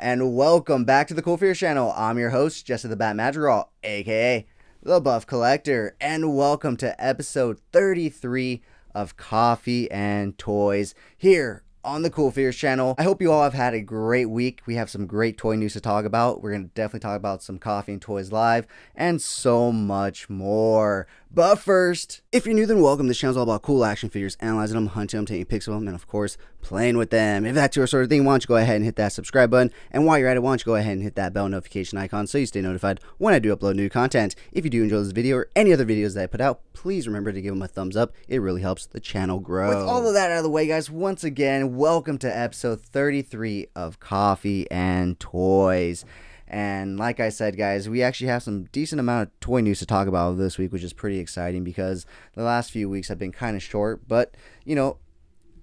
and welcome back to the CoolFigurez channel. I'm your host, Jesse the Bat Madrigal, aka the Buff Collector, and welcome to episode 33 of Coffee and Toys here on the CoolFigurez channel. I hope you all have had a great week. We have some great toy news to talk about. We're going to definitely talk about some Coffee and Toys Live and so much more. But first, if you're new, then welcome. This channel is all about cool action figures, analyzing them, hunting them, taking pics of them, and of course, playing with them. If that's your sort of thing, why don't you go ahead and hit that subscribe button? And while you're at it, why don't you go ahead and hit that bell notification icon so you stay notified when I do upload new content. If you do enjoy this video or any other videos that I put out, please remember to give them a thumbs up. It really helps the channel grow. With all of that out of the way, guys, once again, welcome to episode 33 of Coffee and Toys. And like I said, guys, we actually have some decent amount of toy news to talk about this week, which is pretty exciting because the last few weeks have been kind of short. But, you know,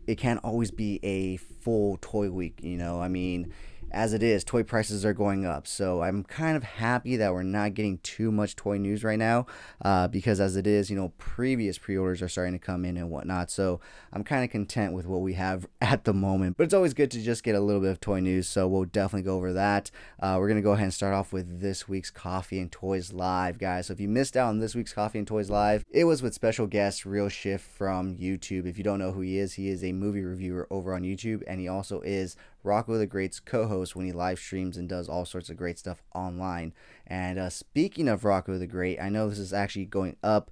it can't always be a full toy week, you know. I mean, as it is, toy prices are going up. So I'm kind of happy that we're not getting too much toy news right now uh, because as it is, you know, previous pre-orders are starting to come in and whatnot. So I'm kind of content with what we have at the moment. But it's always good to just get a little bit of toy news. So we'll definitely go over that. Uh, we're going to go ahead and start off with this week's Coffee and Toys Live, guys. So if you missed out on this week's Coffee and Toys Live, it was with special guest Real Shift from YouTube. If you don't know who he is, he is a movie reviewer over on YouTube and he also is Rocco the Great's co-host when he live streams and does all sorts of great stuff online. And uh, speaking of Rocco the Great, I know this is actually going up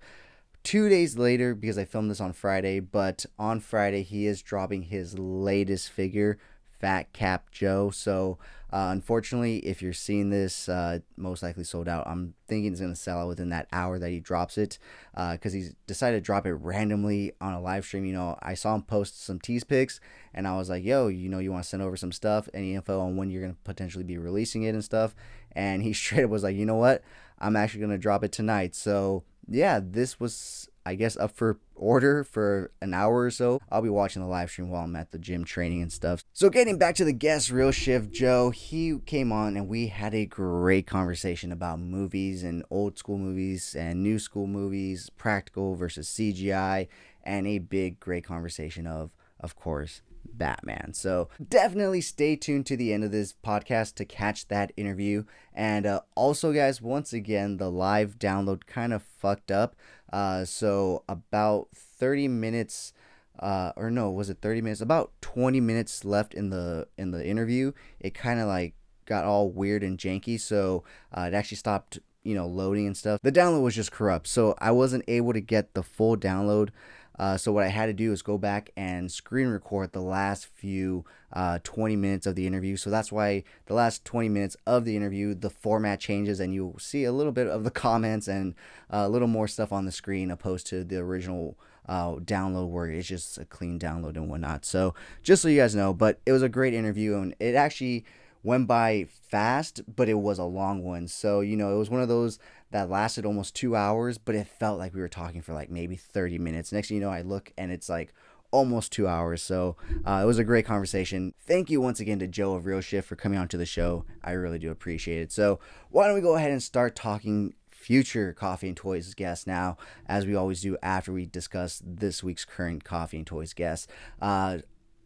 two days later because I filmed this on Friday, but on Friday he is dropping his latest figure, Fat Cap Joe. So uh, unfortunately, if you're seeing this, uh, most likely sold out. I'm thinking it's going to sell out within that hour that he drops it because uh, he's decided to drop it randomly on a live stream. You know, I saw him post some tease pics and I was like, yo, you know, you want to send over some stuff, any info on when you're going to potentially be releasing it and stuff. And he straight up was like, you know what? I'm actually going to drop it tonight. So yeah, this was I guess up for order for an hour or so. I'll be watching the live stream while I'm at the gym training and stuff. So getting back to the guest, Real Shift Joe, he came on and we had a great conversation about movies and old school movies and new school movies, practical versus CGI, and a big great conversation of, of course, Batman. So definitely stay tuned to the end of this podcast to catch that interview. And uh, also, guys, once again, the live download kind of fucked up. Uh, so about 30 minutes. Uh, or no, was it 30 minutes? About 20 minutes left in the in the interview. It kind of like got all weird and janky, so uh, it actually stopped, you know, loading and stuff. The download was just corrupt, so I wasn't able to get the full download. Uh, so what I had to do is go back and screen record the last few uh, 20 minutes of the interview. So that's why the last 20 minutes of the interview, the format changes and you'll see a little bit of the comments and uh, a little more stuff on the screen opposed to the original uh, download where it's just a clean download and whatnot. So just so you guys know, but it was a great interview and it actually went by fast, but it was a long one. So, you know, it was one of those that lasted almost two hours, but it felt like we were talking for like maybe 30 minutes. Next thing you know, I look and it's like almost two hours. So uh, it was a great conversation. Thank you once again to Joe of Real Shift for coming on to the show. I really do appreciate it. So why don't we go ahead and start talking future Coffee and Toys guests now, as we always do after we discuss this week's current Coffee and Toys guests. Uh,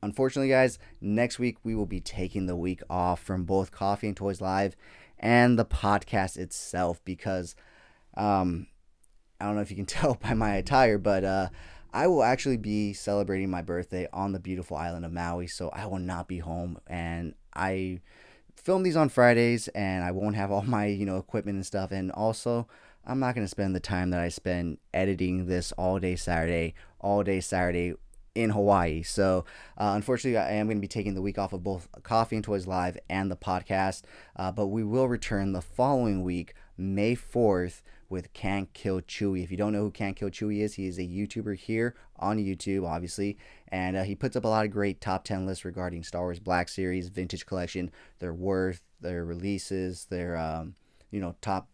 unfortunately, guys, next week we will be taking the week off from both Coffee and Toys Live and the podcast itself because um, I don't know if you can tell by my attire, but uh, I will actually be celebrating my birthday on the beautiful island of Maui, so I will not be home. And I film these on Fridays, and I won't have all my you know equipment and stuff. And also, I'm not gonna spend the time that I spend editing this all day Saturday, all day Saturday in Hawaii. So, uh, unfortunately, I am going to be taking the week off of both Coffee and Toys Live and the podcast, uh, but we will return the following week, May 4th, with Can't Kill Chewy. If you don't know who Can't Kill Chewy is, he is a YouTuber here on YouTube, obviously, and uh, he puts up a lot of great top 10 lists regarding Star Wars Black Series, Vintage Collection, their worth, their releases, their, um, you know, top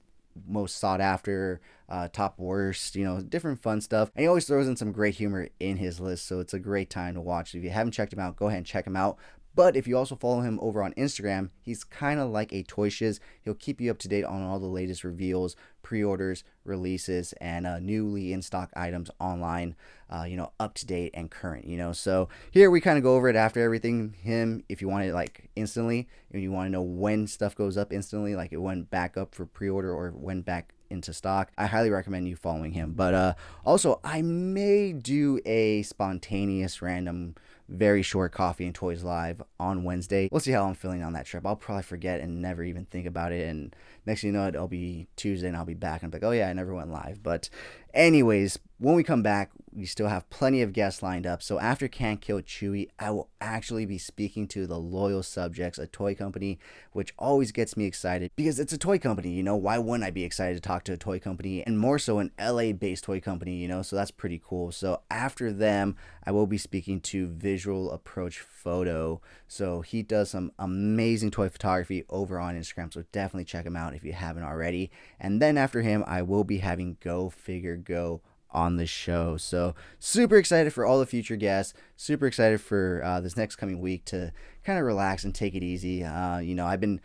most sought after, uh, top worst, you know, different fun stuff. And he always throws in some great humor in his list, so it's a great time to watch. If you haven't checked him out, go ahead and check him out. But if you also follow him over on Instagram, he's kind of like a Toy Shiz. He'll keep you up to date on all the latest reveals, pre orders, releases, and uh, newly in stock items online, uh, you know, up to date and current, you know. So here we kind of go over it after everything. Him, if you want it like instantly, and you want to know when stuff goes up instantly, like it went back up for pre order or went back into stock. I highly recommend you following him. But uh, also, I may do a spontaneous random very short coffee and toys live on Wednesday. We'll see how I'm feeling on that trip. I'll probably forget and never even think about it. And next thing you know, it'll be Tuesday and I'll be back and I'm like, oh yeah, I never went live. But anyways, when we come back, we still have plenty of guests lined up. So after Can't Kill Chewy, I will actually be speaking to the Loyal Subjects, a toy company, which always gets me excited because it's a toy company. You know, why wouldn't I be excited to talk to a toy company and more so an LA based toy company, you know? So that's pretty cool. So after them, I will be speaking to Visual Approach Photo. So he does some amazing toy photography over on Instagram. So definitely check him out if you haven't already. And then after him, I will be having Go Figure Go on the show. So super excited for all the future guests. Super excited for uh, this next coming week to kind of relax and take it easy. Uh, you know, I've been.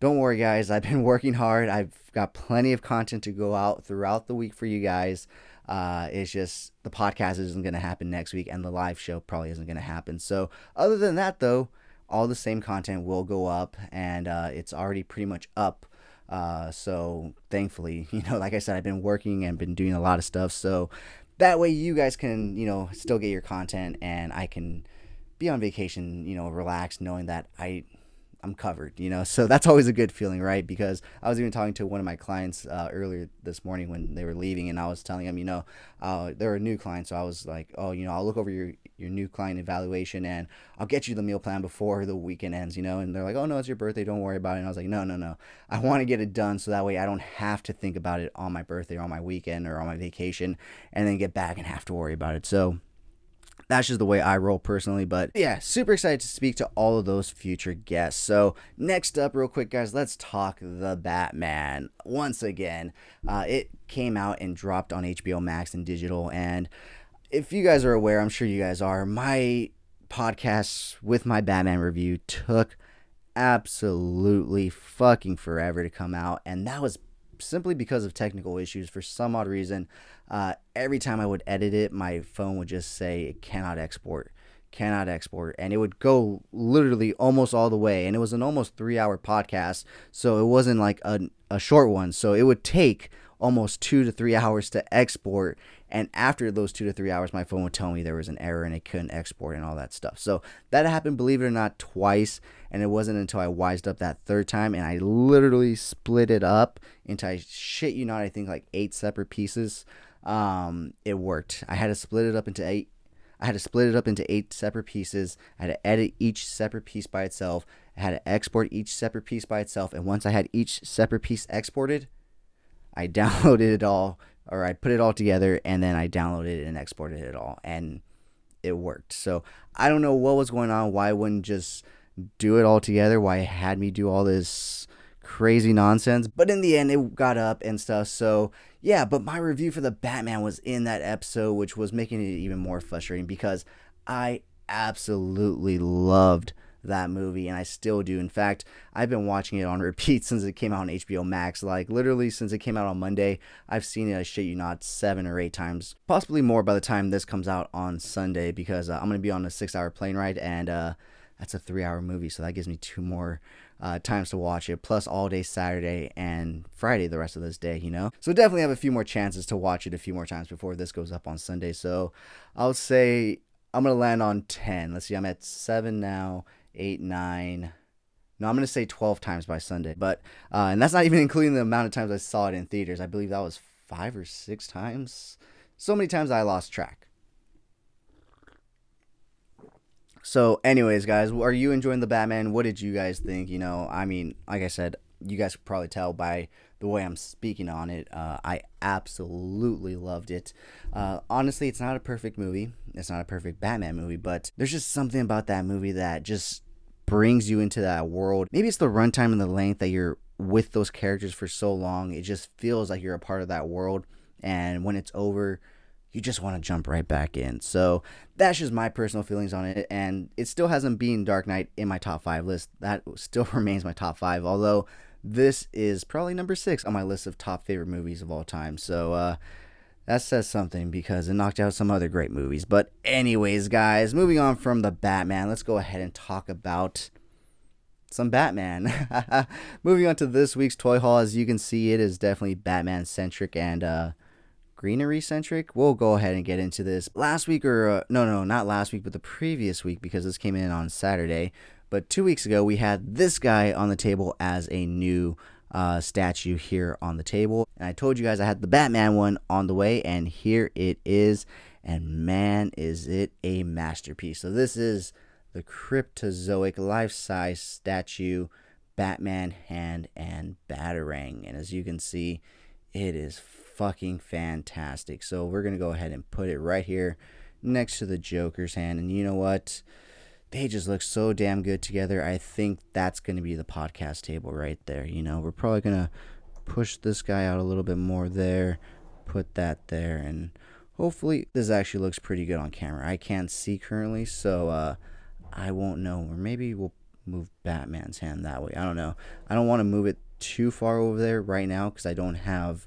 Don't worry, guys. I've been working hard. I've got plenty of content to go out throughout the week for you guys. Uh, it's just the podcast isn't going to happen next week, and the live show probably isn't going to happen. So, other than that, though, all the same content will go up, and uh, it's already pretty much up uh, so thankfully, you know, like I said, I've been working and been doing a lot of stuff. So that way you guys can, you know, still get your content and I can be on vacation, you know, relax knowing that I I'm covered, you know. So that's always a good feeling, right? Because I was even talking to one of my clients uh, earlier this morning when they were leaving, and I was telling them, you know, uh, they're a new client, so I was like, oh, you know, I'll look over your your new client evaluation, and I'll get you the meal plan before the weekend ends, you know. And they're like, oh no, it's your birthday, don't worry about it. And I was like, no, no, no, I want to get it done so that way I don't have to think about it on my birthday or on my weekend or on my vacation, and then get back and have to worry about it. So that's just the way I roll personally. But yeah, super excited to speak to all of those future guests. So, next up, real quick, guys, let's talk The Batman. Once again, uh, it came out and dropped on HBO Max and digital. And if you guys are aware, I'm sure you guys are, my podcast with my Batman review took absolutely fucking forever to come out. And that was simply because of technical issues. For some odd reason, uh, every time I would edit it, my phone would just say it cannot export, cannot export, and it would go literally almost all the way. And it was an almost three hour podcast, so it wasn't like a, a short one. So it would take almost two to three hours to export. And after those two to three hours, my phone would tell me there was an error and it couldn't export and all that stuff. So that happened, believe it or not, twice. And it wasn't until I wised up that third time and I literally split it up into, I shit you not, I think like eight separate pieces. Um, it worked. I had to split it up into eight. I had to split it up into eight separate pieces. I had to edit each separate piece by itself. I had to export each separate piece by itself. And once I had each separate piece exported, I downloaded it all, or I put it all together, and then I downloaded it and exported it all, and it worked. So I don't know what was going on. Why I wouldn't just do it all together? Why it had me do all this crazy nonsense? But in the end, it got up and stuff. So yeah, but my review for the Batman was in that episode, which was making it even more frustrating because I absolutely loved that movie, and I still do. In fact, I've been watching it on repeat since it came out on HBO Max. Like literally since it came out on Monday, I've seen it. I shit you not, seven or eight times, possibly more by the time this comes out on Sunday because uh, I'm gonna be on a six-hour plane ride, and uh, that's a three-hour movie, so that gives me two more. Uh, times to watch it, plus all day Saturday and Friday the rest of this day, you know? So definitely have a few more chances to watch it a few more times before this goes up on Sunday. So I'll say I'm going to land on 10. Let's see, I'm at 7 now eight, nine. No, I'm going to say 12 times by Sunday. But, uh, and that's not even including the amount of times I saw it in theaters. I believe that was five or six times. So many times I lost track. So, anyways, guys, are you enjoying the Batman? What did you guys think? You know, I mean, like I said, you guys could probably tell by the way I'm speaking on it. Uh, I absolutely loved it. Uh, honestly, it's not a perfect movie. It's not a perfect Batman movie, but there's just something about that movie that just brings you into that world. Maybe it's the runtime and the length that you're with those characters for so long. It just feels like you're a part of that world. And when it's over, you just want to jump right back in. So that's just my personal feelings on it. And it still hasn't been Dark Knight in my top five list. That still remains my top five, although this is probably number six on my list of top favorite movies of all time. So, uh, that says something because it knocked out some other great movies. But, anyways, guys, moving on from the Batman, let's go ahead and talk about some Batman. moving on to this week's toy haul, as you can see, it is definitely Batman centric and uh, greenery centric. We'll go ahead and get into this. Last week, or uh, no, no, not last week, but the previous week, because this came in on Saturday. But two weeks ago, we had this guy on the table as a new uh, statue here on the table. And I told you guys I had the Batman one on the way, and here it is. And man, is it a masterpiece. So, this is the Cryptozoic life size statue, Batman hand and Batarang. And as you can see, it is fucking fantastic. So, we're going to go ahead and put it right here next to the Joker's hand. And you know what? they just look so damn good together. I think that's going to be the podcast table right there. You know, we're probably going to push this guy out a little bit more there, put that there, and hopefully this actually looks pretty good on camera. I can't see currently, so uh, I won't know. Or maybe we'll move Batman's hand that way. I don't know. I don't want to move it too far over there right now because I don't have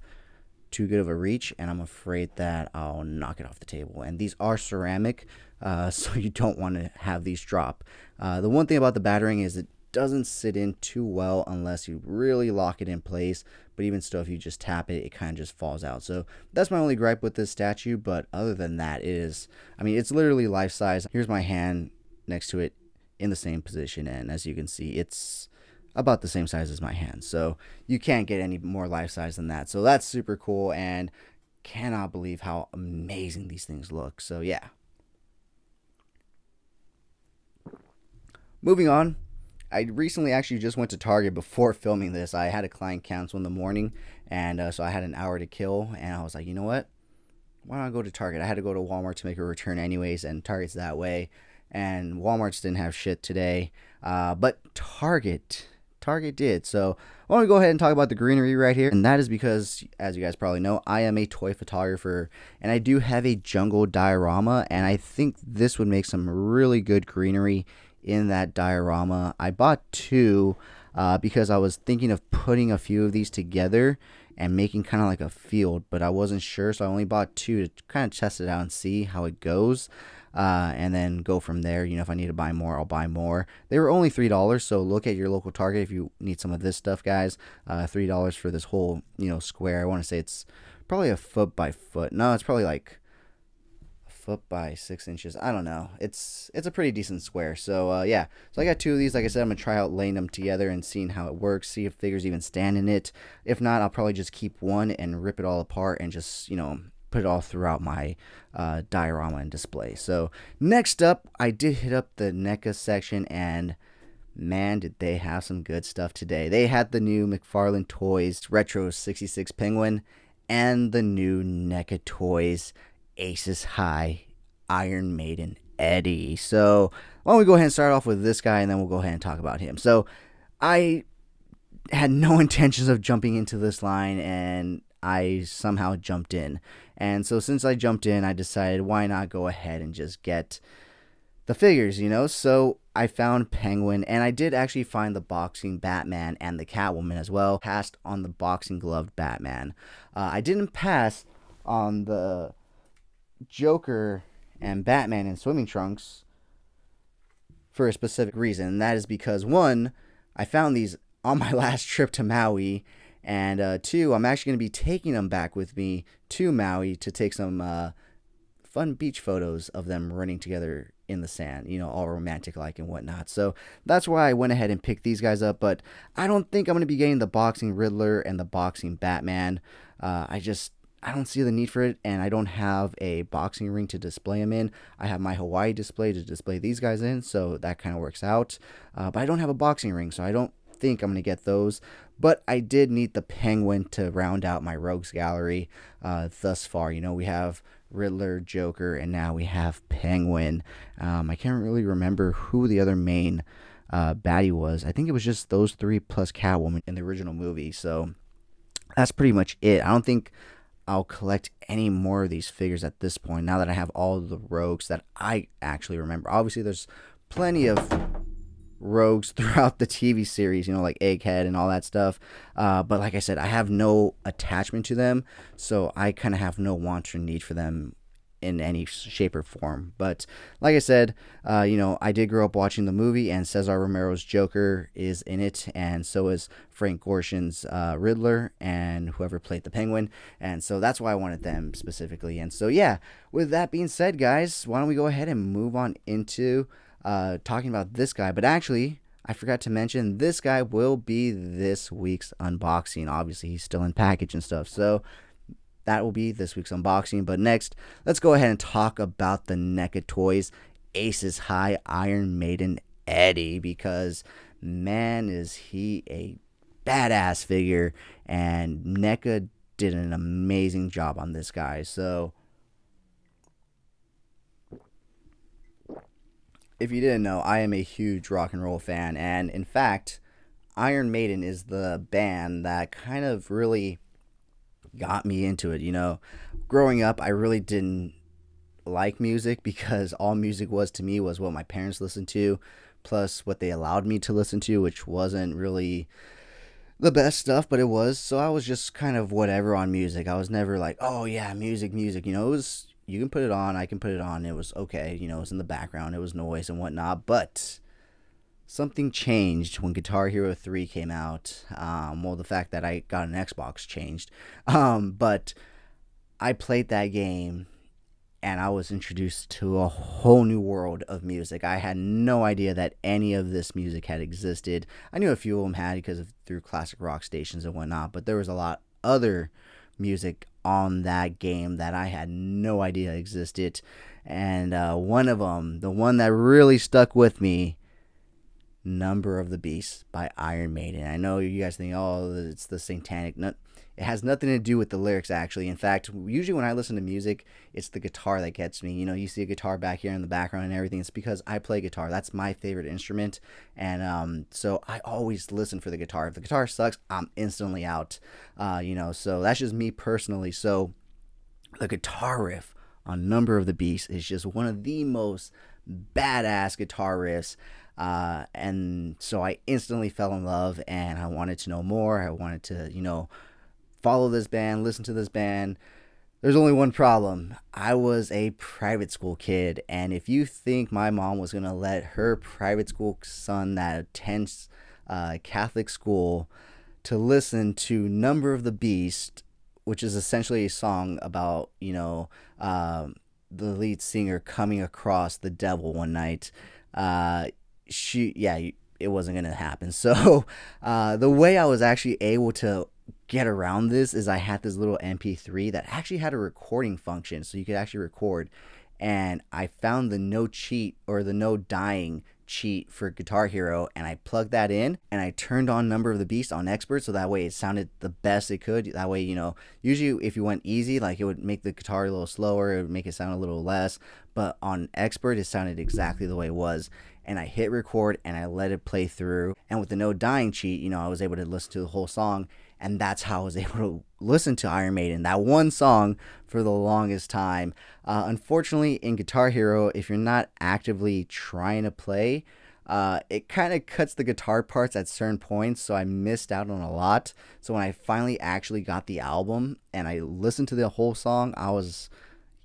too good of a reach, and I'm afraid that I'll knock it off the table. And these are ceramic, uh, so you don't want to have these drop. Uh, the one thing about the Batarang is it doesn't sit in too well unless you really lock it in place. But even still, if you just tap it, it kind of just falls out. So that's my only gripe with this statue. But other than that, it is, I mean, it's literally life size. Here's my hand next to it in the same position. And as you can see, it's about the same size as my hand. So you can't get any more life size than that. So that's super cool. And cannot believe how amazing these things look. So yeah, Moving on, I recently actually just went to Target before filming this. I had a client cancel in the morning, and uh, so I had an hour to kill, and I was like, you know what? Why don't I go to Target? I had to go to Walmart to make a return anyways, and Target's that way. And Walmart's didn't have shit today, uh, but Target, Target did. So I want to go ahead and talk about the greenery right here, and that is because, as you guys probably know, I am a toy photographer, and I do have a jungle diorama, and I think this would make some really good greenery in that diorama. I bought two uh, because I was thinking of putting a few of these together and making kind of like a field, but I wasn't sure, so I only bought two to kind of test it out and see how it goes. Uh, and then go from there. You know, if I need to buy more, I'll buy more. They were only three dollars, so look at your local Target if you need some of this stuff, guys. Uh, three dollars for this whole you know square. I want to say it's probably a foot by foot. No, it's probably like a foot by six inches. I don't know. It's it's a pretty decent square. So uh, yeah. So I got two of these. Like I said, I'm gonna try out laying them together and seeing how it works. See if figures even stand in it. If not, I'll probably just keep one and rip it all apart and just you know put it all throughout my uh, diorama and display. So next up, I did hit up the NECA section and man, did they have some good stuff today. They had the new McFarlane Toys Retro 66 Penguin and the new NECA Toys Aces High, Iron Maiden Eddie. So why don't we go ahead and start off with this guy and then we'll go ahead and talk about him. So I had no intentions of jumping into this line and I somehow jumped in. And so since I jumped in, I decided why not go ahead and just get the figures, you know? So I found Penguin and I did actually find the boxing Batman and the Catwoman as well. Passed on the boxing gloved Batman. Uh, I didn't pass on the Joker and Batman in swimming trunks for a specific reason. And that is because one, I found these on my last trip to Maui. And uh, two, I'm actually going to be taking them back with me to Maui to take some uh, fun beach photos of them running together in the sand, you know, all romantic like and whatnot. So that's why I went ahead and picked these guys up. But I don't think I'm going to be getting the boxing Riddler and the boxing Batman. Uh, I just I don't see the need for it, and I don't have a boxing ring to display them in. I have my Hawaii display to display these guys in, so that kind of works out. Uh, but I don't have a boxing ring, so I don't think I'm going to get those. But I did need the Penguin to round out my Rogues Gallery uh, thus far. You know, we have Riddler, Joker, and now we have Penguin. Um, I can't really remember who the other main uh, baddie was. I think it was just those three plus Catwoman in the original movie. So that's pretty much it. I don't think I'll collect any more of these figures at this point now that I have all the rogues that I actually remember. Obviously, there's plenty of rogues throughout the TV series, you know, like Egghead and all that stuff. Uh, but like I said, I have no attachment to them, so I kind of have no want or need for them in any shape or form. But like I said, uh, you know, I did grow up watching the movie, and Cesar Romero's Joker is in it, and so is Frank Gorshin's uh, Riddler, and whoever played the Penguin. And so that's why I wanted them specifically. And so, yeah, with that being said, guys, why don't we go ahead and move on into uh, talking about this guy? But actually, I forgot to mention this guy will be this week's unboxing. Obviously, he's still in package and stuff. So that will be this week's unboxing. But next, let's go ahead and talk about the NECA Toys Aces High Iron Maiden Eddie because man, is he a badass figure, and NECA did an amazing job on this guy. So, if you didn't know, I am a huge rock and roll fan, and in fact, Iron Maiden is the band that kind of really got me into it. You know, growing up, I really didn't like music because all music was to me was what my parents listened to, plus what they allowed me to listen to, which wasn't really the best stuff, but it was. So I was just kind of whatever on music. I was never like, oh yeah, music, music. You know, it was you can put it on, I can put it on. It was okay. You know, it was in the background, it was noise and whatnot, but something changed when Guitar Hero 3 came out. Um, well, the fact that I got an Xbox changed. Um, but I played that game and I was introduced to a whole new world of music. I had no idea that any of this music had existed. I knew a few of them had because of through classic rock stations and whatnot, but there was a lot other music on that game that I had no idea existed. And uh, one of them, the one that really stuck with me, Number of the Beast by Iron Maiden. I know you guys think, oh, it's the satanic. No, it has nothing to do with the lyrics, actually. In fact, usually when I listen to music, it's the guitar that gets me. You know, you see a guitar back here in the background and everything. It's because I play guitar. That's my favorite instrument. And um, so I always listen for the guitar. If the guitar sucks, I'm instantly out. Uh, you know, so that's just me personally. So the guitar riff on Number of the Beast is just one of the most badass guitar riffs uh, and so I instantly fell in love and I wanted to know more. I wanted to, you know, follow this band, listen to this band. There's only one problem. I was a private school kid. And if you think my mom was to let her private school son that attends uh, Catholic school to listen to Number of the Beast, which is essentially a song about, you know, um, the lead singer coming across the devil one night. Uh, she yeah it wasn't gonna happen so uh, the way i was actually able to get around this is i had this little mp3 that actually had a recording function so you could actually record and i found the no cheat or the no dying cheat for Guitar Hero and I plugged that in and I turned on Number of the Beast on Expert so that way it sounded the best it could. That way, you know, usually if you went easy, like it would make the guitar a little slower, it would make it sound a little less, but on Expert it sounded exactly the way it was. And I hit record and I let it play through. And with the no dying cheat, you know, I was able to listen to the whole song and that's how I was able to listen to Iron Maiden, that one song for the longest time. Uh, unfortunately, in Guitar Hero, if you're not actively trying to play, uh, it kind of cuts the guitar parts at certain points, so I missed out on a lot. So when I finally actually got the album and I listened to the whole song, I was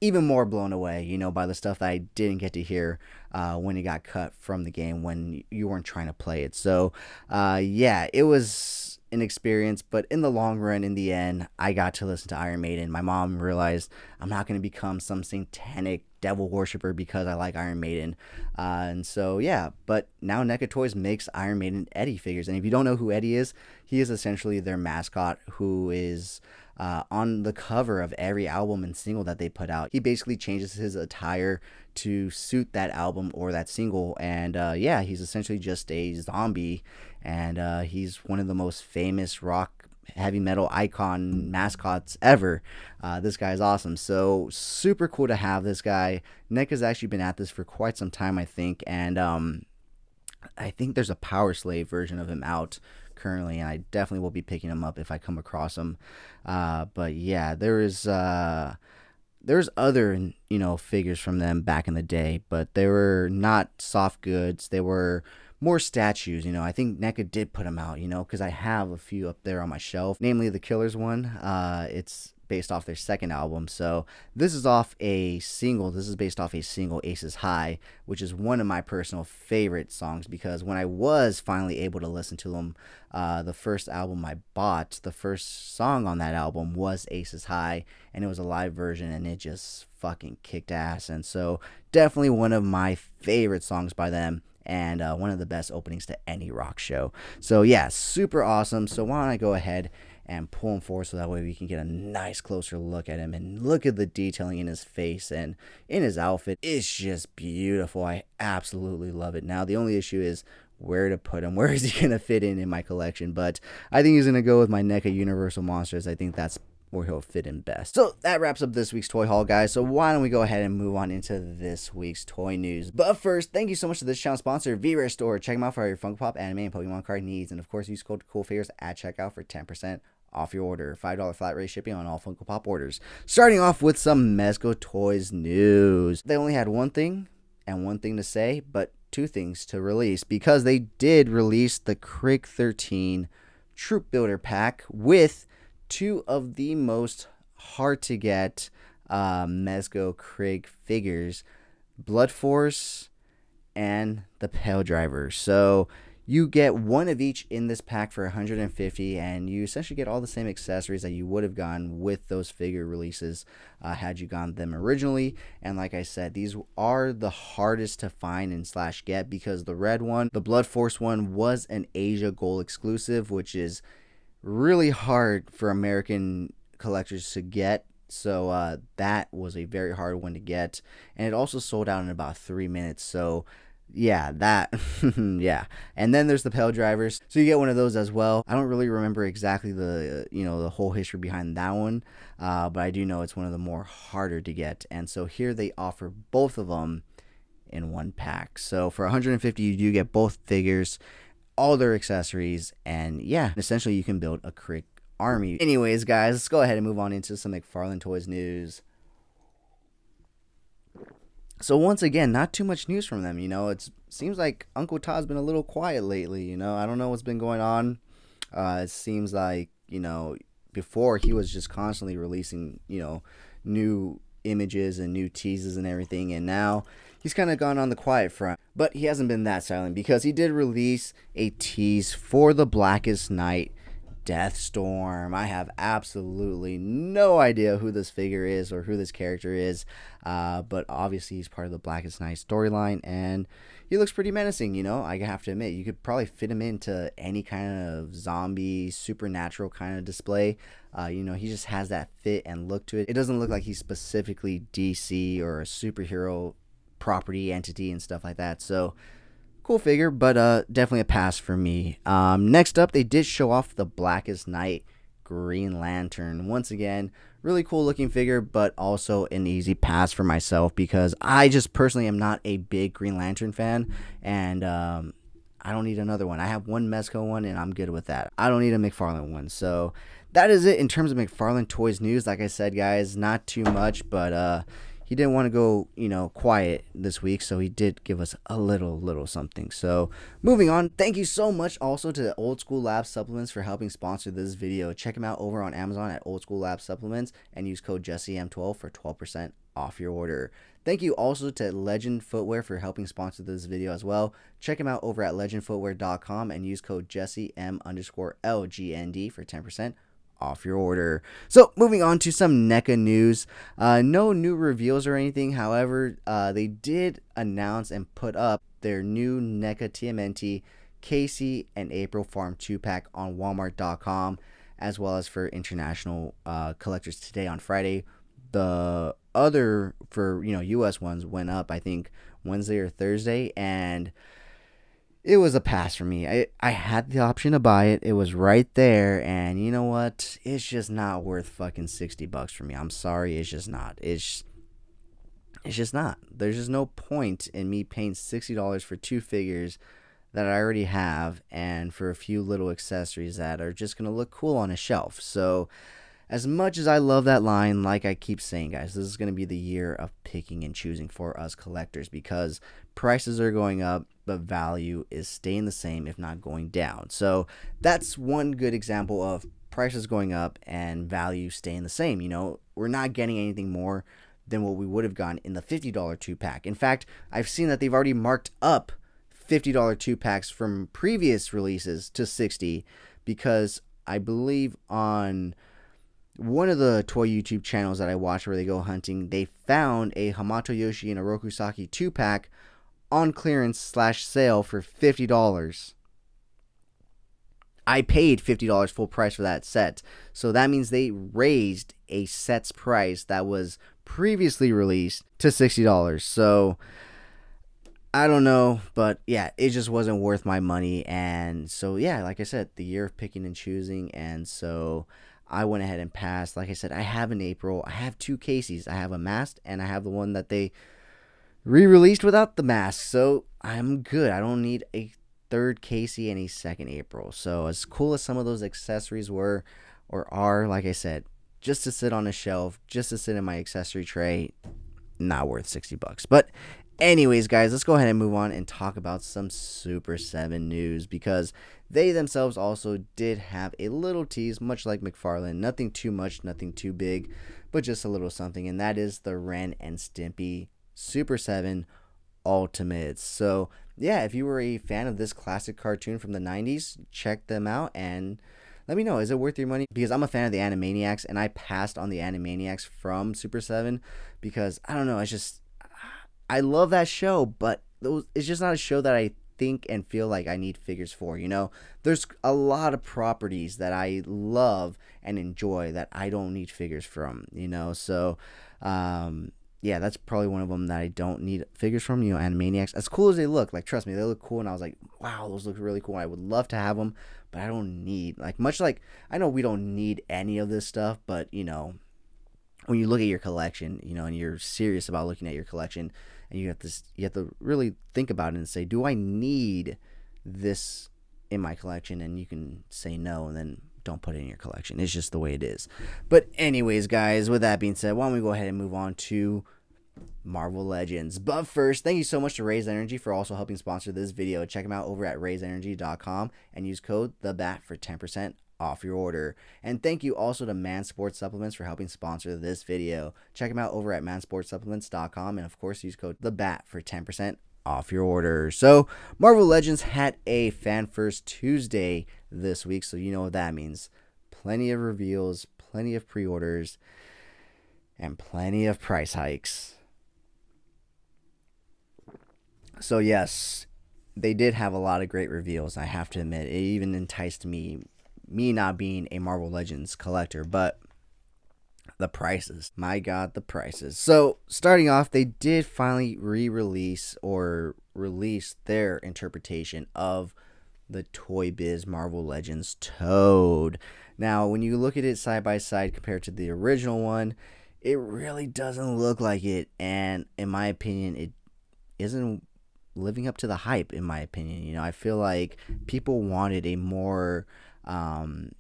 even more blown away, you know, by the stuff that I didn't get to hear uh, when it got cut from the game when you weren't trying to play it. So, uh, yeah, it was an experience, but in the long run, in the end, I got to listen to Iron Maiden. My mom realized I'm not going to become some satanic devil worshiper because I like Iron Maiden. Uh, and so, yeah, but now NECA Toys makes Iron Maiden Eddie figures. And if you don't know who Eddie is, he is essentially their mascot who is uh, on the cover of every album and single that they put out. He basically changes his attire to suit that album or that single. And uh, yeah, he's essentially just a zombie and uh, he's one of the most famous rock heavy metal icon mascots ever. Uh, this guy is awesome. So super cool to have this guy. NECA has actually been at this for quite some time, I think, and um, I think there's a Power Slave version of him out currently, and I definitely will be picking them up if I come across them. Uh, but yeah, there is uh, there's other you know figures from them back in the day, but they were not soft goods. They were more statues. You know, I think NECA did put them out. You know, because I have a few up there on my shelf, namely the Killers one. Uh, it's based off their second album. So this is off a single. This is based off a single, Aces High, which is one of my personal favorite songs because when I was finally able to listen to them, uh, the first album I bought, the first song on that album was Aces High, and it was a live version, and it just fucking kicked ass. And so definitely one of my favorite songs by them and uh, one of the best openings to any rock show. So yeah, super awesome. So why don't I go ahead and pull him forward so that way we can get a nice closer look at him and look at the detailing in his face and in his outfit. It's just beautiful. I absolutely love it. Now the only issue is where to put him. Where is he going to fit in in my collection? But I think he's going to go with my NECA Universal Monsters. I think that's where he'll fit in best. So that wraps up this week's toy haul, guys. So why don't we go ahead and move on into this week's toy news? But first, thank you so much to this channel sponsor, VrareStore. Check them out for all your Funko Pop, anime, and Pokemon card needs. And of course, use code COOLFIGUREZ at checkout for 10% off your order. $5 flat rate shipping on all Funko Pop orders. Starting off with some Mezco Toys news. They only had one thing and one thing to say, but two things to release because they did release the Krig 13 Troop Builder Pack with two of the most hard to get uh, Mezco Krig figures Blood Force and the Pale Driver. So you get one of each in this pack for 150 and you essentially get all the same accessories that you would have gone with those figure releases uh, had you gone them originally. And like i said these are the hardest to find and slash get because the red one the blood force one was an asia gold exclusive which is really hard for american collectors to get. So uh, that was a very hard one to get. And it also sold out in about three minutes. So yeah, that. yeah. And then there's the Pale Drivers. So you get one of those as well. I don't really remember exactly the, you know, the whole history behind that one, uh, but I do know it's one of the more harder to get. And so here they offer both of them in one pack. So for 150 you do get both figures, all their accessories, and yeah, essentially you can build a Krig army. Anyways, guys, let's go ahead and move on into some McFarlane Toys news. So once again, not too much news from them. You know, it seems like Uncle Todd's been a little quiet lately. You know, I don't know what's been going on. Uh, it seems like you know before he was just constantly releasing you know new images and new teases and everything, and now he's kind of gone on the quiet front. But he hasn't been that silent because he did release a tease for the Blackest Night Deathstorm. I have absolutely no idea who this figure is or who this character is, uh, but obviously he's part of the Blackest Night storyline, and he looks pretty menacing. You know, I have to admit, you could probably fit him into any kind of zombie, supernatural kind of display. Uh, you know, he just has that fit and look to it. It doesn't look like he's specifically DC or a superhero property entity and stuff like that. So cool figure, but uh, definitely a pass for me. Um, next up, they did show off the Blackest Night Green Lantern. Once again, really cool looking figure, but also an easy pass for myself because I just personally am not a big Green Lantern fan, and um, I don't need another one. I have one Mezco one, and I'm good with that. I don't need a McFarlane one. So that is it in terms of McFarlane Toys news. Like I said, guys, not too much, but uh, he didn't want to go, you know, quiet this week, so he did give us a little, little something. So, moving on, thank you so much also to Old School Lab Supplements for helping sponsor this video. Check them out over on Amazon at Old School Lab Supplements and use code JesseM12 for 12% off your order. Thank you also to Legend Footwear for helping sponsor this video as well. Check them out over at legendfootwear.com and use code JesseM underscore LGND for 10% off your order. So, moving on to some NECA news. Uh, no new reveals or anything. However, uh, they did announce and put up their new NECA TMNT Casey and April Farm 2 pack on Walmart.com, as well as for international uh, collectors today on Friday. The other for you know US ones went up I think Wednesday or Thursday and it was a pass for me. I, I had the option to buy it. It was right there. And you know what? It's just not worth fucking 60 bucks for me. I'm sorry. It's just not. It's, it's just not. There's just no point in me paying $60 for two figures that I already have and for a few little accessories that are just going to look cool on a shelf. So, as much as I love that line, like I keep saying, guys, this is going to be the year of picking and choosing for us collectors because prices are going up, but value is staying the same, if not going down. So, that's one good example of prices going up and value staying the same. You know, we're not getting anything more than what we would have gotten in the $50 two pack. In fact, I've seen that they've already marked up $50 two packs from previous releases to 60 because I believe on one of the toy YouTube channels that I watch where they go hunting, they found a Hamato Yoshi and Oroku Saki two pack on clearance slash sale for fifty dollars. I paid fifty dollars full price for that set, so that means they raised a set's price that was previously released to sixty dollars. So I don't know, but yeah, it just wasn't worth my money. And so, yeah, like I said, the year of picking and choosing. And so I went ahead and passed. Like I said, I have an April. I have two Casey's. I have a mask and I have the one that they re released without the mask. So I'm good. I don't need a third Casey and a second April. So, as cool as some of those accessories were or are, like I said, just to sit on a shelf, just to sit in my accessory tray, not worth 60 bucks. But Anyways, guys, let's go ahead and move on and talk about some Super 7 news because they themselves also did have a little tease, much like McFarlane. Nothing too much, nothing too big, but just a little something, and that is the Ren and Stimpy Super 7 Ultimates. So, yeah, if you were a fan of this classic cartoon from the 90s, check them out and let me know is it worth your money because i'm a fan of the animaniacs and i passed on the animaniacs from super 7 because i don't know it's just I love that show, but those it's just not a show that I think and feel like I need figures for, you know? There's a lot of properties that I love and enjoy that I don't need figures from, you know? So, um, yeah, that's probably one of them that I don't need figures from, you know, Animaniacs. As cool as they look, like, trust me, they look cool. And I was like, wow, those look really cool. I would love to have them, but I don't need, like, much like, I know we don't need any of this stuff, but, you know, when you look at your collection, you know, and you're serious about looking at your collection, and you have to you have to really think about it and say, do I need this in my collection? And you can say no, and then don't put it in your collection. It's just the way it is. But anyways, guys, with that being said, why don't we go ahead and move on to Marvel Legends. But first, thank you so much to Raise Energy for also helping sponsor this video. Check them out over at raiseenergy.com and use code the BAT for 10% off your order. And thank you also to Man Sports Supplements for helping sponsor this video. Check them out over at mansportsupplements.com and of course use code the BAT for 10% off your order. So, Marvel Legends had a Fan First Tuesday this week, so you know what that means. Plenty of reveals, plenty of pre-orders, and plenty of price hikes. So, yes, they did have a lot of great reveals, I have to admit. It even enticed me me not being a Marvel Legends collector, but the prices. My god, the prices. So, starting off, they did finally re release or release their interpretation of the Toy Biz Marvel Legends Toad. Now, when you look at it side by side compared to the original one, it really doesn't look like it. And in my opinion, it isn't living up to the hype, in my opinion. You know, I feel like people wanted a more um,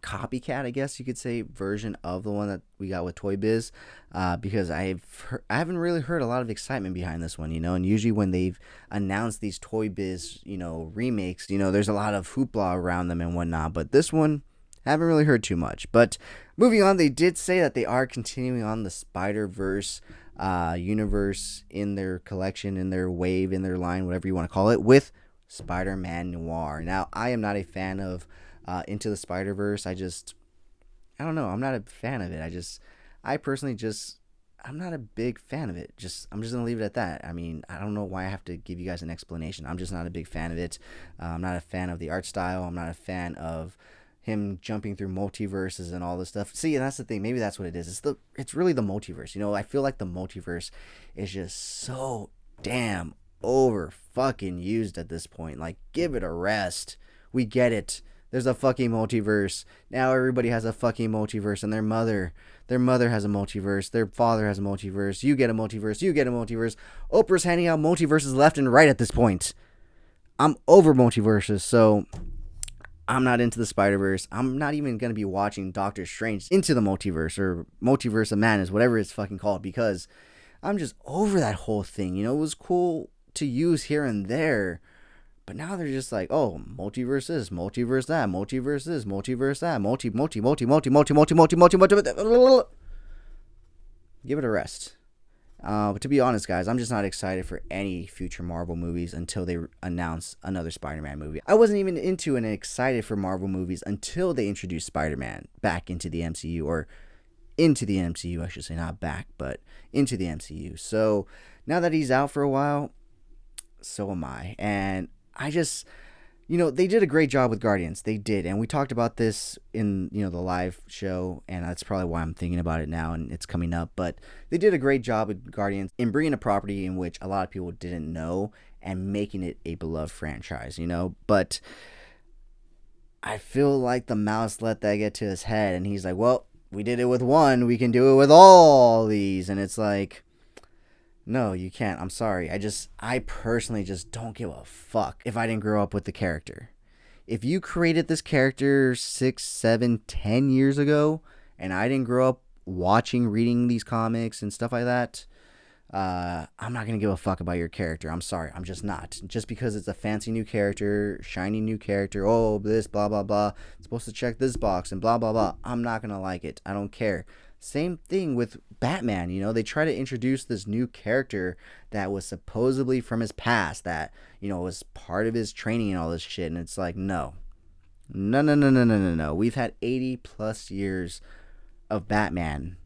copycat, I guess you could say, version of the one that we got with Toy Biz, uh, because I've heard, I haven't really heard a lot of excitement behind this one, you know. And usually when they've announced these Toy Biz, you know, remakes, you know, there's a lot of hoopla around them and whatnot. But this one, haven't really heard too much. But moving on, they did say that they are continuing on the Spider Verse uh, universe in their collection, in their wave, in their line, whatever you want to call it, with Spider Man Noir. Now, I am not a fan of uh, Into the Spider Verse. I just, I don't know. I'm not a fan of it. I just, I personally just, I'm not a big fan of it. Just, I'm just gonna leave it at that. I mean, I don't know why I have to give you guys an explanation. I'm just not a big fan of it. Uh, I'm not a fan of the art style. I'm not a fan of him jumping through multiverses and all this stuff. See, and that's the thing. Maybe that's what it is. It's the, it's really the multiverse. You know, I feel like the multiverse is just so damn over fucking used at this point. Like, give it a rest. We get it. There's a fucking multiverse. Now everybody has a fucking multiverse, and their mother, their mother has a multiverse. Their father has a multiverse. You get a multiverse. You get a multiverse. Oprah's handing out multiverses left and right at this point. I'm over multiverses, so I'm not into the Spider Verse. I'm not even gonna be watching Doctor Strange into the multiverse or Multiverse of Madness, whatever it's fucking called, because I'm just over that whole thing. You know, it was cool to use here and there, but now they're just like, oh, multiverse this, multiverse that, multiverse this, multiverse that, multi, multi, multi, multi, multi, multi, multi, multi, multi. Give it a rest. Uh, but to be honest, guys, I'm just not excited for any future Marvel movies until they announce another Spider-Man movie. I wasn't even into and excited for Marvel movies until they introduced Spider-Man back into the MCU or into the MCU, I should say, not back, but into the MCU. So now that he's out for a while, so am I. And I just you know, they did a great job with Guardians. They did, and we talked about this in you know the live show, and that's probably why I'm thinking about it now, and it's coming up. But they did a great job with Guardians in bringing a property in which a lot of people didn't know and making it a beloved franchise. You know, but I feel like the mouse let that get to his head, and he's like, "Well, we did it with one, we can do it with all these," and it's like no, you can't. I'm sorry. I just, I personally just don't give a fuck if I didn't grow up with the character. If you created this character six, seven, ten years ago, and I didn't grow up watching, reading these comics and stuff like that, uh, I'm not gonna give a fuck about your character. I'm sorry, I'm just not. Just because it's a fancy new character, shiny new character, oh this blah blah blah, supposed to check this box and blah blah blah. I'm not gonna like it. I don't care. Same thing with Batman, you know, they try to introduce this new character that was supposedly from his past, that, you know, was part of his training and all this shit. And it's like, no. No, no, no, no, no, no, no. We've had 80 plus years of Batman.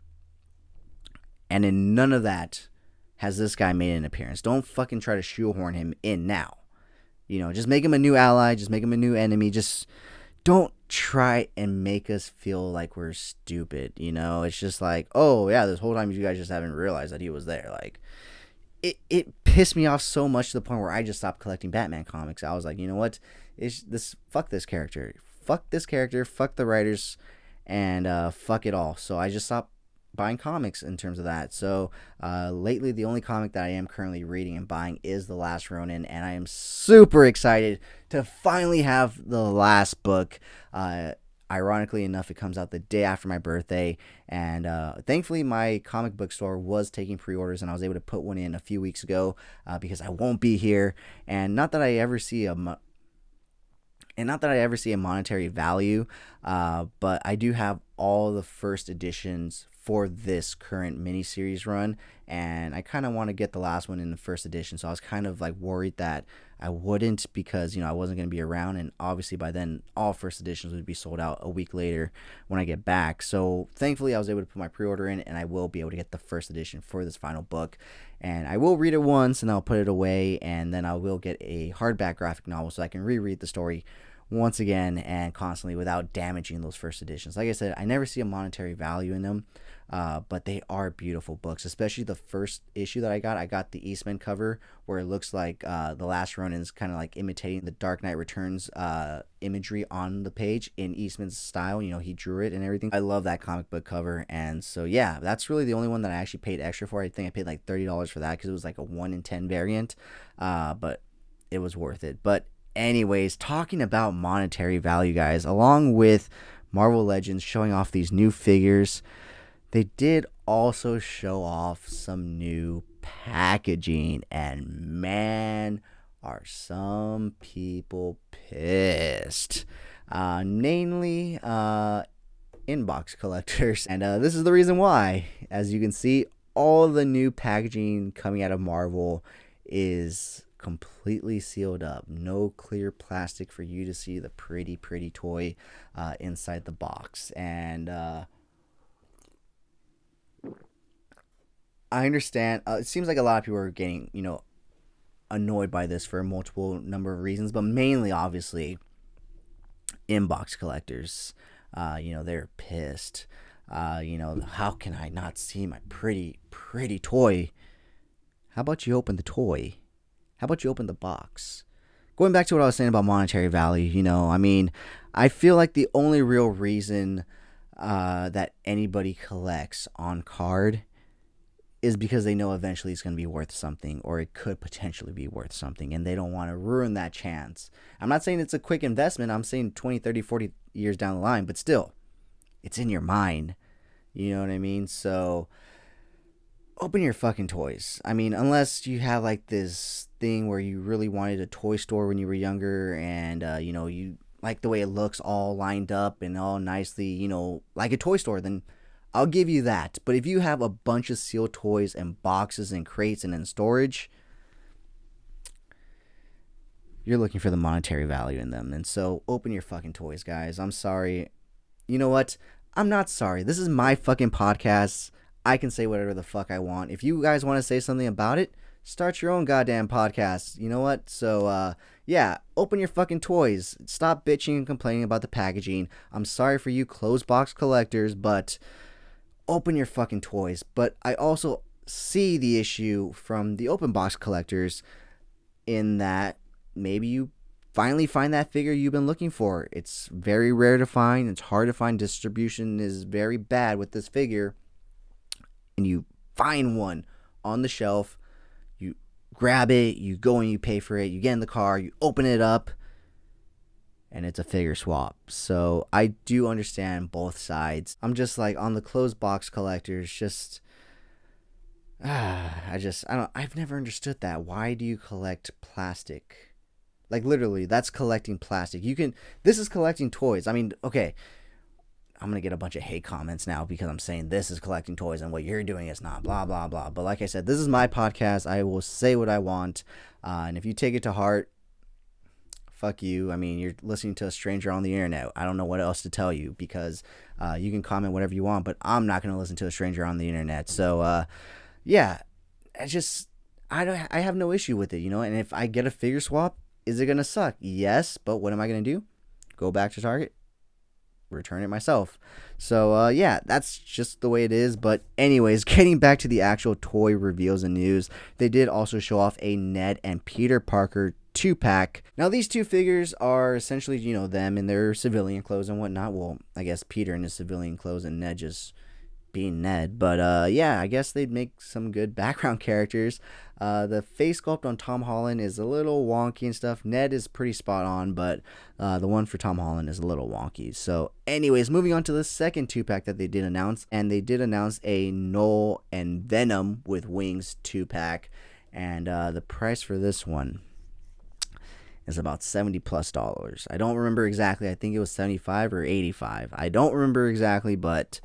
And in none of that has this guy made an appearance. Don't fucking try to shoehorn him in now. You know, just make him a new ally, just make him a new enemy. Just don't try and make us feel like we're stupid. You know, it's just like, oh yeah, this whole time you guys just haven't realized that he was there. Like, it it pissed me off so much to the point where I just stopped collecting Batman comics. I was like, you know what, this fuck this character, fuck this character, fuck the writers, and uh, fuck it all. So I just stopped buying comics in terms of that. So uh, lately, the only comic that I am currently reading and buying is The Last Ronin, and I am super excited to finally have the last book. Uh, ironically enough, it comes out the day after my birthday, and uh, thankfully, my comic book store was taking pre-orders, and I was able to put one in a few weeks ago uh, because I won't be here, and not that I ever see a and not that I ever see a monetary value, uh, but I do have all the first editions for this current miniseries run, and I kind of want to get the last one in the first edition. So I was kind of like worried that I wouldn't because you know I wasn't going to be around, and obviously by then all first editions would be sold out a week later when I get back. So thankfully I was able to put my pre-order in, and I will be able to get the first edition for this final book, and I will read it once, and I'll put it away, and then I will get a hardback graphic novel so I can reread the story once again and constantly without damaging those first editions. Like I said, I never see a monetary value in them. Uh, but they are beautiful books, especially the first issue that I got. I got the Eastman cover where it looks like uh, the Last Ronin is kind of like imitating the Dark Knight Returns uh, imagery on the page in Eastman's style. You know, he drew it and everything. I love that comic book cover, and so yeah, that's really the only one that I actually paid extra for. I think I paid like thirty dollars for that because it was like a one in ten variant, uh, but it was worth it. But anyways, talking about monetary value, guys, along with Marvel Legends showing off these new figures. They did also show off some new packaging, and man, are some people pissed. Uh, namely, uh, inbox collectors. And uh, this is the reason why. As you can see, all the new packaging coming out of Marvel is completely sealed up. No clear plastic for you to see the pretty, pretty toy uh, inside the box. And uh, I understand. Uh, it seems like a lot of people are getting, you know, annoyed by this for a multiple number of reasons, but mainly, obviously, inbox collectors. Uh, you know, they're pissed. Uh, you know, how can I not see my pretty, pretty toy? How about you open the toy? How about you open the box? Going back to what I was saying about monetary value, you know, I mean, I feel like the only real reason uh, that anybody collects on card is because they know eventually it's going to be worth something or it could potentially be worth something and they don't want to ruin that chance. I'm not saying it's a quick investment. I'm saying 20, 30, 40 years down the line, but still, it's in your mind. You know what I mean? So open your fucking toys. I mean, unless you have like this thing where you really wanted a toy store when you were younger and uh, you know, you like the way it looks all lined up and all nicely, you know, like a toy store, then I'll give you that. But if you have a bunch of sealed toys and boxes and crates and in storage, you're looking for the monetary value in them. And so open your fucking toys, guys. I'm sorry. You know what? I'm not sorry. This is my fucking podcast. I can say whatever the fuck I want. If you guys want to say something about it, start your own goddamn podcast. You know what? So, uh, yeah, open your fucking toys. Stop bitching and complaining about the packaging. I'm sorry for you closed box collectors, but open your fucking toys. But I also see the issue from the open box collectors in that maybe you finally find that figure you've been looking for. It's very rare to find, it's hard to find. Distribution is very bad with this figure. And you find one on the shelf, you grab it, you go and you pay for it, you get in the car, you open it up, and it's a figure swap. So I do understand both sides. I'm just like on the closed box collectors, just I just I don't I've never understood that. Why do you collect plastic? Like literally, that's collecting plastic. You can this is collecting toys. I mean, okay. I'm gonna get a bunch of hate comments now because I'm saying this is collecting toys and what you're doing is not. Blah blah blah. But like I said, this is my podcast. I will say what I want, uh, and if you take it to heart, fuck you. I mean, you're listening to a stranger on the internet. I don't know what else to tell you because uh, you can comment whatever you want, but I'm not going to listen to a stranger on the internet. So, uh, yeah, I just I don't I have no issue with it, you know. And if I get a figure swap, is it going to suck? Yes, but what am I going to do? Go back to Target, return it myself. So uh, yeah, that's just the way it is. But anyways, getting back to the actual toy reveals and news, they did also show off a Ned and Peter Parker two pack. Now these two figures are essentially you know them in their civilian clothes and whatnot. Well, I guess Peter in his civilian clothes and Ned just being Ned. But uh, yeah, I guess they'd make some good background characters. Uh, the face sculpt on Tom Holland is a little wonky and stuff. Ned is pretty spot on, but uh, the one for Tom Holland is a little wonky. So, anyways, moving on to the second two pack that they did announce, and they did announce a Knull and Venom with wings two pack, and uh, the price for this one is about 70 plus dollars. I don't remember exactly. I think it was 75 or 85. I don't remember exactly, but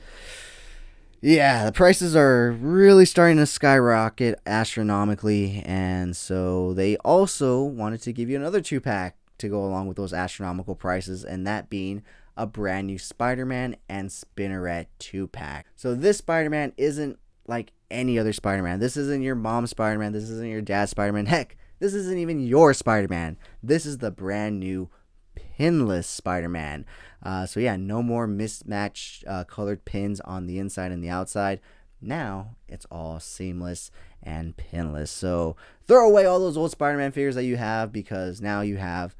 yeah, the prices are really starting to skyrocket astronomically, and so they also wanted to give you another two pack to go along with those astronomical prices, and that being a brand new Spider Man and Spinneret two pack. So, this Spider Man isn't like any other Spider Man. This isn't your mom's Spider Man, this isn't your dad's Spider Man. Heck, this isn't even your Spider Man. This is the brand new pinless Spider Man. Uh, so yeah, no more mismatched uh, colored pins on the inside and the outside. Now it's all seamless and pinless. So throw away all those old Spider-Man figures that you have because now you have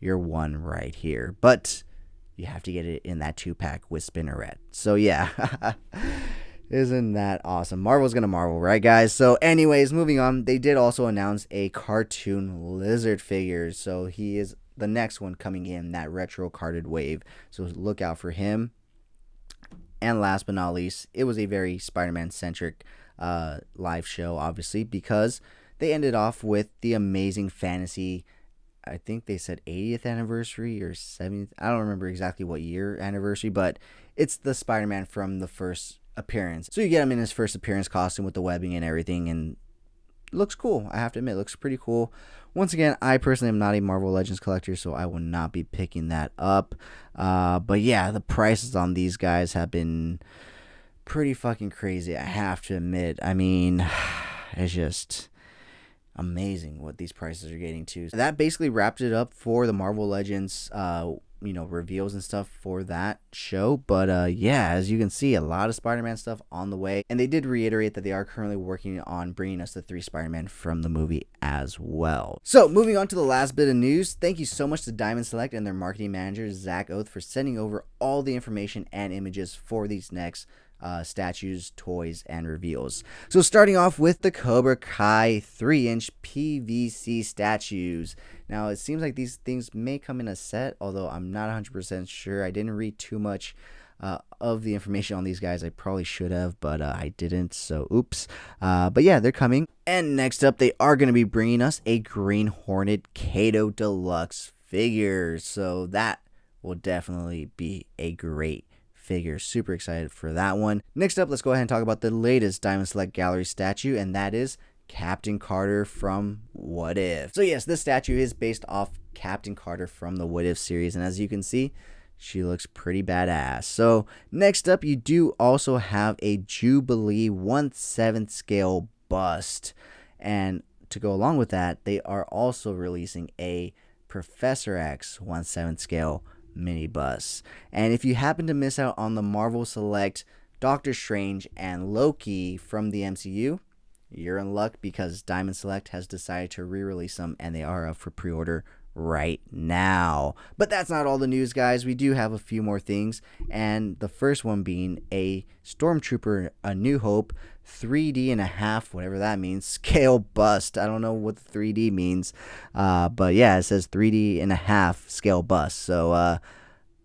your one right here. But you have to get it in that two pack with Spinneret. So yeah. Isn't that awesome? Marvel's gonna Marvel, right, guys? So, anyways, moving on. They did also announce a cartoon lizard figure. So he is the next one coming in, that retro carded wave. So look out for him. And last but not least, it was a very Spider Man centric uh, live show, obviously, because they ended off with the amazing fantasy. I think they said 80th anniversary or 70th. I don't remember exactly what year anniversary, but it's the Spider Man from the first appearance. So you get him in his first appearance costume with the webbing and everything, and looks cool. I have to admit, looks pretty cool. Once again, I personally am not a Marvel Legends collector, so I will not be picking that up. Uh, but yeah, the prices on these guys have been pretty fucking crazy. I have to admit. I mean, it's just amazing what these prices are getting to. That basically wrapped it up for the Marvel Legends uh, you know reveals and stuff for that show but uh yeah as you can see a lot of spider-man stuff on the way and they did reiterate that they are currently working on bringing us the three spider-man from the movie as well so moving on to the last bit of news thank you so much to diamond select and their marketing manager zach oat for sending over all the information and images for these next uh, statues, toys, and reveals. So, starting off with the Cobra Kai 3 inch PVC statues. Now, it seems like these things may come in a set, although I'm not 100% sure. I didn't read too much. Uh, of the information on these guys. I probably should have, but uh, I didn't, so oops. Uh, but yeah, they're coming. And next up, they are going to be bringing us a Green Hornet Kato Deluxe figure. So that will definitely be a great figure. Super excited for that one. Next up, let's go ahead and talk about the latest Diamond Select Gallery statue, and that is Captain Carter from What If. So yes, this statue is based off Captain Carter from the What If series, and as you can see, she looks pretty badass. So next up, you do also have a Jubilee 1 7th scale bust. And to go along with that, they are also releasing a Professor X 1 7th scale mini bus. And if you happen to miss out on the Marvel Select Doctor Strange and Loki from the MCU, you're in luck because Diamond Select has decided to re release them and they are up for pre order right now. But that's not all the news, guys. We do have a few more things, and the first one being a Stormtrooper A New Hope 3D and a half, whatever that means, scale bust. I don't know what the 3D means, uh, but yeah, it says 3D and a half scale bust. So, uh,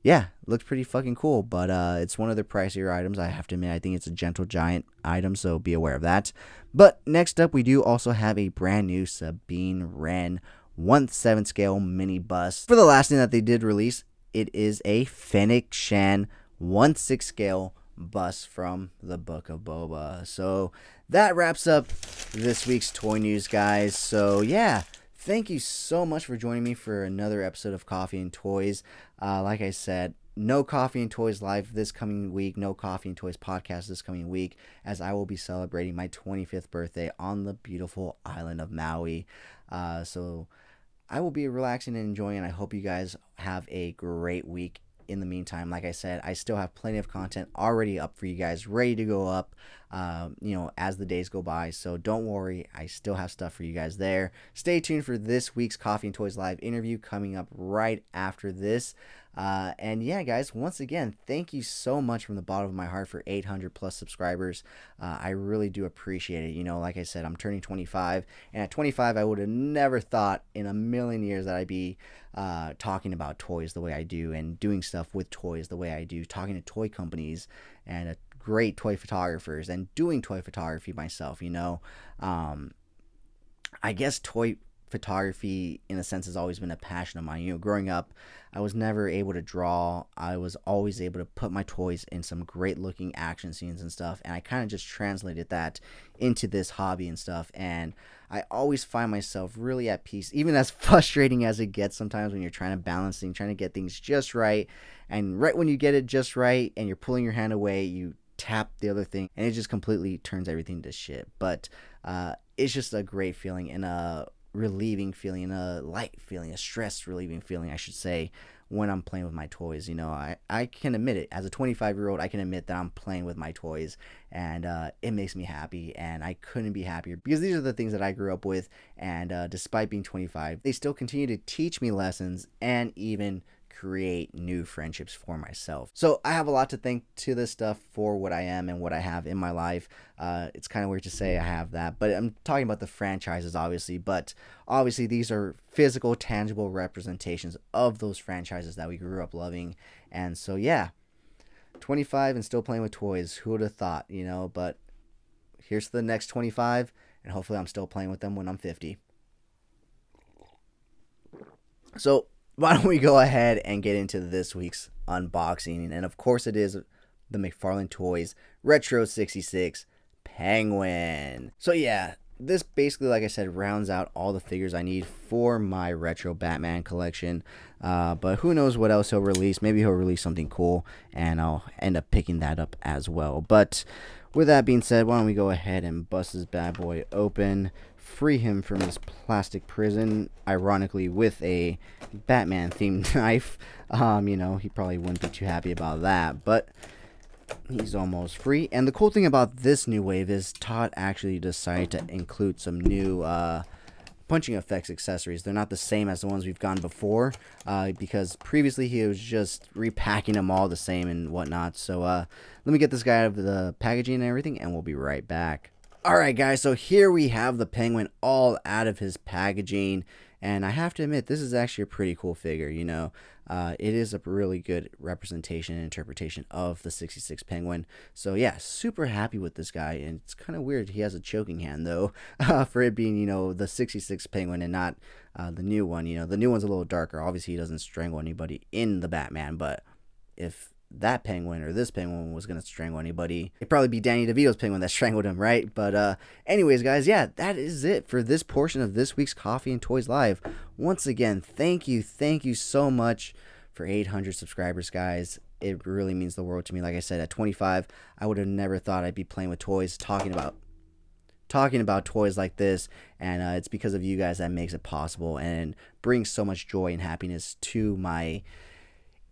yeah, looks pretty fucking cool, but uh, it's one of the pricier items. I have to admit, I think it's a Gentle Giant item, so be aware of that. But next up, we do also have a brand new Sabine Wren 1 7 scale mini bus. For the last thing that they did release, it is a Fennec Shan 1 6 scale bus from the Book of Boba. So that wraps up this week's toy news, guys. So yeah, thank you so much for joining me for another episode of Coffee and Toys. Uh, like I said, no Coffee and Toys live this coming week, no Coffee and Toys podcast this coming week, as I will be celebrating my 25th birthday on the beautiful island of Maui. Uh, so I will be relaxing and enjoying. I hope you guys have a great week. In the meantime, like I said, I still have plenty of content already up for you guys, ready to go up. Um, you know, as the days go by. So don't worry, I still have stuff for you guys there. Stay tuned for this week's Coffee and Toys Live interview coming up right after this. Uh, and yeah, guys, once again, thank you so much from the bottom of my heart for 800 plus subscribers. Uh, I really do appreciate it. You know, like I said, I'm turning 25, and at 25, I would have never thought in a million years that I'd be uh, talking about toys the way I do and doing stuff with toys the way I do, talking to toy companies and uh, great toy photographers and doing toy photography myself. You know, um, I guess toy photography in a sense has always been a passion of mine you know growing up i was never able to draw. I was always able to put my toys in some great looking action scenes and stuff and i kind of just translated that into this hobby and stuff and i always find myself really at peace even as frustrating as it gets sometimes when you're trying to balance things trying to get things just right and right when you get it just right and you're pulling your hand away you tap the other thing and it just completely turns everything to shit but uh, it's just a great feeling and a relieving feeling, a light feeling, a stress relieving feeling, I should say, when I'm playing with my toys. You know, I, I can admit it. As a 25 year old, I can admit that I'm playing with my toys and uh, it makes me happy. And I couldn't be happier because these are the things that I grew up with. And uh, despite being 25, they still continue to teach me lessons and even create new friendships for myself. So I have a lot to thank to this stuff for what I am and what I have in my life. Uh, it's kind of weird to say I have that, but I'm talking about the franchises, obviously. But obviously, these are physical, tangible representations of those franchises that we grew up loving. And so, yeah, 25 and still playing with toys. Who would have thought, you know? But here's the next 25, and hopefully, I'm still playing with them when I'm 50. So, why don't we go ahead and get into this week's unboxing? And of course, it is the McFarlane Toys Retro 66 Penguin. So, yeah, this basically, like I said, rounds out all the figures I need for my retro Batman collection. Uh, but who knows what else he'll release? Maybe he'll release something cool, and I'll end up picking that up as well. But with that being said, why don't we go ahead and bust this bad boy open? Free him from his plastic prison, ironically with a Batman themed knife. Um, you know, he probably wouldn't be too happy about that, but he's almost free. And the cool thing about this new wave is Todd actually decided to include some new uh, punching effects accessories. They're not the same as the ones we've gone before uh, because previously he was just repacking them all the same and whatnot. So uh, let me get this guy out of the packaging and everything, and we'll be right back. Alright guys, so here we have the penguin all out of his packaging. And I have to admit, this is actually a pretty cool figure, you know. Uh, it is a really good representation and interpretation of the 66 penguin. So yeah, super happy with this guy. And it's kind of weird he has a choking hand, though, uh, for it being, you know, the 66 penguin and not uh, the new one. You know, the new one's a little darker. Obviously, he doesn't strangle anybody in the Batman, but if that penguin or this penguin was going to strangle anybody, it'd probably be Danny DeVito's penguin that strangled him, right? But, uh, anyways, guys, yeah, that is it for this portion of this week's Coffee and Toys Live. Once again, thank you, thank you so much for 800 subscribers, guys. It really means the world to me. Like I said, at 25, I would have never thought I'd be playing with toys, talking about talking about toys like this and uh, it's because of you guys that makes it possible and brings so much joy and happiness to my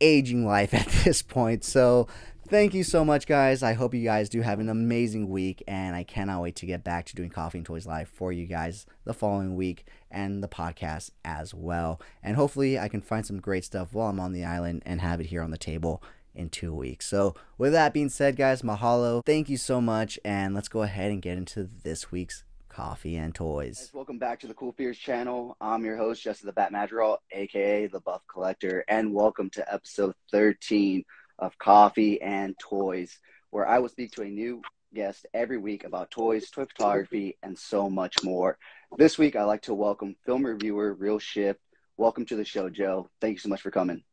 aging life at this point. So thank you so much, guys. I hope you guys do have an amazing week, and I cannot wait to get back to doing Coffee and Toys Live for you guys the following week and the podcast as well. And hopefully, I can find some great stuff while I'm on the island and have it here on the table in two weeks. So, with that being said, guys, mahalo. Thank you so much, and let's go ahead and get into this week's coffee and toys. Welcome back to the CoolFigurez channel. I'm your host, Jesse the Bat Madrigal, aka the Buff Collector, and welcome to episode 13 of Coffee and Toys, where I will speak to a new guest every week about toys, toy photography, and so much more. This week, I'd like to welcome film reviewer Real Shift. Welcome to the show, Joe. Thank you so much for coming.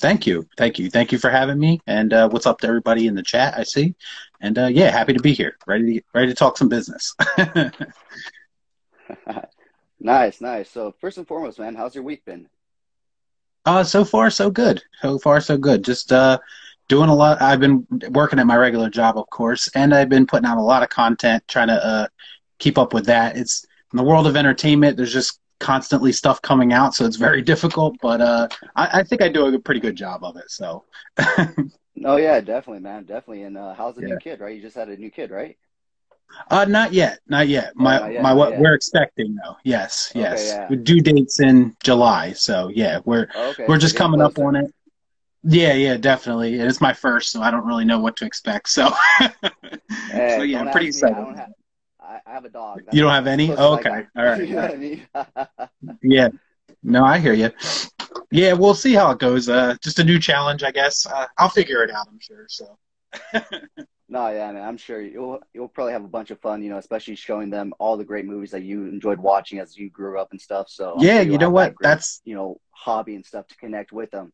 Thank you. Thank you. Thank you for having me. And uh, what's up to everybody in the chat? I see. And uh, yeah, happy to be here. Ready to ready to talk some business. nice, nice. So first and foremost, man, how's your week been? Uh, so far so good. So far so good. Just uh, doing a lot. I've been working at my regular job, of course, and I've been putting out a lot of content, trying to uh, keep up with that. It's in the world of entertainment. There's just constantly stuff coming out, so it's very difficult. But uh, I, I think I do a pretty good job of it. So. oh yeah, definitely, man, definitely. And uh, how's the yeah. new kid? Right, you just had a new kid, right? Uh, not yet, not yet. My oh, not yet, my what yet. we're expecting though. Yes, yes. Okay, yeah. Due dates in July, so yeah, we're okay, we're just coming closer. up on it. Yeah, yeah, definitely. And it's my first, so I don't really know what to expect. So, hey, so yeah, I'm pretty excited. I, I have a dog. That's you don't have any? Oh, okay. All right. I mean? yeah. No, I hear you. Yeah, we'll see how it goes. Uh, just a new challenge, I guess. Uh, I'll figure it out. I'm sure. So. no, yeah, man. I'm sure you'll you'll probably have a bunch of fun. You know, especially showing them all the great movies that you enjoyed watching as you grew up and stuff. So I'm yeah, sure you know what? That great, That's you know hobby and stuff to connect with them.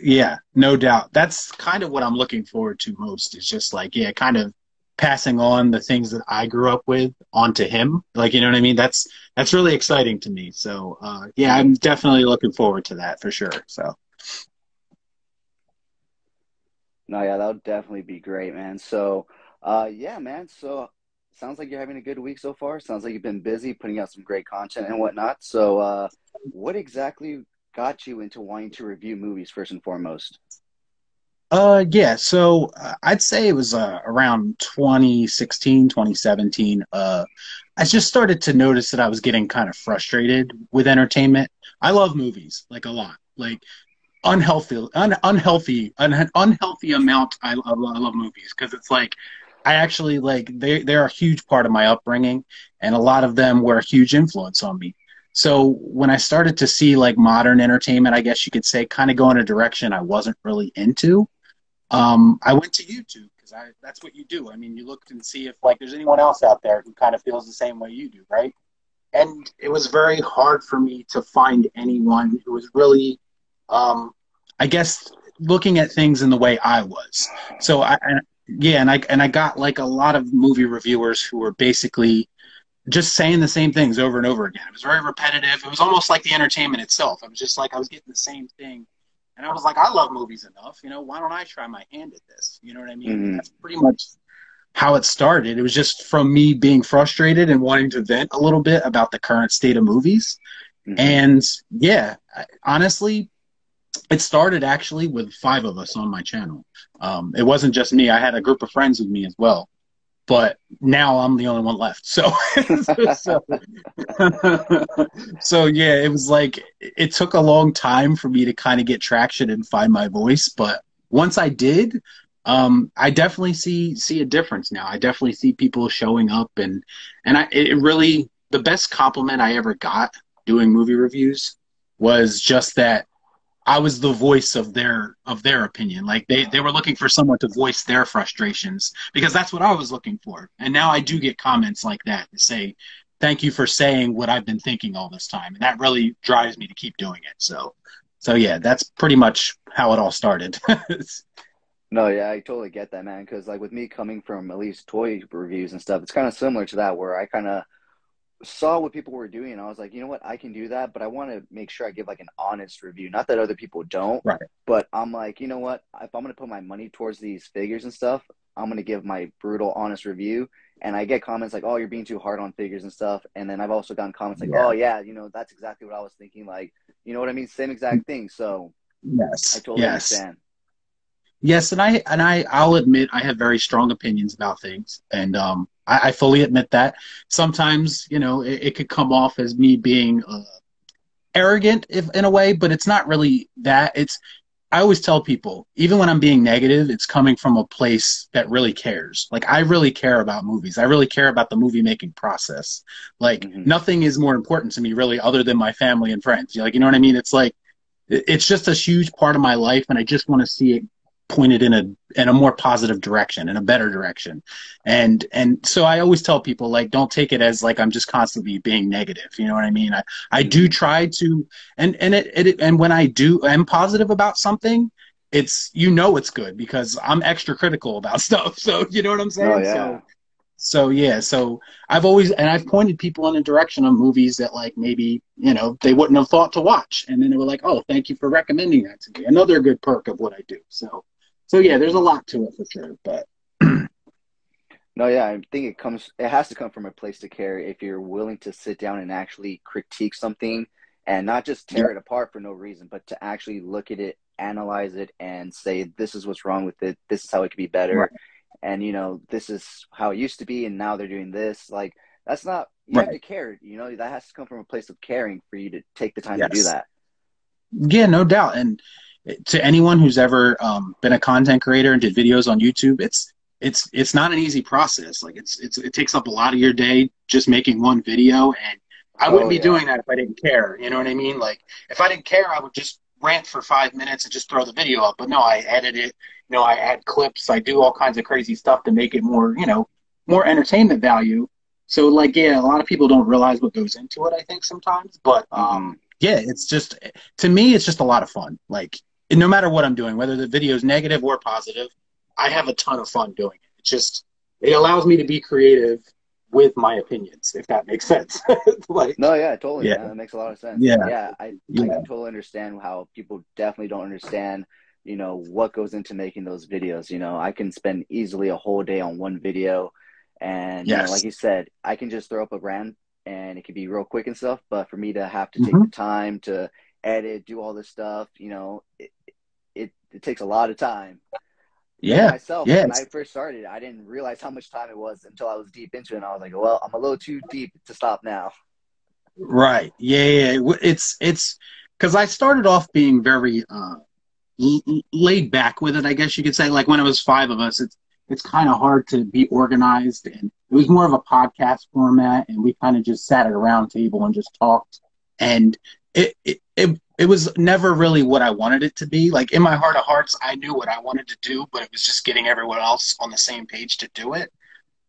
Yeah, no doubt. That's kind of what I'm looking forward to most. Is just like yeah, kind of passing on the things that I grew up with onto him. Like, you know what I mean? That's that's really exciting to me. So, uh, yeah, I'm definitely looking forward to that for sure. So. No, yeah, that would definitely be great, man. So, uh, yeah, man. So, sounds like you're having a good week so far. Sounds like you've been busy putting out some great content and whatnot. So, uh, what exactly got you into wanting to review movies first and foremost? Uh, yeah. So uh, I'd say it was uh, around 2016, 2017. Uh, I just started to notice that I was getting kind of frustrated with entertainment. I love movies like a lot, like unhealthy, un- unhealthy, un- unhealthy amount. I, I love movies because it's like I actually like they they're a huge part of my upbringing, and a lot of them were a huge influence on me. So when I started to see like modern entertainment, I guess you could say, kind of go in a direction I wasn't really into, um, I went to YouTube because I that's what you do. I mean, you look and see if like there's anyone else out there who kind of feels the same way you do, right? And it was very hard for me to find anyone who was really, um, I guess, looking at things in the way I was. So I, and, yeah, and I and I got like a lot of movie reviewers who were basically just saying the same things over and over again. It was very repetitive. It was almost like the entertainment itself. I was just like I was getting the same thing and I was like, I love movies enough. You know, why don't I try my hand at this? You know what I mean? Mm-hmm. That's pretty much how it started. It was just from me being frustrated and wanting to vent a little bit about the current state of movies. Mm-hmm. And yeah, honestly, it started actually with five of us on my channel. Um, it wasn't just me. I had a group of friends with me as well. But now I'm the only one left. So, so, so, yeah, it was like it took a long time for me to kind of get traction and find my voice, but once I did, um, I definitely see see a difference now. I definitely see people showing up, and and I it really the best compliment I ever got doing movie reviews was just that I was the voice of their of their opinion. Like they, they were looking for someone to voice their frustrations because that's what I was looking for. And now I do get comments like that to say, Thank you for saying what I've been thinking all this time. And that really drives me to keep doing it. So so yeah, that's pretty much how it all started. no, yeah, I totally get that, man. Because like with me coming from at least toy reviews and stuff, it's kind of similar to that, where I kind of saw what people were doing and I was like, you know what, I can do that, but I want to make sure I give like an honest review. Not that other people don't, right? But I'm like, you know what, if I'm gonna put my money towards these figures and stuff, I'm gonna give my brutal, honest review. And I get comments like, "Oh, you're being too hard on figures and stuff." And then I've also gotten comments like, yeah. "Oh, yeah, you know, that's exactly what I was thinking." Like, you know what I mean? Same exact thing. So, yes, I totally yes. understand. Yes, and I and I I'll admit I have very strong opinions about things, and um, I, I fully admit that. Sometimes, you know, it, it could come off as me being uh, arrogant, if in a way, but it's not really that. It's I always tell people, even when I'm being negative, it's coming from a place that really cares. Like I really care about movies. I really care about the movie making process. Like mm-hmm. nothing is more important to me really other than my family and friends. Like you know what I mean? It's like it's just a huge part of my life and I just want to see it pointed in a in a more positive direction in a better direction. And and so i always tell people like don't take it as like i'm just constantly being negative you know what i mean? I i do mm-hmm. try to and and it, it and when i do am positive about something it's you know it's good because i'm extra critical about stuff so you know what i'm saying? Oh, yeah. so so yeah so i've always and i've pointed people in a direction of movies that like maybe you know they wouldn't have thought to watch. And then they were like oh thank you for recommending that to me. Another good perk of what i do so so yeah, there's a lot to it for sure. But no, yeah, I think it comes. It has to come from a place to care. If you're willing to sit down and actually critique something, and not just tear it apart for no reason, but to actually look at it, analyze it, and say this is what's wrong with it. This is how it could be better. Right. And you know, this is how it used to be, and now they're doing this. Like that's not you right. have to care. You know, that has to come from a place of caring for you to take the time yes. to do that. Yeah, no doubt. And to anyone who's ever um, been a content creator and did videos on YouTube, it's it's it's not an easy process. Like it's it's it takes up a lot of your day just making one video, and I wouldn't oh, be yeah. doing that if I didn't care. You know what I mean? Like if I didn't care, I would just rant for five minutes and just throw the video up. But no, I edit it. You know, I add clips. I do all kinds of crazy stuff to make it more, you know, more entertainment value. So like, yeah, a lot of people don't realize what goes into it. I think sometimes, but um, mm-hmm. yeah, it's just to me, it's just a lot of fun. Like no matter what I'm doing, whether the video is negative or positive, I have a ton of fun doing it. It just it allows me to be creative with my opinions, if that makes sense. like, no, yeah, totally. Yeah. that makes a lot of sense. Yeah, yeah, I, yeah. I can totally understand how people definitely don't understand, you know, what goes into making those videos. You know, I can spend easily a whole day on one video, and yes. you know, like you said, I can just throw up a brand and it can be real quick and stuff. But for me to have to take mm-hmm. the time to edit, do all this stuff, you know, it, it, takes a lot of time. Yeah. Myself, yes. when I first started, I didn't realize how much time it was until I was deep into it. And I was like, well, I'm a little too deep to stop now. Right. Yeah. yeah. It's, it's, because I started off being very uh, laid back with it, I guess you could say. Like when it was five of us, it's, it's kind of hard to be organized. And it was more of a podcast format. And we kind of just sat at a round table and just talked. And it, it, it, it was never really what I wanted it to be. Like in my heart of hearts, I knew what I wanted to do, but it was just getting everyone else on the same page to do it.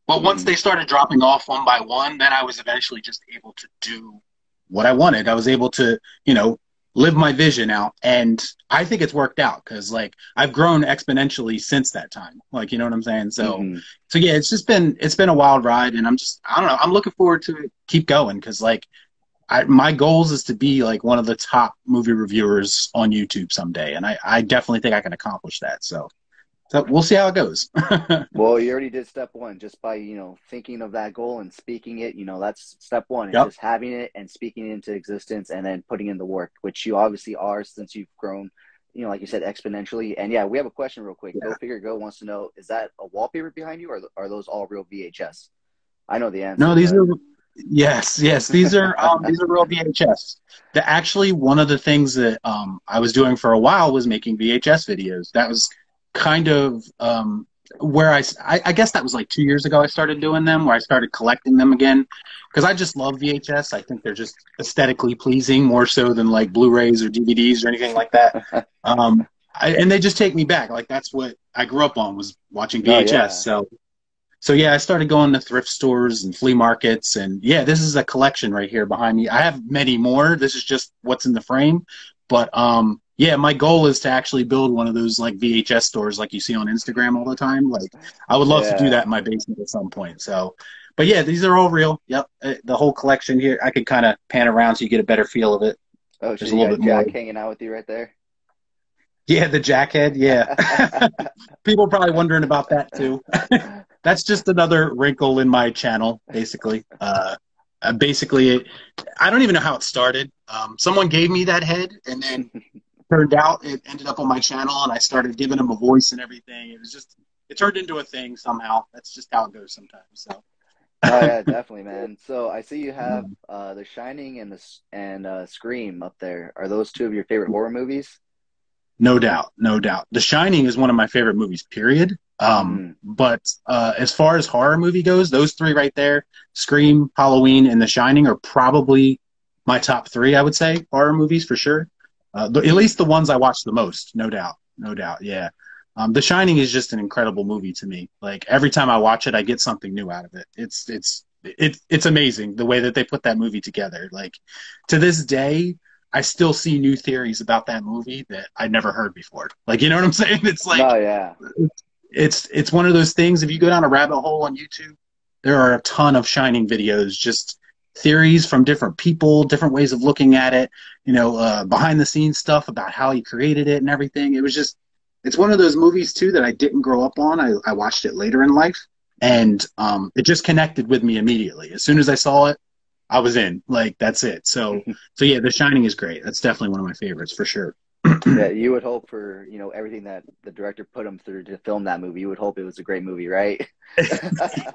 But once they started dropping off one by one, then I was eventually just able to do what I wanted. I was able to, you know, live my vision out. And I think it's worked out because like I've grown exponentially since that time. Like, you know what I'm saying? So, mm-hmm. so yeah, it's just been, it's been a wild ride and I'm just, I don't know, I'm looking forward to keep going because like I, my goals is to be like one of the top movie reviewers on YouTube someday, and I, I definitely think I can accomplish that. So, so we'll see how it goes. well, you already did step one just by you know thinking of that goal and speaking it. You know that's step one. Yep. Just having it and speaking it into existence, and then putting in the work, which you obviously are since you've grown, you know, like you said, exponentially. And yeah, we have a question real quick. Yeah. Go figure. Go wants to know: Is that a wallpaper behind you, or are those all real VHS? I know the answer. No, these but- are yes, yes. These are um, these are real VHS. The, actually, one of the things that um, I was doing for a while was making VHS videos. That was kind of um, where i guess that was like two years ago. I started doing them, where I started collecting them again because I just love VHS. I think they're just aesthetically pleasing more so than like Blu-rays or DVDs or anything like that. um, I, and they just take me back. Like that's what I grew up on was watching Oh, VHS. yeah. So, so yeah, I started going to thrift stores and flea markets, and yeah, this is a collection right here behind me. I have many more. This is just what's in the frame, but um, yeah, my goal is to actually build one of those like VHS stores like you see on Instagram all the time. Like I would love to do that in my basement at some point. So, but yeah, these are all real. Yep, Uh, the whole collection here. I could kind of pan around so you get a better feel of it. Oh, There's a little bit more. Hanging out with you right there. Yeah, the jackhead. Yeah. People are probably wondering about that too. That's just another wrinkle in my channel, basically. Uh, uh, basically, it, I don't even know how it started. Um, someone gave me that head, and then turned out it ended up on my channel, and I started giving him a voice and everything. It was just it turned into a thing somehow. That's just how it goes sometimes. So oh yeah, definitely, man. So I see you have uh, The Shining and the S- and uh, Scream up there. Are those two of your favorite horror movies? No doubt, no doubt. The Shining is one of my favorite movies. Period. Um, but uh, as far as horror movie goes, those three right there, Scream, Halloween, and The Shining, are probably my top three. I would say horror movies for sure. Uh, the, at least the ones I watch the most, no doubt, no doubt. Yeah, um, The Shining is just an incredible movie to me. Like every time I watch it, I get something new out of it. It's it's it's it's amazing the way that they put that movie together. Like to this day, I still see new theories about that movie that I'd never heard before. Like you know what I'm saying? It's like oh yeah, it's it's one of those things if you go down a rabbit hole on youtube there are a ton of shining videos just theories from different people different ways of looking at it you know uh, behind the scenes stuff about how he created it and everything it was just it's one of those movies too that i didn't grow up on i, I watched it later in life and um, it just connected with me immediately as soon as i saw it i was in like that's it so so yeah the shining is great that's definitely one of my favorites for sure yeah. You would hope for you know everything that the director put him through to film that movie. You would hope it was a great movie, right?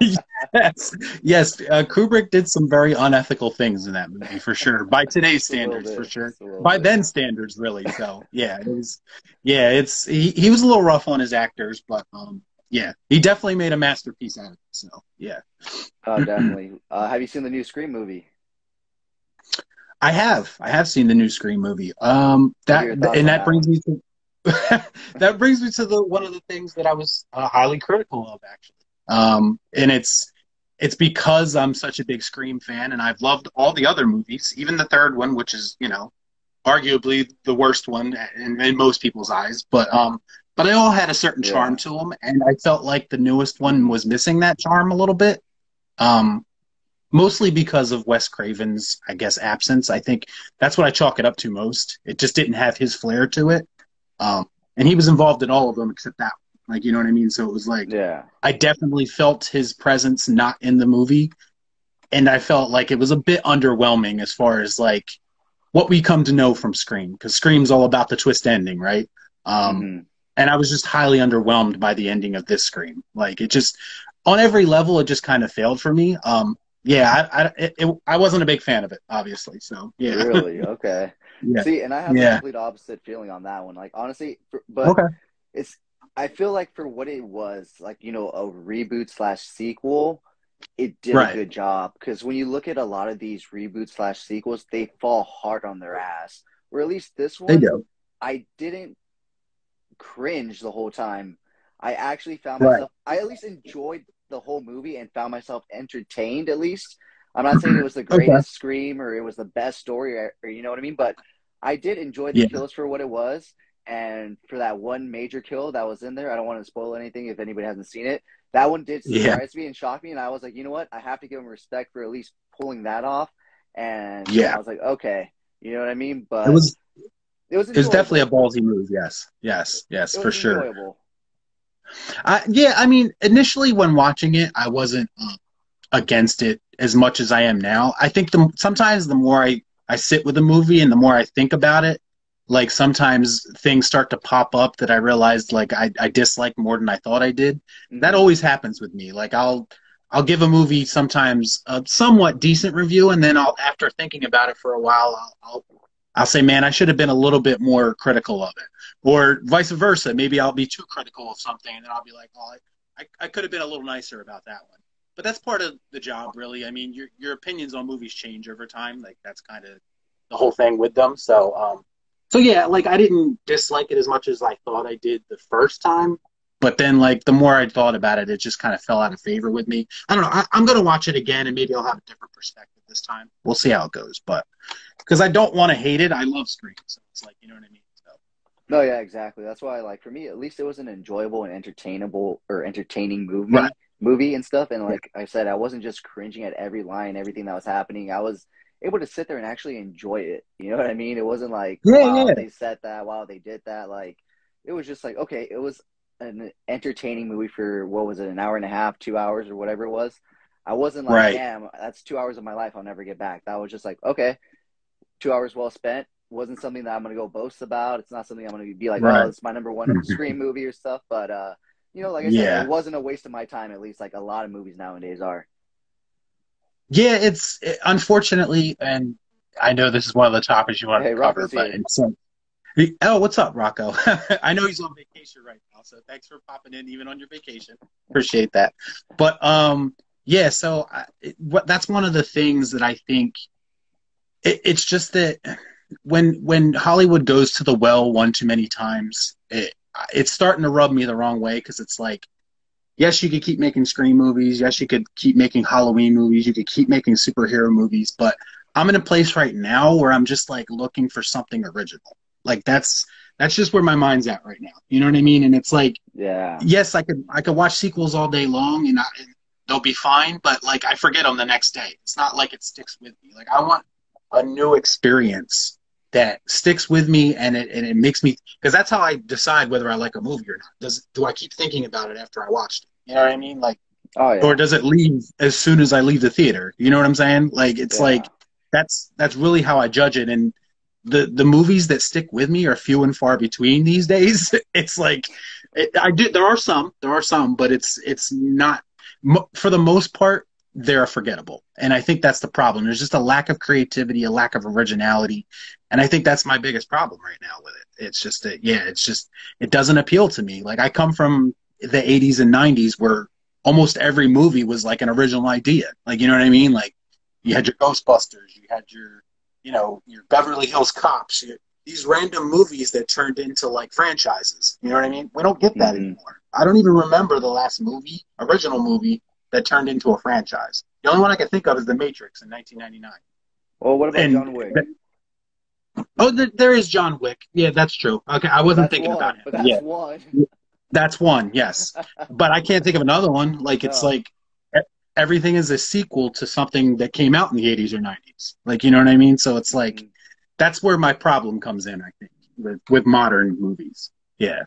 yes, yes. Uh, Kubrick did some very unethical things in that movie, for sure. By today's standards, bit, for sure. just a little By bit. then standards, really. So yeah, it was. Yeah, it's he, he was a little rough on his actors, but um, yeah, he definitely made a masterpiece out of it. So yeah, Oh, definitely. Uh, have you seen the new Scream movie? I have I have seen the new Scream movie. Um, that your thoughts on and that that brings me to that brings me to the one of the things that I was uh, highly critical of actually. Um, and it's it's because I'm such a big Scream fan and I've loved all the other movies, even the third one, which is you know arguably the worst one in, in most people's eyes. But um, but they all had a certain Yeah. charm to them, and I felt like the newest one was missing that charm a little bit. Um, mostly because of Wes Craven's, I guess, absence. I think that's what I chalk it up to most. It just didn't have his flair to it. Um, and he was involved in all of them except that. one. Like, you know what I mean? So it was like, Yeah. I definitely felt his presence not in the movie. And I felt like it was a bit underwhelming as far as like what we come to know from Scream, because Scream's all about the twist ending, right? Um, Mhm. And I was just highly underwhelmed by the ending of this Scream. Like it just, on every level, it just kind of failed for me. Um, yeah, I, I, it, it, I wasn't a big fan of it, obviously. So yeah, Really? Okay. yeah, See, and I have the Yeah. complete opposite feeling on that one. Like honestly, for, but okay, it's I feel like for what it was, like you know, a reboot slash sequel, it did Right. a good job. Because when you look at a lot of these reboot slash sequels, they fall hard on their ass. Or at least this one, do. I didn't cringe the whole time. I actually found Right. myself. I at least enjoyed the whole movie and found myself entertained. At least I'm not saying it was the Okay. greatest scream or it was the best story or, or you know what I mean, but I did enjoy the Yeah. kills for what it was. And for that one major kill that was in there, I don't want to spoil anything if anybody hasn't seen it. That one did Yeah. surprise me and shock me, and I was like, you know what? I have to give him respect for at least pulling that off. And Yeah. I was like, okay, you know what I mean. But It was it was it was definitely a ballsy move. Yes, yes, yes, for sure. enjoyable. Yeah, I mean, initially when watching it, I wasn't uh, against it as much as I am now. I think the sometimes the more I I sit with a movie and the more I think about it, like sometimes things start to pop up that I realized like I, I dislike more than I thought I did. Mm-hmm. That always happens with me. Like I'll I'll give a movie sometimes a somewhat decent review, and then I'll after thinking about it for a while, I'll I'll, I'll say, man, I should have been a little bit more critical of it, or vice versa. Maybe I'll be too critical of something, and then I'll be like, oh, I, I could have been a little nicer about that one. But that's part of the job, really. I mean, your your opinions on movies change over time. Like that's kind of the whole thing with them. So, um, so yeah, like I didn't dislike it as much as I thought I did the first time. But then, like the more I thought about it, it just kind of fell out of favor with me. I don't know. I, I'm gonna watch it again, and maybe I'll have a different perspective this time. We'll see how it goes. But because I don't want to hate it, I love Scream, so it's like you know what I mean. So, No, yeah, exactly. That's why, like, for me, at least it was an enjoyable and entertainable or entertaining movie, Right. movie and stuff. And like I said, I wasn't just cringing at every line, everything that was happening. I was able to sit there and actually enjoy it. You know what I mean? It wasn't like, Yeah, wow, yeah. they said that, wow, they did that. Like, it was just like, okay, it was an entertaining movie for what was it, an hour and a half, two hours, or whatever it was. I wasn't like, Right. damn, that's two hours of my life I'll never get back. That was just like, okay, two hours well spent. Wasn't something that I'm gonna go boast about. It's not something I'm gonna be like, Right. oh, it's my number one Scream movie or stuff. But uh, you know, like I said, Yeah. it wasn't a waste of my time. At least like a lot of movies nowadays are. yeah, it's it, unfortunately, and I know this is one of the topics you want Hey, to cover, but in some, oh, what's up, Rocco? I know he's on vacation right now, so thanks for popping in even on your vacation. Appreciate that. But um, yeah, so I, it, what that's one of the things that I think it, it's just that when when Hollywood goes to the well one too many times, it it's starting to rub me the wrong way because it's like, yes, you could keep making Scream movies, yes, you could keep making Halloween movies, you could keep making superhero movies, but I'm in a place right now where I'm just like looking for something original. Like that's that's just where my mind's at right now. You know what I mean? And it's like Yeah. yes, I could I could watch sequels all day long and, I, and they'll be fine, but like I forget them the next day. It's not like it sticks with me. Like I want a new experience that sticks with me and it and it makes me because that's how I decide whether I like a movie or not. Does do I keep thinking about it after I watched it? You know what I mean? Like Oh yeah. or does it leave as soon as I leave the theater? You know what I'm saying? Like it's Yeah. like that's that's really how I judge it and the the movies that stick with me are few and far between these days. It's like it, I do there are some there are some but it's it's not for the most part they're forgettable. And I think that's the problem. There's just a lack of creativity, a lack of originality. And I think that's my biggest problem right now with it. It's just that yeah, it's just it doesn't appeal to me. Like I come from the 80s and 90s where almost every movie was like an original idea. Like, you know what I mean? Like, you had your Ghostbusters, you had your, you know, your Beverly Hills Cops, your, these random movies that turned into like franchises. You know what I mean? We don't get that Mhm. anymore. I don't even remember the last movie, original movie, that turned into a franchise. The only one I can think of is The Matrix in 1999. Well, what about And- John Wick? Oh, there, there is John Wick. Yeah, that's true. Okay, I wasn't That's thinking one, about him. but that's yeah, one. that's one. Yes. but I can't think of another one. Like it's No. like everything is a sequel to something that came out in the 80s or 90s. Like you know what I mean? So it's like Mhm. that's where my problem comes in. I think with with modern movies. Yeah.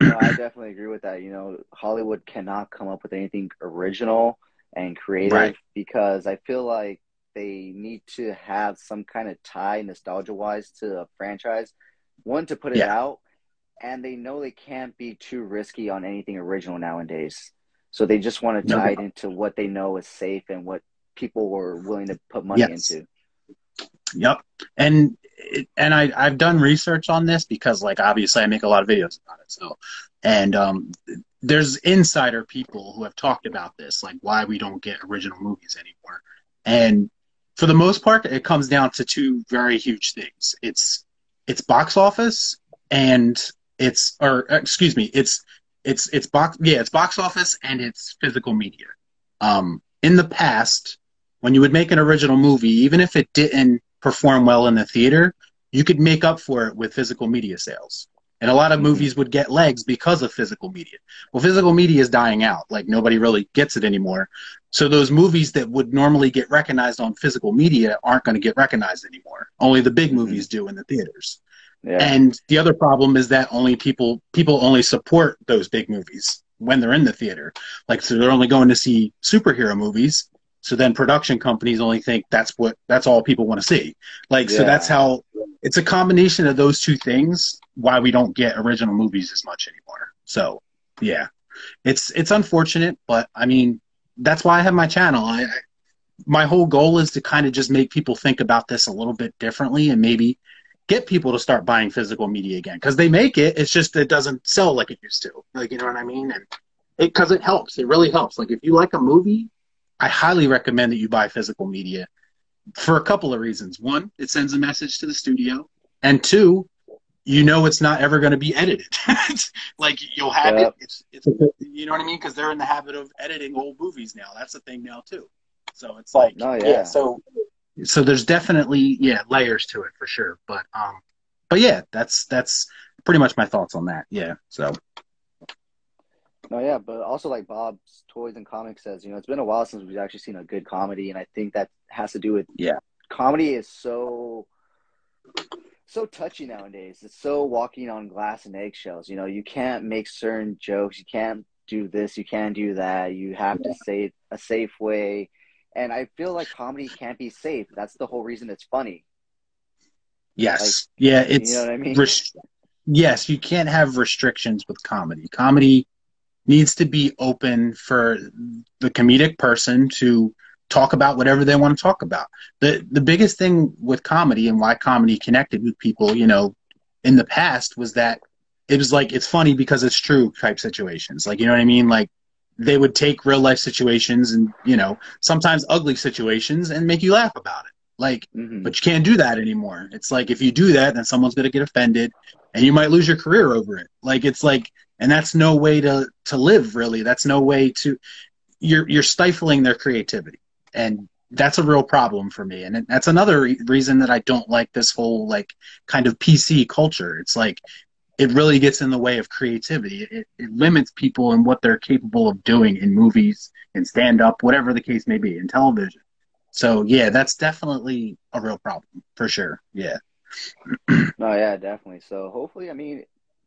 no, I definitely agree with that. You know, Hollywood cannot come up with anything original and creative Right. because I feel like they need to have some kind of tie nostalgia wise to a franchise. One to put it Yeah. out, and they know they can't be too risky on anything original nowadays. So they just want to tie it into what they know is safe and what people were willing to put money Yes. into. Yep. And and I I've done research on this because like obviously I make a lot of videos about it. So and um there's insider people who have talked about this like why we don't get original movies anymore. And for the most part it comes down to two very huge things. It's it's box office and it's or excuse me, it's it's it's box yeah, it's box office and it's physical media. Um in the past when you would make an original movie, even if it didn't perform well in the theater, you could make up for it with physical media sales. And a lot of Mhm. movies would get legs because of physical media. Well, physical media is dying out. Like nobody really gets it anymore. So those movies that would normally get recognized on physical media aren't going to get recognized anymore. Only the big Mhm. movies do in the theaters. Yeah. And the other problem is that only people people only support those big movies when they're in the theater. Like so they're only going to see superhero movies. So then production companies only think that's what that's all people want to see. Like so that's how it's a combination of those two things why we don't get original movies as much anymore. So yeah, it's it's unfortunate, but I mean that's why I have my channel. I, I my whole goal is to kind of just make people think about this a little bit differently and maybe get people to start buying physical media again because they make it. It's just it doesn't sell like it used to. Like you know what I mean? And because it, it helps, it really helps. Like if you like a movie, I highly recommend that you buy physical media for a couple of reasons. One, it sends a message to the studio, and two, you know it's not ever going to be edited. like you'll have yep. it. It's, it's you know what I mean? Because they're in the habit of editing old movies now. That's a thing now too. So it's like, oh, yeah. yeah. So so there's definitely yeah layers to it for sure. But um, but yeah, that's that's pretty much my thoughts on that. Yeah. So. No, yeah, but also like Bob's Toys and Comics says, you know, it's been a while since we've actually seen a good comedy, and I think that has to do with yeah, comedy is so so touchy nowadays. It's so walking on glass and eggshells. You know, you can't make certain jokes. You can't do this. You can't do that. You have yeah. to say it a safe way. And I feel like comedy can't be safe. That's the whole reason it's funny. Yes. Like, yeah. It's, you know what I mean? Rest- yes. You can't have restrictions with comedy. Comedy needs to be open for the comedic person to talk about whatever they want to talk about. The the biggest thing with comedy and why comedy connected with people, you know, in the past was that it was like it's funny because it's true type situations. Like you know what I mean? Like they would take real life situations and, you know, sometimes ugly situations and make you laugh about it. Like mm-hmm. but you can't do that anymore. It's like if you do that then someone's gonna get offended and you might lose your career over it. Like it's like and that's no way to to live really. That's no way to you're you're stifling their creativity and that's a real problem for me and that's another re- reason that i don't like this whole like kind of pc culture it's like it really gets in the way of creativity. It, it limits people and what they're capable of doing in movies and stand up whatever the case may be in television. So yeah that's definitely a real problem for sure. Yeah. No yeah definitely. So hopefully i mean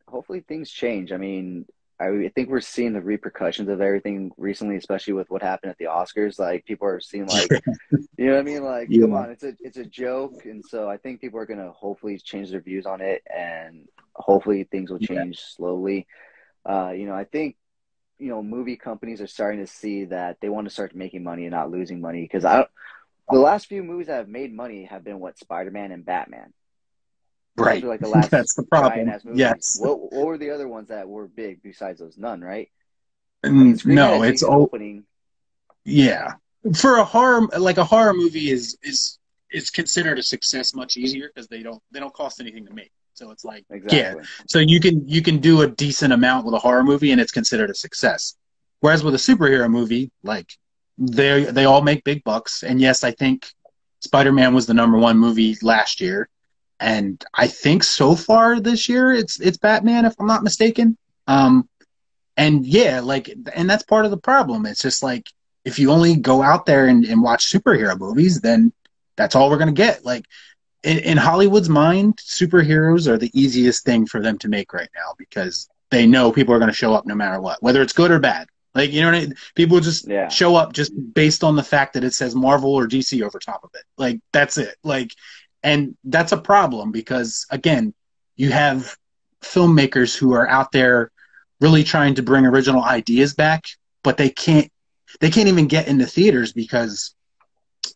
hopefully things change. I mean I think we're seeing the repercussions of everything recently, especially with what happened at the Oscars. Like people are seeing like, you know what I mean? Like, yeah. come on, it's a it's a joke, and so I think people are gonna hopefully change their views on it, and hopefully things will change yeah. slowly. Uh, you know, I think you know movie companies are starting to see that they want to start making money and not losing money because I, the last few movies that have made money have been what Spider Man and Batman. Right. Like the last That's the problem. Yes. What, what were the other ones that were big besides those? None, right? I mean, no, it's opening. Yeah, for a horror like a horror movie is is is considered a success much easier because they don't they don't cost anything to make. So it's like exactly. yeah. So you can you can do a decent amount with a horror movie and it's considered a success. Whereas with a superhero movie, like they they all make big bucks. And yes, I think Spider Man was the number one movie last year and I think so far this year it's it's Batman if I'm not mistaken. Um, and yeah, like, and that's part of the problem. It's just like if you only go out there and, and watch superhero movies, then that's all we're gonna get. Like in, in Hollywood's mind, superheroes are the easiest thing for them to make right now because they know people are gonna show up no matter what, whether it's good or bad. Like you know, I mean? people just yeah. show up just based on the fact that it says Marvel or DC over top of it. Like that's it. Like and that's a problem because, again, you have filmmakers who are out there really trying to bring original ideas back, but they can't they can't even get into theaters because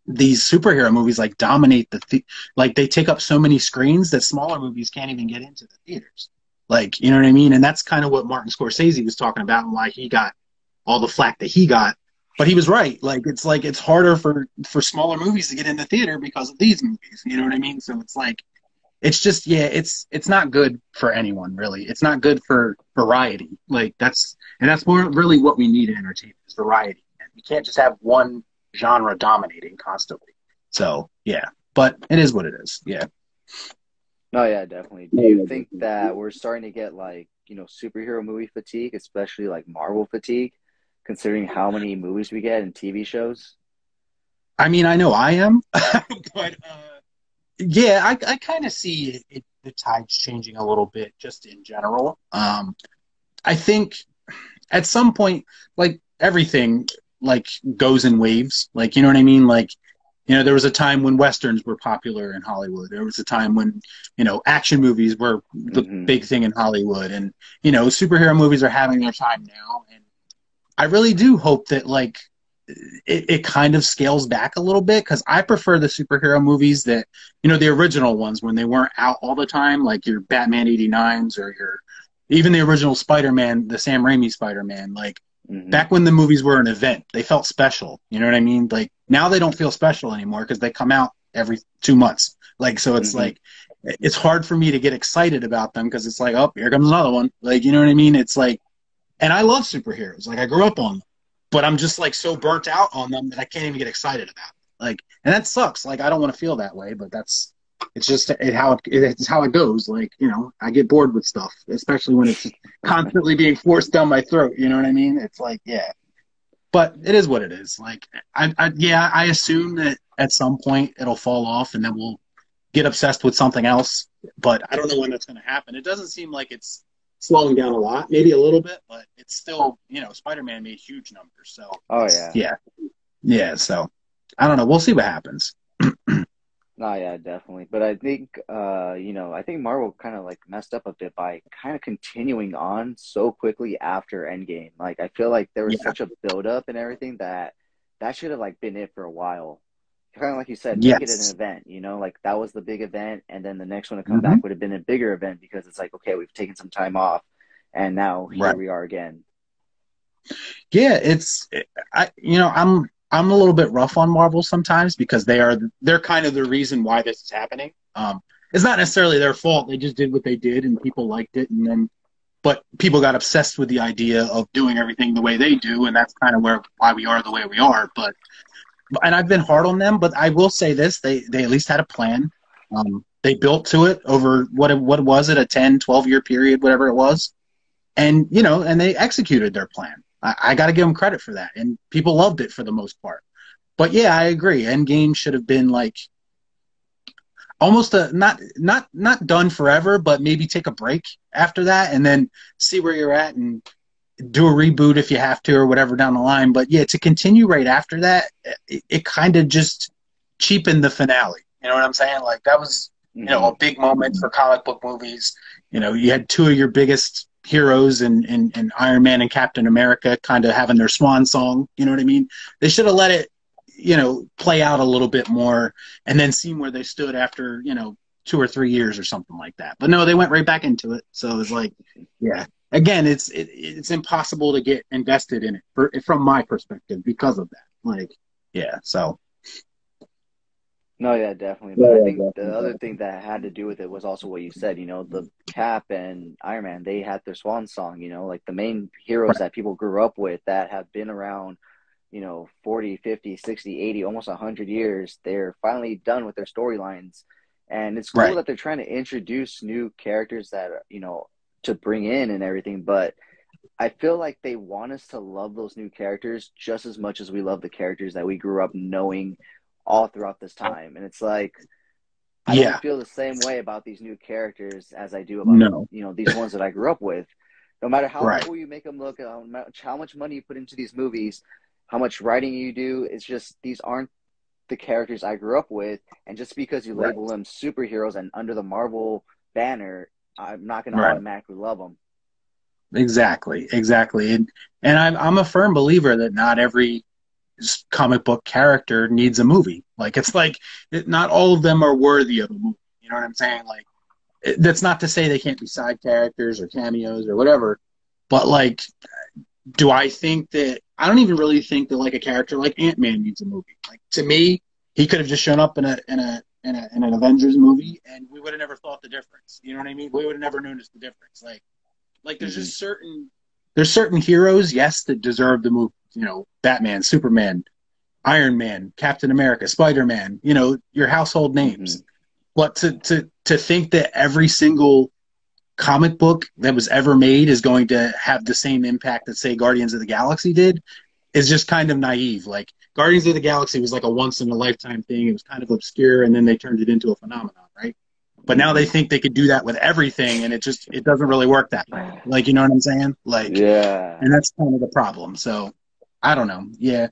these superhero movies like dominate the, like they take up so many screens that smaller movies can't even get into the theaters. Like, you know what I mean? And that's kind of what Martin Scorsese was talking about and why he got all the flack that he got but he was right. Like it's like it's harder for for smaller movies to get in the theater because of these movies. You know what I mean? So it's like it's just yeah, it's it's not good for anyone really. It's not good for variety. Like that's and that's more really what we need in entertainment is variety. You can't just have one genre dominating constantly. So yeah, but it is what it is. Yeah. No, yeah, definitely. Do you think that we're starting to get like you know superhero movie fatigue, especially like Marvel fatigue? considering how many movies we get and TV shows? I mean, I know I am, but uh, yeah, I, I kind of see it, it, the tides changing a little bit just in general. Um, I think at some point, like everything, like goes in waves. Like you know what I mean? Like you know, there was a time when westerns were popular in Hollywood. There was a time when, you know, action movies were the Mhm. big thing in Hollywood, and you know, superhero movies are having their time now. And I really do hope that like it, it kind of scales back a little bit because I prefer the superhero movies that you know the original ones when they weren't out all the time, like your Batman '89s or your even the original Spider-Man, the Sam Raimi Spider-Man, like Mhm. back when the movies were an event they felt special. You know what i mean? Like now they don't feel special anymore because they come out every two months. Like so it's Mhm. like it's hard for me to get excited about them because it's like oh here comes another one. Like you know what i mean? It's like and i love superheroes. Like i grew up on them but i'm just like so burnt out on them that i can't even get excited about it. like and that sucks. Like i don't want to feel that way but that's it's just it, how it, it's how it goes like you know i get bored with stuff especially when it's constantly being forced down my throat. You know what I mean? It's like, yeah. But it is what it is. Like, I, I yeah, I assume that at some point it'll fall off, and then we'll get obsessed with something else. But I don't know when that's going to happen. It doesn't seem like it's slowing down a lot, maybe a little bit, but it's still, you know, Spider-Man made huge numbers. So Oh yeah. yeah, yeah. So I don't know. We'll see what happens. No, yeah, definitely. But I think, uh, you know, I think Marvel kind of like messed up a bit by kind of continuing on so quickly after Endgame. Like, I feel like there was Yeah. such a buildup and everything that that should have like been it for a while. Kind of like you said, make it an event. You know, like that was the big event, and then the next one to come Mhm. back would have been a bigger event because it's like, okay, we've taken some time off, and now here Right. we are again. Yeah, it's I you know I'm I'm a little bit rough on Marvel sometimes because they are they're kind of the reason why this is happening. Um, it's not necessarily their fault; they just did what they did, and people liked it, and then but people got obsessed with the idea of doing everything the way they do, and that's kind of where why we are the way we are. But and I've been hard on them, but I will say this: they they at least had a plan. Um, they built to it over what what was it a 10, 12 year period, whatever it was, and you know, and they executed their plan. I, I got to give them credit for that, and people loved it for the most part. But yeah, I agree. Endgame should have been like almost a not not not done forever, but maybe take a break after that, and then see where you're at and do a reboot if you have to or whatever down the line. But yeah, to continue right after that, it, it kind of just cheapened the finale. You know what I'm saying? Like that was you know mm-hmm. a big moment for comic book movies. You know, you had two of your biggest heroes and, in, in Iron Man and Captain America kind of having their swan song. You know what I mean? They should have let it, you know, play out a little bit more and then seen where they stood after, you know, two or three years or something like that. But no, they went right back into it. So it's like, yeah. Again, it's it, it's impossible to get invested in it for, from my perspective because of that. Like, yeah. So No, yeah, definitely. Yeah, But I think the other thing that had to do with it was also what you said. You know, the Cap and Iron Man, they had their swan song. You know, like the main heroes that people grew up with that have been around, you know, 40, 50, 60, 80, almost 100 years. They're finally done with their storylines. And it's cool Right. that they're trying to introduce new characters that, you know, to bring in and everything. But I feel like they want us to love those new characters just as much as we love the characters that we grew up knowing all throughout this oh. time. And it's like I Yeah. don't feel the same way about these new characters as I do about No. you know these ones that I grew up with. No matter how Right. cool you make them look, how much money you put into these movies, how much writing you do, it's just these aren't the characters I grew up with. And just because you Right. label them superheroes and under the Marvel banner, I'm not going Right. to automatically love them. Exactly, exactly, and and I'm I'm a firm believer that not every comic book character needs a movie. Like it's like not all of them are worthy of a movie. You know what I'm saying? Like that's not to say they can't be side characters or cameos or whatever, but like, do I think that I don't even really think that like a character like Ant Man needs a movie. Like to me, he could have just shown up in a in a in, a, in an Avengers movie, and we would have never thought the difference. You know what I mean? We would have never noticed the difference. Like, like there's just mm-hmm. certain there's certain heroes, yes, that deserve the movie. You know, Batman, Superman, Iron Man, Captain America, Spider Man. You know, your household mm-hmm. names. But to to to think that every single comic book that was ever made is going to have the same impact that say Guardians of the Galaxy did is just kind of naive. Like Guardians of the Galaxy was like a once in a lifetime thing. It was kind of obscure and then they turned it into a phenomenon, right? But now they think they could do that with everything and it just it doesn't really work that way. Like you know what I'm saying? Like Yeah. and that's kind of the problem. So I don't know. Yeah.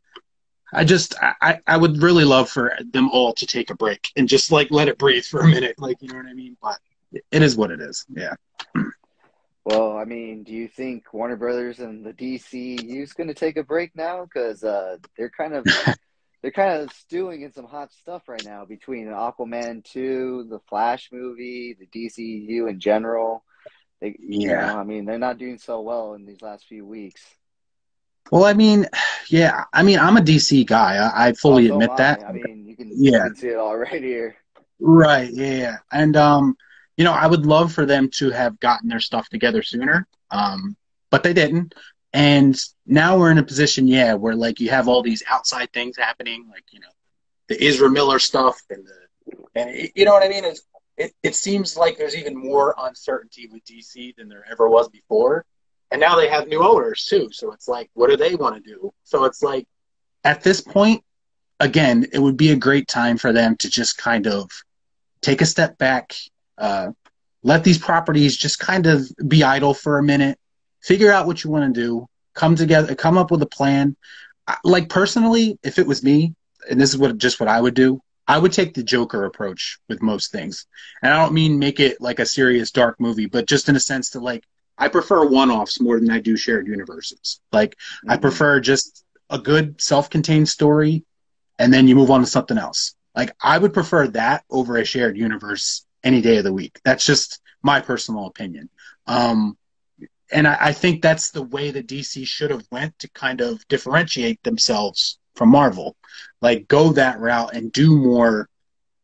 I just I, I would really love for them all to take a break and just like let it breathe for a minute, like you know what I mean. But it is what it is. Yeah. Well, I mean, do you think Warner Brothers and the DCU is going to take a break now? Because uh, they're kind of they're kind of stewing in some hot stuff right now between Aquaman two, the Flash movie, the DCU in general. They, yeah, you know, I mean, they're not doing so well in these last few weeks. Well, I mean, yeah, I mean, I'm a DC guy. I, I fully oh, admit that. I mean, you can, yeah. you can see it all right here. Right. Yeah. And um, you know, I would love for them to have gotten their stuff together sooner, um, but they didn't. And now we're in a position, yeah, where like you have all these outside things happening, like you know, the Ezra Miller stuff, and the, and it, you know what I mean. Is it, it seems like there's even more uncertainty with DC than there ever was before, and now they have new owners too. So it's like, what do they want to do? So it's like, at this point, again, it would be a great time for them to just kind of take a step back uh, let these properties just kind of be idle for a minute, figure out what you want to do, come together, come up with a plan. Like personally, if it was me, and this is what just what I would do, I would take the Joker approach with most things. And I don't mean make it like a serious dark movie, but just in a sense to like I prefer one-offs more than I do shared universes. Like mm-hmm. I prefer just a good self-contained story and then you move on to something else. Like I would prefer that over a shared universe any day of the week. That's just my personal opinion. Um, and I, I, think that's the way that DC should have went to kind of differentiate themselves from Marvel. Like go that route and do more,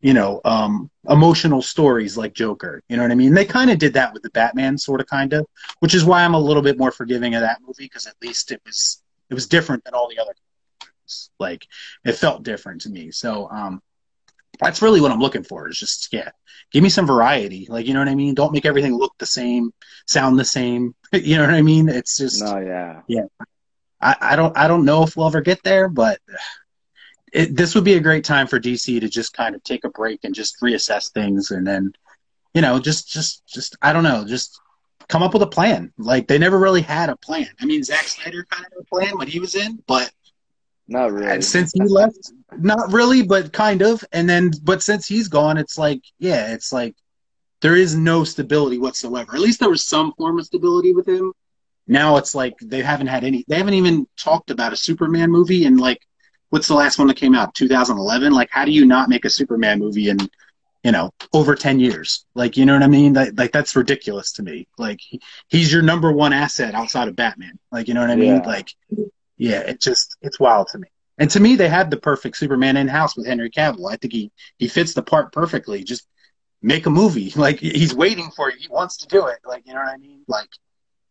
you know, um, emotional stories like Joker. You know what I mean? They kind of did that with the Batman, sort of, kind of, which is why I'm a little bit more forgiving of that movie because at least it was it was different than all the other. Movies. Like it felt different to me. So um, that's really what I'm looking for. Is just yeah, give me some variety. Like you know what I mean. Don't make everything look the same, sound the same. You know what I mean? It's just no, yeah, yeah. I, I don't I don't know if we'll ever get there, but it, this would be a great time for DC to just kind of take a break and just reassess things, and then you know just just just I don't know just come up with a plan. Like they never really had a plan. I mean, Zack Snyder kind of had a plan when he was in, but not really. Since he left, not really, but kind of. And then, but since he's gone, it's like, yeah, it's like there is no stability whatsoever. At least there was some form of stability with him. Now it's like they haven't had any. They haven't even talked about a Superman movie in like, what's the last one that came out? 2011. Like, how do you not make a Superman movie in, you know, over 10 years? Like, you know what I mean? That, like, that's ridiculous to me. Like, he, he's your number one asset outside of Batman. Like, you know what I mean? Yeah. Like, yeah, it just it's wild to me. And to me, they had the perfect Superman in house with Henry Cavill. I think he he fits the part perfectly. Just make a movie. Like he's waiting for you. He wants to do it. Like you know what I mean? Like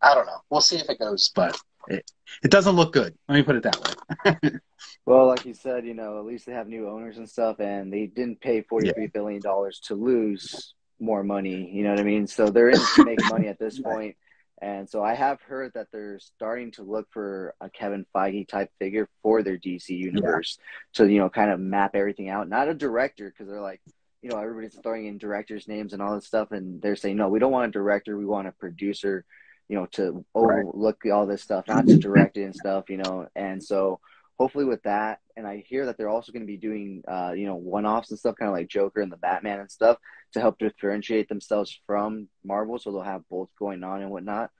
I don't know. We'll see if it goes, but it it doesn't look good. Let me put it that way. well, like you said, you know, at least they have new owners and stuff, and they didn't pay forty three yeah. billion dollars to lose more money. You know what I mean? So they're in to make money at this point. And so I have heard that they're starting to look for a Kevin Feige type figure for their DC universe yeah. to, you know, kind of map everything out. Not a director, because they're like, you know, everybody's throwing in directors' names and all this stuff. And they're saying, no, we don't want a director. We want a producer, you know, to overlook right. all this stuff, not to direct it and stuff, you know. And so hopefully with that, and I hear that they're also going to be doing, uh, you know, one offs and stuff, kind of like Joker and the Batman and stuff to help differentiate themselves from Marvel, so they'll have both going on and whatnot.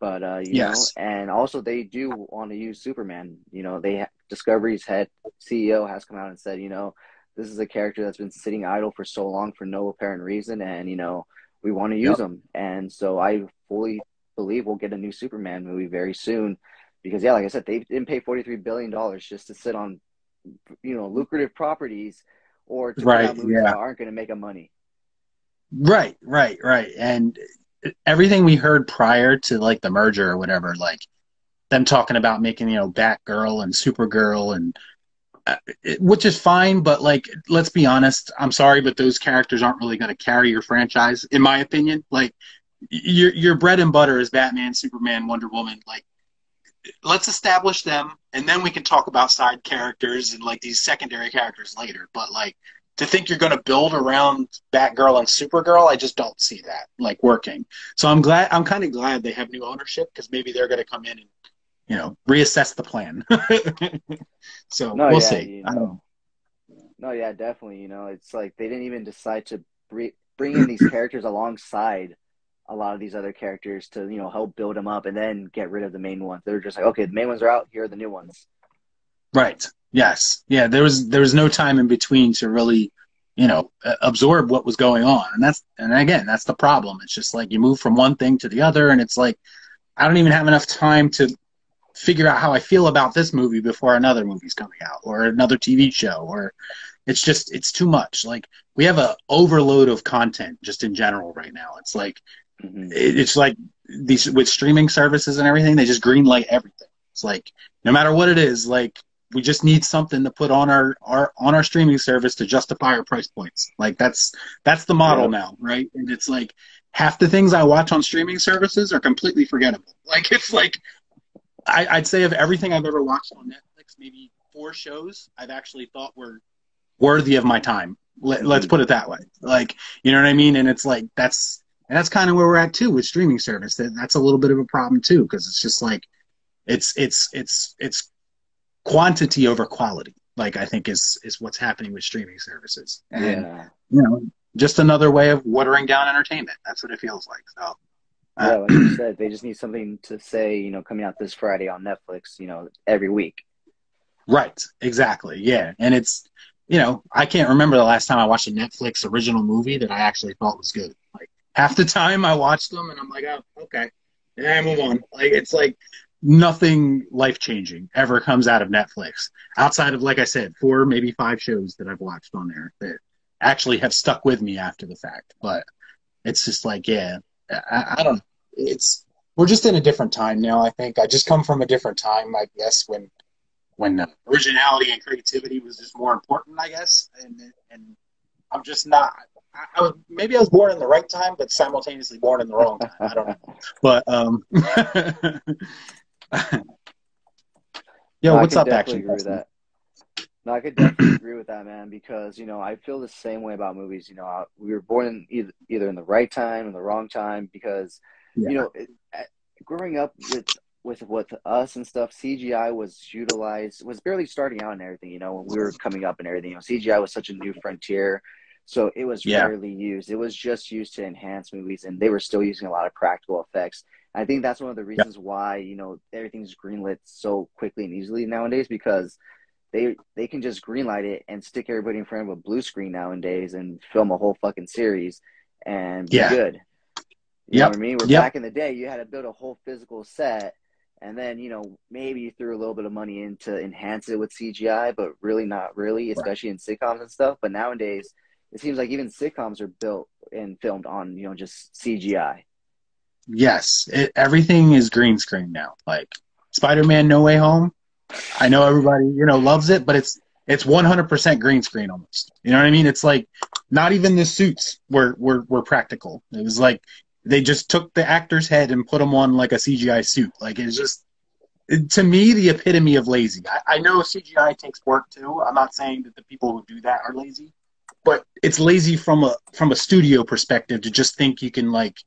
But uh, you yes. know, and also they do want to use Superman. You know, they Discovery's head CEO has come out and said, you know, this is a character that's been sitting idle for so long for no apparent reason, and you know, we want to use yep. him. And so I fully believe we'll get a new Superman movie very soon, because yeah, like I said, they didn't pay forty three billion dollars just to sit on, you know, lucrative properties or to right, movies yeah. that aren't going to make them money. Right, right, right. And everything we heard prior to like the merger or whatever, like them talking about making you know Batgirl and Supergirl and uh, which is fine, but like let's be honest, I'm sorry, but those characters aren't really going to carry your franchise, in my opinion. Like your your bread and butter is Batman, Superman, Wonder Woman. Like let's establish them, and then we can talk about side characters and like these secondary characters later. But like to think you're going to build around Batgirl and Supergirl, I just don't see that like working. So I'm glad I'm kind of glad they have new ownership because maybe they're going to come in and you know reassess the plan. so No, we'll yeah, see. you I don't know. No, yeah, definitely. You know, it's like they didn't even decide to bring bring in these characters alongside a lot of these other characters to you know help build them up and then get rid of the main ones. They're just like, okay, the main ones are out. Here are the new ones. Right. Yes. Yeah. There was there was no time in between to really, you know, absorb what was going on, and that's and again that's the problem. It's just like you move from one thing to the other, and it's like I don't even have enough time to figure out how I feel about this movie before another movie's coming out or another TV show, or it's just it's too much. Like we have a overload of content just in general right now. It's like hmm it's like these with streaming services and everything they just greenlight everything. It's like no matter what it is like we just need something to put on our, our on our streaming service to justify our price points. Like that's that's the model Yeah. now right? And it's like half the things i watch on streaming services are completely forgettable. Like it's like I, i'd say of everything i've ever watched on netflix maybe four shows i've actually thought were worthy of my time. Let, let's put it that way. Like you know what i mean? And it's like that's and that's kind of where we're at too with streaming service. That that's a little bit of a problem too because it's just like it's it's it's it's quantity over quality. Like I think is is what's happening with streaming services. And Yeah, you know, just another way of watering down entertainment. That's what it feels like. So yeah. uh, Like you said, they just need something to say. You know, coming out this Friday on Netflix. You know, every week. right, exactly, yeah. And it's you know I can't remember the last time I watched a Netflix original movie that I actually thought was good. Like half the time I watch them and I'm like, oh okay, yeah, move on. Like it's like nothing life changing ever comes out of Netflix outside of like I said, four maybe five shows that I've watched on there that actually have stuck with me after the fact. But it's just like, yeah, I, I don't. It's we're just in a different time now. I think I just come from a different time, I guess, when when originality and creativity was just more important, I guess. And and I'm just not. I, I was maybe I was born in the right time, but simultaneously born in the wrong time. I don't know. But um, yo, No, what's up, definitely action? agree with that. No, I could definitely agree with that, man. Because you know, I feel the same way about movies. You know, I- we were born in either, either in the right time or the wrong time. Because Yeah. you know, it, uh, growing up with with with us and stuff, CGI was utilized was barely starting out and everything. You know, when we were coming up and everything, you know, CGI was such a new frontier. So it was Yeah. rarely used. It was just used to enhance movies, and they were still using a lot of practical effects. I think that's one of the reasons why you know everything's greenlit so quickly and easily nowadays because they they can just greenlight it and stick everybody in front of a blue screen nowadays and film a whole fucking series and be Yeah. good. You know what I mean? Where Yep. back in the day you had to build a whole physical set and then, you know, maybe you threw a little bit of money in to enhance it with CGI, but really not really, especially in sitcoms and stuff. But nowadays it seems like even sitcoms are built and filmed on, you know, just CGI. Yes, it, everything is green screen now. Like Spider-Man: No Way Home. I know everybody, you know, loves it, but it's it's 100% green screen almost. You know what I mean? It's like not even the suits were were were practical. It was like they just took the actor's head and put them on like a CGI suit. Like it's just to me the epitome of lazy. I, I know CGI takes work too. I'm not saying that the people who do that are lazy, but it's lazy from a from a studio perspective to just think you can like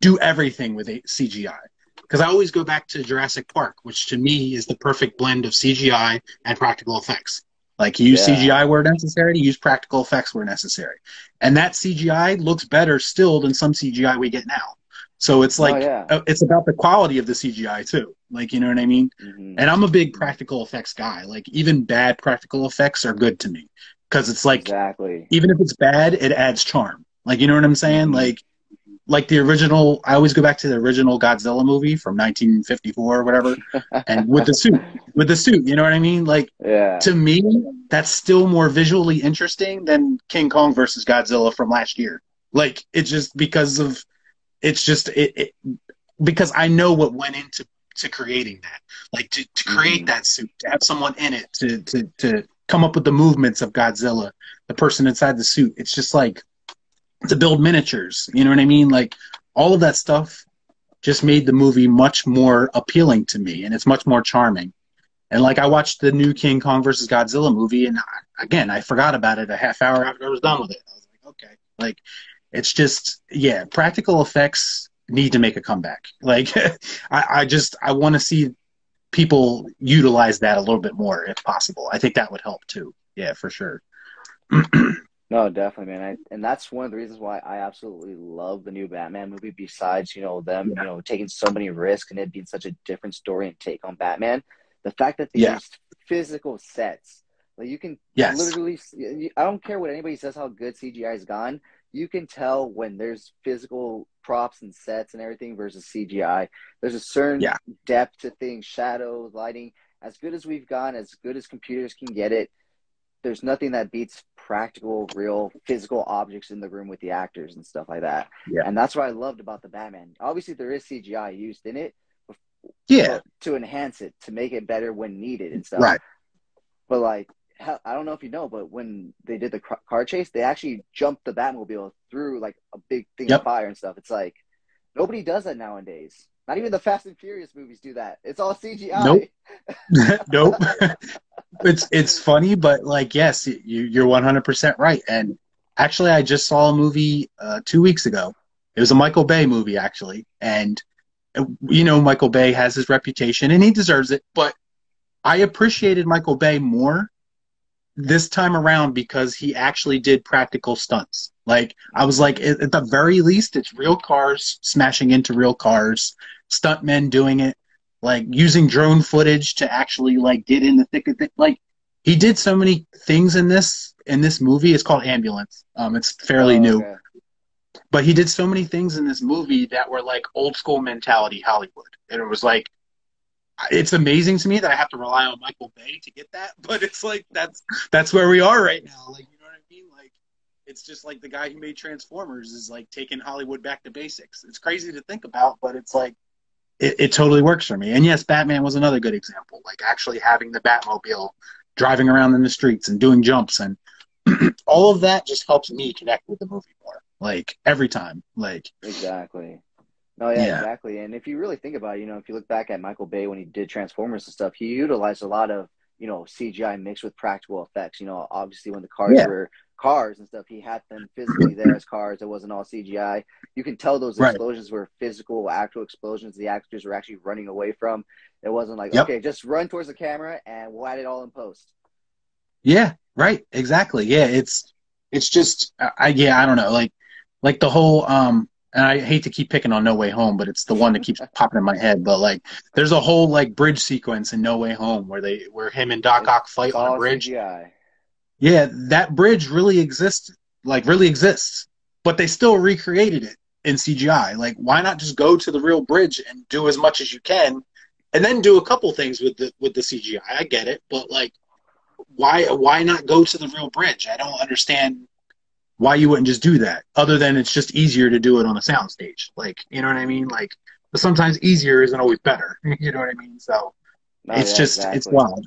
do everything with a CGI. Because I always go back to Jurassic Park, which to me is the perfect blend of CGI and practical effects. Like use Yeah. CGI where necessary, use practical effects where necessary, and that CGI looks better still than some CGI we get now. So it's like oh, yeah. uh, it's about the quality of the CGI too. Like you know what I mean? Mhm. And I'm a big practical effects guy. Like even bad practical effects are good to me because it's like exactly. even if it's bad, it adds charm. Like you know what I'm saying? Mhm. Like like the original I always go back to the original Godzilla movie from 1954 or whatever and with the suit with the suit, you know what I mean? Like Yeah. to me that's still more visually interesting than King Kong versus Godzilla from last year. Like it's just because of it's just it, it because I know what went into to creating that. Like to, to create Mhm. that suit, to have someone in it, to to to come up with the movements of Godzilla, the person inside the suit. It's just like to build miniatures. You know what I mean? Like all of that stuff just made the movie much more appealing to me, and it's much more charming. And like I watched the new King Kong versus Godzilla movie, and I, again I forgot about it a half hour after I was done with it. I was like, okay, like it's just yeah, practical effects need to make a comeback. Like I, I just I want to see people utilize that a little bit more if possible. I think that would help too. Yeah, for sure. no, definitely, man. I, and that's one of the reasons why I absolutely love the new Batman movie. Besides, you know, them, yeah. you know, taking so many risks and it being such a different story and take on Batman. The fact that they yeah. used physical sets, like you can yes. literally. I don't care what anybody says how good CGI has gone. You can tell when there's physical props and sets and everything versus CGI. There's a certain yeah. depth to things, shadows, lighting. As good as we've gone, as good as computers can get it, there's nothing that beats practical, real, physical objects in the room with the actors and stuff like that. Yeah. And that's what I loved about the Batman. Obviously, there is CGI used in it. Yeah. To enhance it, to make it better when needed and stuff. Right. But like, I don't know if you know, but when they did the car chase, they actually jumped the Batmobile through like a big thing yep. of fire and stuff. It's like nobody does that nowadays. Not even the Fast and Furious movies do that. It's all CGI. Nope. nope. it's it's funny, but like yes, you you're 100 percent right. And actually, I just saw a movie uh, two weeks ago. It was a Michael Bay movie actually, and uh, you know Michael Bay has his reputation and he deserves it. But I appreciated Michael Bay more this time around because he actually did practical stunts. Like I was like, at the very least, it's real cars smashing into real cars, stuntmen doing it, like using drone footage to actually like get in the thick of it. Like he did so many things in this in this movie. It's called Ambulance. Um, it's fairly oh, new, okay. but he did so many things in this movie that were like old school mentality Hollywood, and it was like it's amazing to me that I have to rely on Michael Bay to get that, but it's like that's that's where we are right now. Like you know what I mean? Like it's just like the guy who made Transformers is like taking Hollywood back to basics. It's crazy to think about, but it's like it, it totally works for me. And yes, Batman was another good example. Like actually having the Batmobile driving around in the streets and doing jumps and all of that just helps me connect with the movie more. Like every time. Like Exactly. No, yeah, yeah, exactly. And if you really think about it, you know, if you look back at Michael Bay when he did Transformers and stuff, he utilized a lot of, you know, CGI mixed with practical effects. You know, obviously when the cars yeah. were cars and stuff, he had them physically there as cars. It wasn't all CGI. You can tell those explosions right. were physical, actual explosions the actors were actually running away from. It wasn't like, yep. okay, just run towards the camera and we'll add it all in post. Yeah, right. Exactly. Yeah, it's it's just I yeah, I don't know. Like like the whole um and I hate to keep picking on No Way Home, but it's the one that keeps popping in my head. But like, there's a whole like bridge sequence in No Way Home where they where him and Doc Ock fight on a bridge. CGI. Yeah, that bridge really exists, like really exists, but they still recreated it in CGI. Like, why not just go to the real bridge and do as much as you can, and then do a couple things with the with the CGI? I get it, but like, why why not go to the real bridge? I don't understand why you wouldn't just do that other than it's just easier to do it on a soundstage. Like you know what i mean? Like but sometimes easier isn't always better. You know what i mean? So oh, it's yeah, just exactly. it's wild.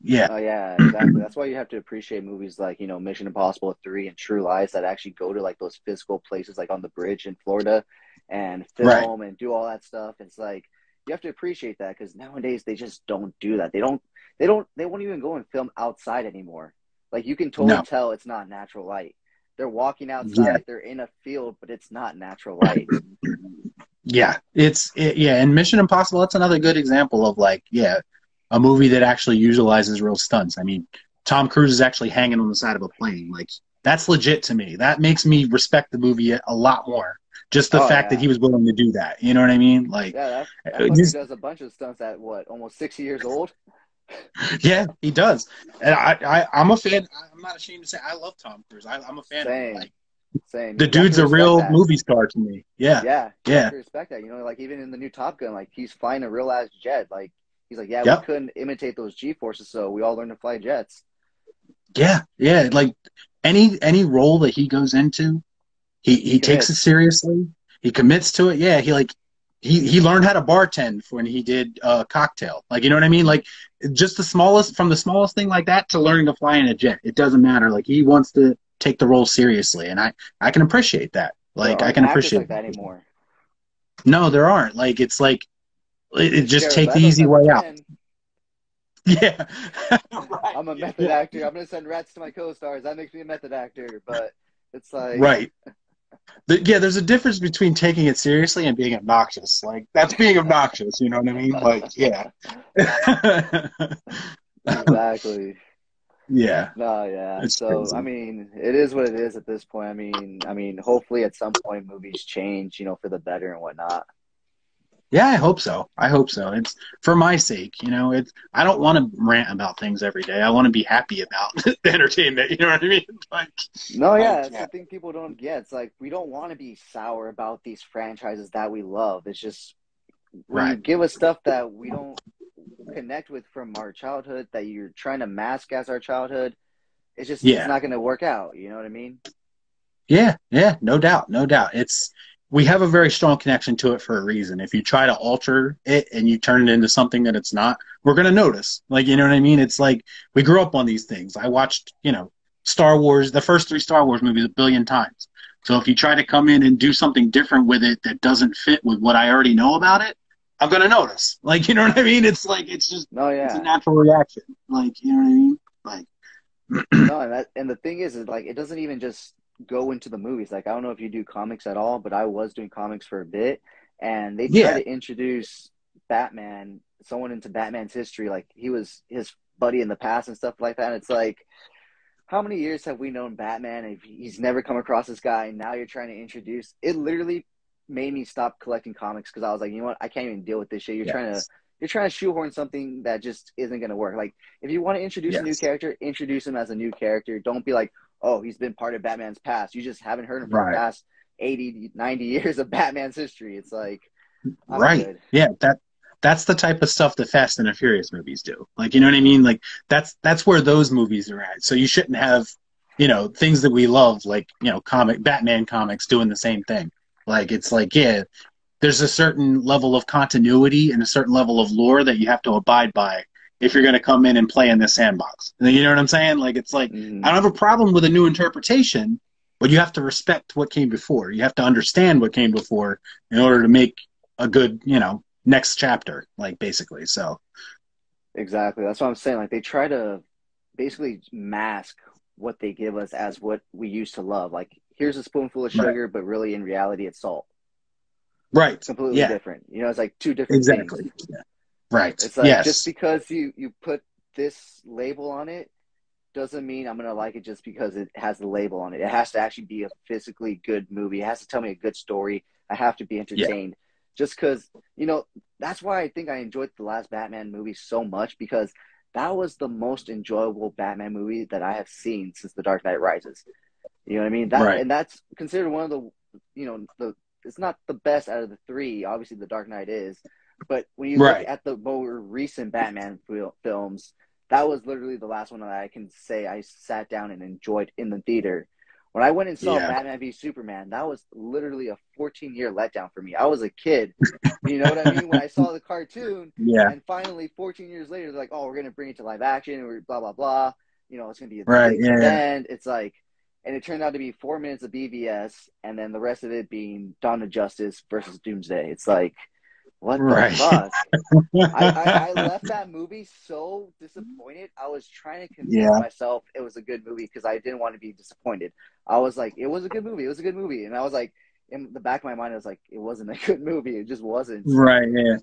Yeah. Oh yeah exactly. That's why you have to appreciate movies like you know mission impossible 3 and true lies that actually go to like those physical places like on the bridge in florida and film right. and do all that stuff. It's like you have to appreciate that because nowadays they just don't do that. They don't they don't they won't even go and film outside anymore. Like you can totally no. tell it's not natural light they're walking outside. Yeah. They're in a field, but it's not natural light. yeah, it's it, yeah. And Mission Impossible. That's another good example of like yeah, a movie that actually utilizes real stunts. I mean, Tom Cruise is actually hanging on the side of a plane. Like that's legit to me. That makes me respect the movie a lot more. Just the oh, fact yeah. that he was willing to do that. You know what I mean? Like, yeah, that, that uh, does a bunch of stunts at what almost six years old yeah, he does. And I, I, I'm a fan. I'm not ashamed to say I love Tom Cruise. I, am a fan. Same. Of. Like, Same. The dude's a real that. movie star to me. Yeah. Yeah. Yeah. respect that. You know, like even in the new Top Gun, like he's flying a real ass jet. Like he's like, yeah, yep. we couldn't imitate those G forces, so we all learned to fly jets. Yeah, yeah. Like any any role that he goes into, he he, he takes it seriously. He commits to it. Yeah, he like he he learned how to bartend when he did a uh, cocktail. Like you know what I mean? Like just the smallest from the smallest thing like that to learning to fly in a jet. It doesn't matter. Like he wants to take the role seriously, and I I can appreciate that. Like I can appreciate like that anymore. No, there aren't. Like it's like it, it just take the easy way out. Yeah. right. I'm a method actor. I'm gonna send rats to my co-stars. That makes me a method actor. But it's like right. The, yeah, there's a difference between taking it seriously and being obnoxious. Like that's being obnoxious. You know what I mean? Like, yeah. exactly. Yeah. No, yeah. It's so crazy. I mean, it is what it is at this point. I mean, I mean, hopefully at some point movies change, you know, for the better and whatnot. Yeah, I hope so. I hope so. It's for my sake, you know. It's I don't want to rant about things every day. I want to be happy about the entertainment. You know what I mean? Like, No, yeah, it's yeah. the thing people don't get. It's like we don't want to be sour about these franchises that we love. It's just when you Right. give us stuff that we don't connect with from our childhood, that you're trying to mask as our childhood, it's just Yeah. it's not going to work out. You know what I mean? yeah, yeah, no doubt, no doubt. It's we have a very strong connection to it for a reason. If you try to alter it and you turn it into something that it's not, we're gonna notice. Like, you know what I mean? It's like we grew up on these things. I watched, you know, Star Wars, the first three Star Wars movies a billion times. So if you try to come in and do something different with it that doesn't fit with what I already know about it, I'm gonna notice. Like, you know what I mean? It's like it's just oh, No, it's a natural reaction. Like, you know what I mean? Like, no, and that and the thing is, is like it doesn't even just go into the movies. Like I don't know if you do comics at all, but I was doing comics for a bit, and they try Yeah. to introduce Batman, someone into Batman's history, like he was his buddy in the past and stuff like that. And it's like, how many years have we known Batman? And he's never come across this guy, and now you're trying to introduce. It literally made me stop collecting comics because I was like, you know what, I can't even deal with this shit. You're trying to you're trying to shoehorn something that just isn't going to work. Like, if you want to introduce a new character, introduce him as a new character. Don't be like, oh, he's been part of Batman's past. You just haven't heard him for Right. the past 80, 90 years of Batman's history. It's like, I'm right good. yeah that that's the type of stuff that fast and the furious movies do like you know what i mean like that's that's where those movies are at so you shouldn't have you know things that we love like you know comic batman comics doing the same thing like it's like yeah there's a certain level of continuity and a certain level of lore that you have to abide by if you're going to come in and play in this sandbox you know what i'm saying like it's like Mhm. I don't have a problem with a new interpretation, but you have to respect what came before. You have to understand what came before in order to make a good, you know, next chapter, like basically. So, Exactly. That's what I'm saying. Like, they try to basically mask what they give us as what we used to love. Like, here's a spoonful of Right. sugar, but really in reality, it's salt. right. It's completely Yeah. different. You know, it's like two different Exactly. things. Yeah. Right. It's like yes. just because you you put this label on it doesn't mean I'm gonna like it just because it has the label on it. It has to actually be a physically good movie. It has to tell me a good story. I have to be entertained. Just because you know that's why I think I enjoyed the last Batman movie so much because that was the most enjoyable Batman movie that I have seen since The Dark Knight Rises. You know what I mean? That Right. and that's considered one of the you know the it's not the best out of the three. Obviously, The Dark Knight is, but when you Right. look at the more recent Batman fil- films, that was literally the last one that I can say I sat down and enjoyed in the theater. When I went and saw Yeah. Batman v Superman, that was literally a 14 year letdown for me. I was a kid. you know what I mean? When I saw the cartoon, yeah. and finally 14 years later, they're like, oh, we're going to bring it to live action, and we're blah, blah, blah. You know, it's going to be a Right, yeah, yeah. It's like, and it turned out to be four minutes of BVS, and then the rest of it being Dawn of Justice versus Doomsday. It's like, what the Right. fuck? I, I, I left that movie so disappointed. I was trying to convince Yeah. myself it was a good movie because I didn't want to be disappointed. I was like, it was a good movie. It was a good movie. And I was like, in the back of my mind, I was like, it wasn't a good movie. It just wasn't. right. Yeah.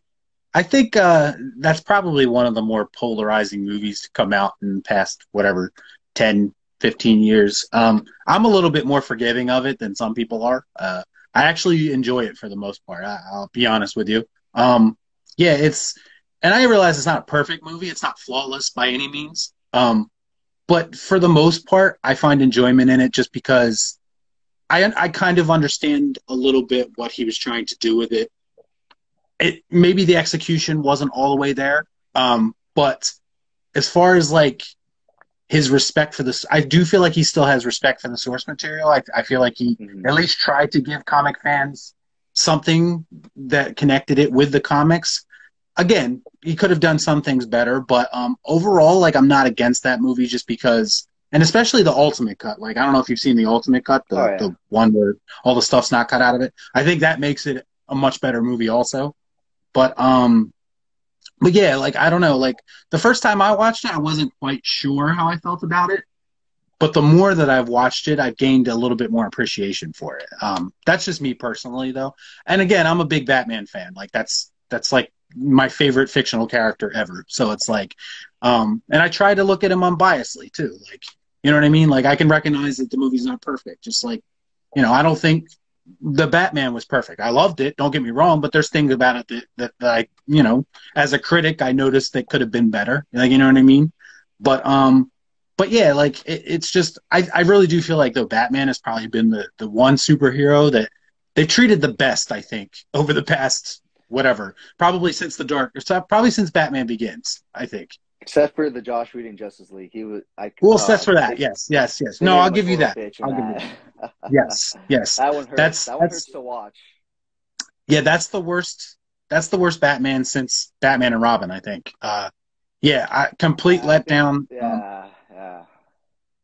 I think uh, that's probably one of the more polarizing movies to come out in the past, whatever, 10, 15 years. Um, I'm a little bit more forgiving of it than some people are. Uh, I actually enjoy it for the most part. I, I'll be honest with you. Um, yeah, it's, and I realize it's not a perfect movie. It's not flawless by any means. Um, but for the most part, I find enjoyment in it just because I, I kind of understand a little bit what he was trying to do with it. It maybe the execution wasn't all the way there, um, but as far as like his respect for this, I do feel like he still has respect for the source material. I, I feel like he Mhm. at least tried to give comic fans something that connected it with the comics. Again, he could have done some things better, but um, overall, like I'm not against that movie just because, and especially the ultimate cut. Like I don't know if you've seen the ultimate cut, the, Oh, yeah. the one where all the stuff's not cut out of it. I think that makes it a much better movie, also. But um, but yeah, like I don't know, like the first time I watched it, I wasn't quite sure how I felt about it. But the more that I've watched it, I've gained a little bit more appreciation for it. Um, that's just me personally, though. And again, I'm a big Batman fan. Like that's that's like my favorite fictional character ever. So it's like, um, and I try to look at him unbiasedly too. Like, you know what I mean? Like I can recognize that the movie's not perfect. Just like, you know, I don't think the Batman was perfect. I loved it. Don't get me wrong, but there's things about it that, that, that I, you know, as a critic, I noticed that could have been better. Like, you know what I mean? But um, but yeah, like it, it's just I, I really do feel like though Batman has probably been the the one superhero that they've treated the best. I think over the past whatever, probably since the dark, probably since Batman Begins. I think. Except for the Josh Whedon Justice League, he was. I, well, except uh, for that, yes, yes, yes. No, I'll give you that. I'll give you that. yes, yes. That one hurts. That's, that one hurts to watch. Yeah, that's the worst. That's the worst Batman since Batman and Robin. I think. Uh, yeah, I, complete yeah, letdown. Yeah,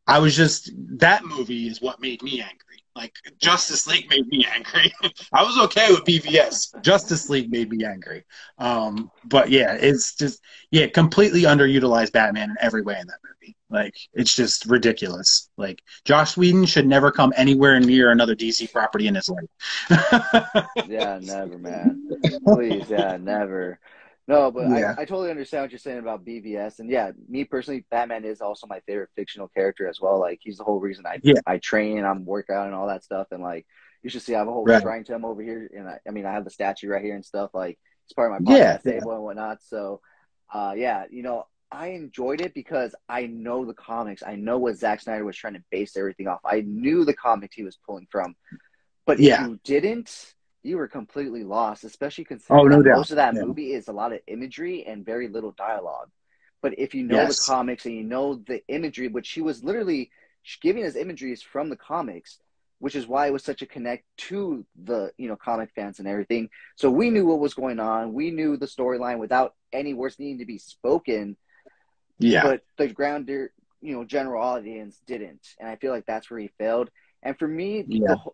I was just that movie is what made me angry. Like Justice League made me angry. I was okay with BVS. Justice League made me angry. Um, but yeah, it's just yeah, completely underutilized Batman in every way in that movie. Like it's just ridiculous. Like Josh Whedon should never come anywhere near another DC property in his life. yeah, never, man. Please, yeah, never. No, but yeah. I, I totally understand what you're saying about BVS, and yeah, me personally, Batman is also my favorite fictional character as well. Like he's the whole reason I yeah. I train, and I'm workout and all that stuff, and like you should see, I have a whole right. shrine to him over here, and I, I, mean, I have the statue right here and stuff. Like it's part of my podcast yeah, table and whatnot. So, uh, yeah, you know, I enjoyed it because I know the comics. I know what Zack Snyder was trying to base everything off. I knew the comics he was pulling from, but yeah. if you didn't you were completely lost, especially oh, considering oh, no that most of that yeah. movie is a lot of imagery and very little dialogue. But if you know yes. the comics and you know the imagery, which she was literally giving us imagery is from the comics, which is why it was such a connect to the you know comic fans and everything. So we knew what was going on. We knew the storyline without any words needing to be spoken. Yeah. But the grounder, you know, general audience didn't, and I feel like that's where he failed. And for me, yeah. the,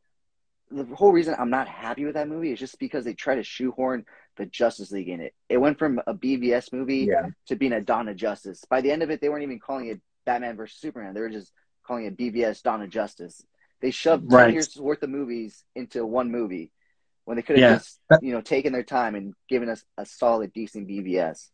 the whole reason I'm not happy with that movie is just because they try to shoehorn the Justice League in it. It went from a BVS movie yeah. to being a Dawn of Justice. By the end of it, they weren't even calling it Batman versus Superman. They were just calling it BVS Dawn of Justice. They shoved right. ten years worth of movies into one movie when they could have yeah. just you know taken their time and given us a solid, decent BVS.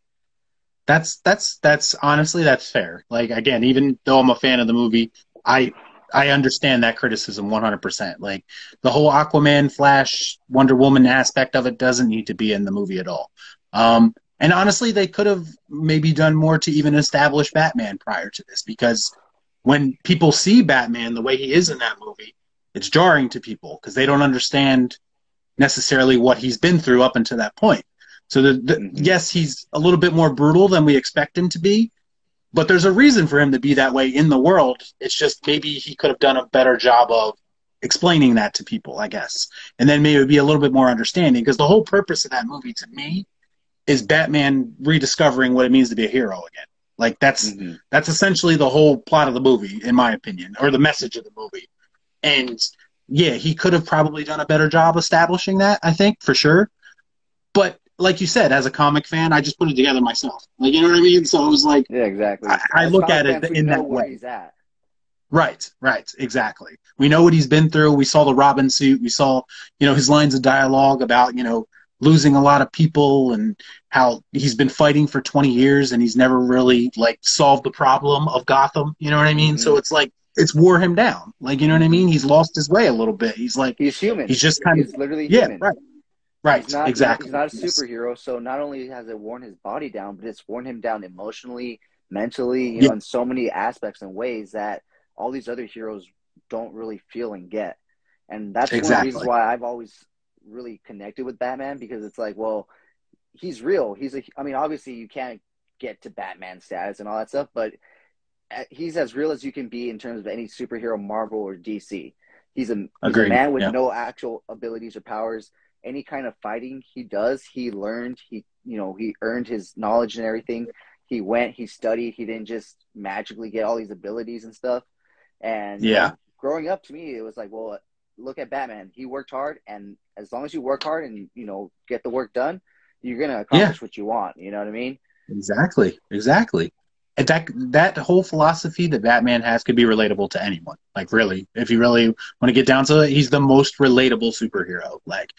That's that's that's honestly that's fair. Like again, even though I'm a fan of the movie, I I understand that criticism 100%. Like the whole Aquaman, Flash, Wonder Woman aspect of it doesn't need to be in the movie at all. Um, and honestly, they could have maybe done more to even establish Batman prior to this because when people see Batman the way he is in that movie, it's jarring to people because they don't understand necessarily what he's been through up until that point. So, the, the, mm-hmm. yes, he's a little bit more brutal than we expect him to be, but there's a reason for him to be that way in the world. It's just maybe he could have done a better job of explaining that to people, I guess. And then maybe it would be a little bit more understanding because the whole purpose of that movie to me is Batman rediscovering what it means to be a hero again. Like that's mm-hmm. that's essentially the whole plot of the movie, in my opinion, or the message of the movie. And yeah, he could have probably done a better job establishing that, I think, for sure. But like you said, as a comic fan, I just put it together myself. Like you know what I mean? So it was like Yeah, exactly. I, I look at it in that way. Right, right, exactly. We know what he's been through. We saw the Robin suit. We saw, you know, his lines of dialogue about, you know, losing a lot of people and how he's been fighting for 20 years and he's never really like solved the problem of Gotham. You know what I mean? Mm-hmm. So it's like it's wore him down. Like you know what I mean? He's lost his way a little bit. He's like he's human. He's just kind he's of literally yeah, human. right. Right, he's not, exactly. He's not a superhero, so not only has it worn his body down, but it's worn him down emotionally, mentally, you yeah. know, in so many aspects and ways that all these other heroes don't really feel and get. And that's exactly. one of the reasons why I've always really connected with Batman because it's like, well, he's real. He's a. I mean, obviously you can't get to Batman status and all that stuff, but uh, he's as real as you can be in terms of any superhero, Marvel or DC. He's a, he's a man with yeah. no actual abilities or powers. Any kind of fighting he does, he learned. He, you know, he earned his knowledge and everything. He went, he studied. He didn't just magically get all these abilities and stuff. And um, yeah, you know, growing up to me, it was like, well, look at Batman. He worked hard, and as long as you work hard and you know get the work done, you're gonna accomplish yeah. what you want. You know what I mean? Exactly. Exactly. and that that whole philosophy that Batman has could be relatable to anyone. Like really, if you really want to get down to it, he's the most relatable superhero. Like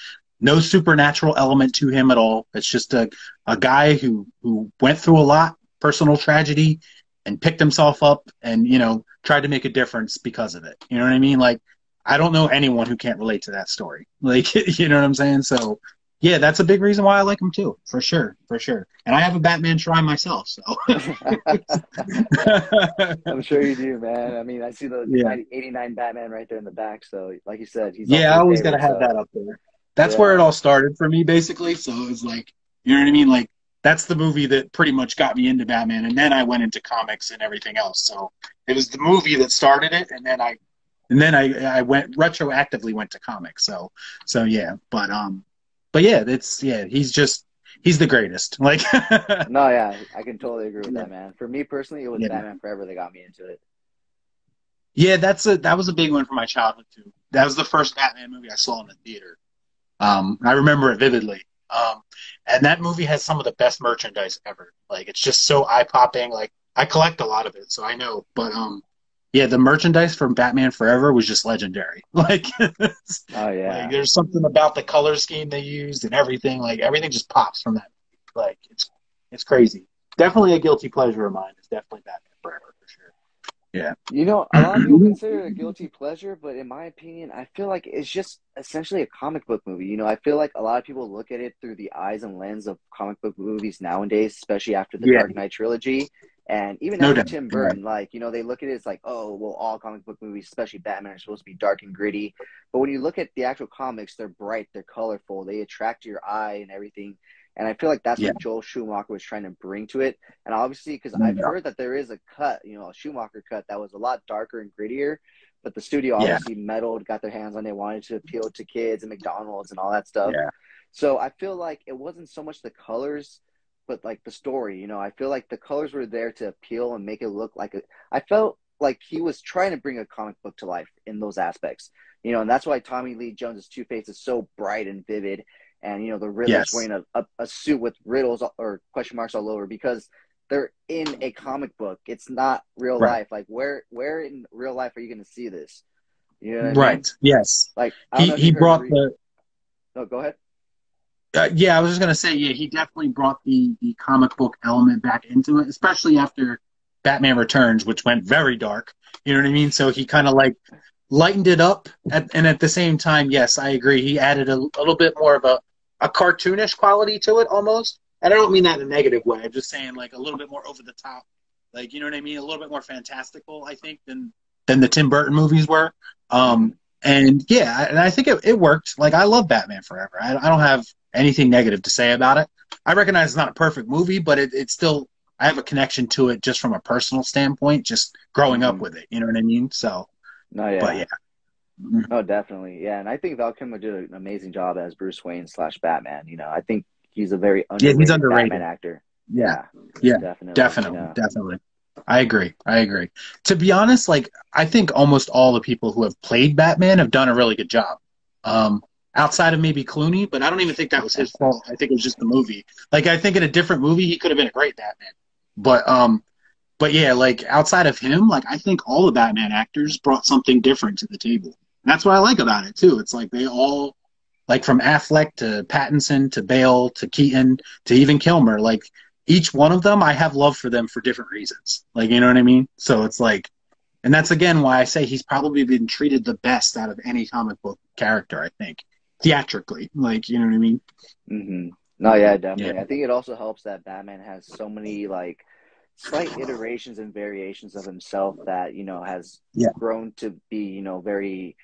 no supernatural element to him at all. It's just a, a guy who who went through a lot, personal tragedy, and picked himself up and, you know, tried to make a difference because of it. You know what I mean? Like I don't know anyone who can't relate to that story. Like you know what I'm saying? So yeah, that's a big reason why I like him too, for sure, for sure. And I have a Batman shrine myself, so. I'm sure you do, man. I mean, I see the Yeah. 89 Batman right there in the back. So, like you said, he's yeah, I always gotta favorite, have so- that up there. That's Yeah. where it all started for me, basically. So it was like, you know what I mean? Like that's the movie that pretty much got me into Batman, and then I went into comics and everything else. So it was the movie that started it, and then I, and then I I went retroactively went to comics. So so yeah, but um, but yeah, it's yeah, he's just he's the greatest. Like No, yeah, I can totally agree with that, man. For me personally, it was Yeah. Batman Forever that got me into it. Yeah, that's a that was a big one for my childhood too. That was the first Batman movie I saw in the theater. Um, I remember it vividly. Um, and that movie has some of the best merchandise ever. Like it's just so eye popping. Like I collect a lot of it, so I know. But um, yeah, the merchandise from Batman Forever was just legendary. Like, Oh yeah, like there's something about the color scheme they used and everything. Like everything just pops from that. Like it's it's crazy. Definitely a guilty pleasure of mine. It's definitely Batman Forever for sure. You know, a lot of people consider it a guilty pleasure, but in my opinion, I feel like it's just essentially a comic book movie. You know, I feel like a lot of people look at it through the eyes and lens of comic book movies nowadays, especially after the Yeah. Dark Knight trilogy. And even No after doubt. Tim Burton, like, you know, they look at it as like, oh, well, all comic book movies, especially Batman, are supposed to be dark and gritty. But when you look at the actual comics, they're bright, they're colorful, they attract your eye and everything. And I feel like that's Yeah. what Joel Schumacher was trying to bring to it. And obviously, because I've doubt. heard that there is a cut, you know, a Schumacher cut that was a lot darker and grittier, but the studio Yeah. obviously meddled, got their hands on it, wanted to appeal to kids and McDonald's and all that stuff. Yeah. So I feel like it wasn't so much the colors, but like the story. You know, I feel like the colors were there to appeal and make it look like a. I felt like he was trying to bring a comic book to life in those aspects. You know, and that's why Tommy Lee Jones's Two Face is so bright and vivid, and you know the Riddler's Yes. wearing a, a, a suit with riddles or question marks all over because they're in a comic book. It's not real Right. life. Like where where in real life are you going to see this? You know what I mean? Right. Yes. Like He he brought Re- the No, go ahead. uh, yeah. I was just gonna say yeah. He definitely brought the the comic book element back into it, especially after Batman Returns, which went very dark. You know what I mean? So he kind of like lightened it up, at, and at the same time, yes, I agree. He added a, little bit more of a a cartoonish quality to it, almost. And I don't mean that in a negative way. I'm just saying like a little bit more over the top, like you know what I mean, a little bit more fantastical, I think, than than the Tim Burton movies were. Um, and yeah, and I think it, it worked. Like I love Batman Forever. I, I don't have anything negative to say about it. I recognize it's not a perfect movie, but it, it's still I have a connection to it just from a personal standpoint, just growing up Mhm. with it. You know what I mean? So, No, yeah. but yeah, Mhm. No, definitely. Yeah, and I think Val Kilmer did an amazing job as Bruce Wayne slash Batman. You know, I think he's a very Yeah, he's underrated, underrated. Batman actor. yeah, Yeah, definitely, definitely, you know. definitely. I agree. I agree. To be honest, like I think almost all the people who have played Batman have done a really good job. Um, outside of maybe Clooney, but I don't even think that was his fault. I think it was just the movie. Like I think in a different movie he could have been a great Batman. But um but yeah, like outside of him, like I think all the Batman actors brought something different to the table. That's what I like about it too. It's like they all like from Affleck to Pattinson to Bale to Keaton to even Kilmer, like each one of them I have love for them for different reasons. Like you know what I mean? So it's like and that's again why I say he's probably been treated the best out of any comic book character, I think. Theatrically. Like, you know what I mean? Mm-hmm. No, yeah, definitely. Yeah. I think it also helps that Batman has so many like slight iterations and variations of himself that you know has Yeah. grown to be you know very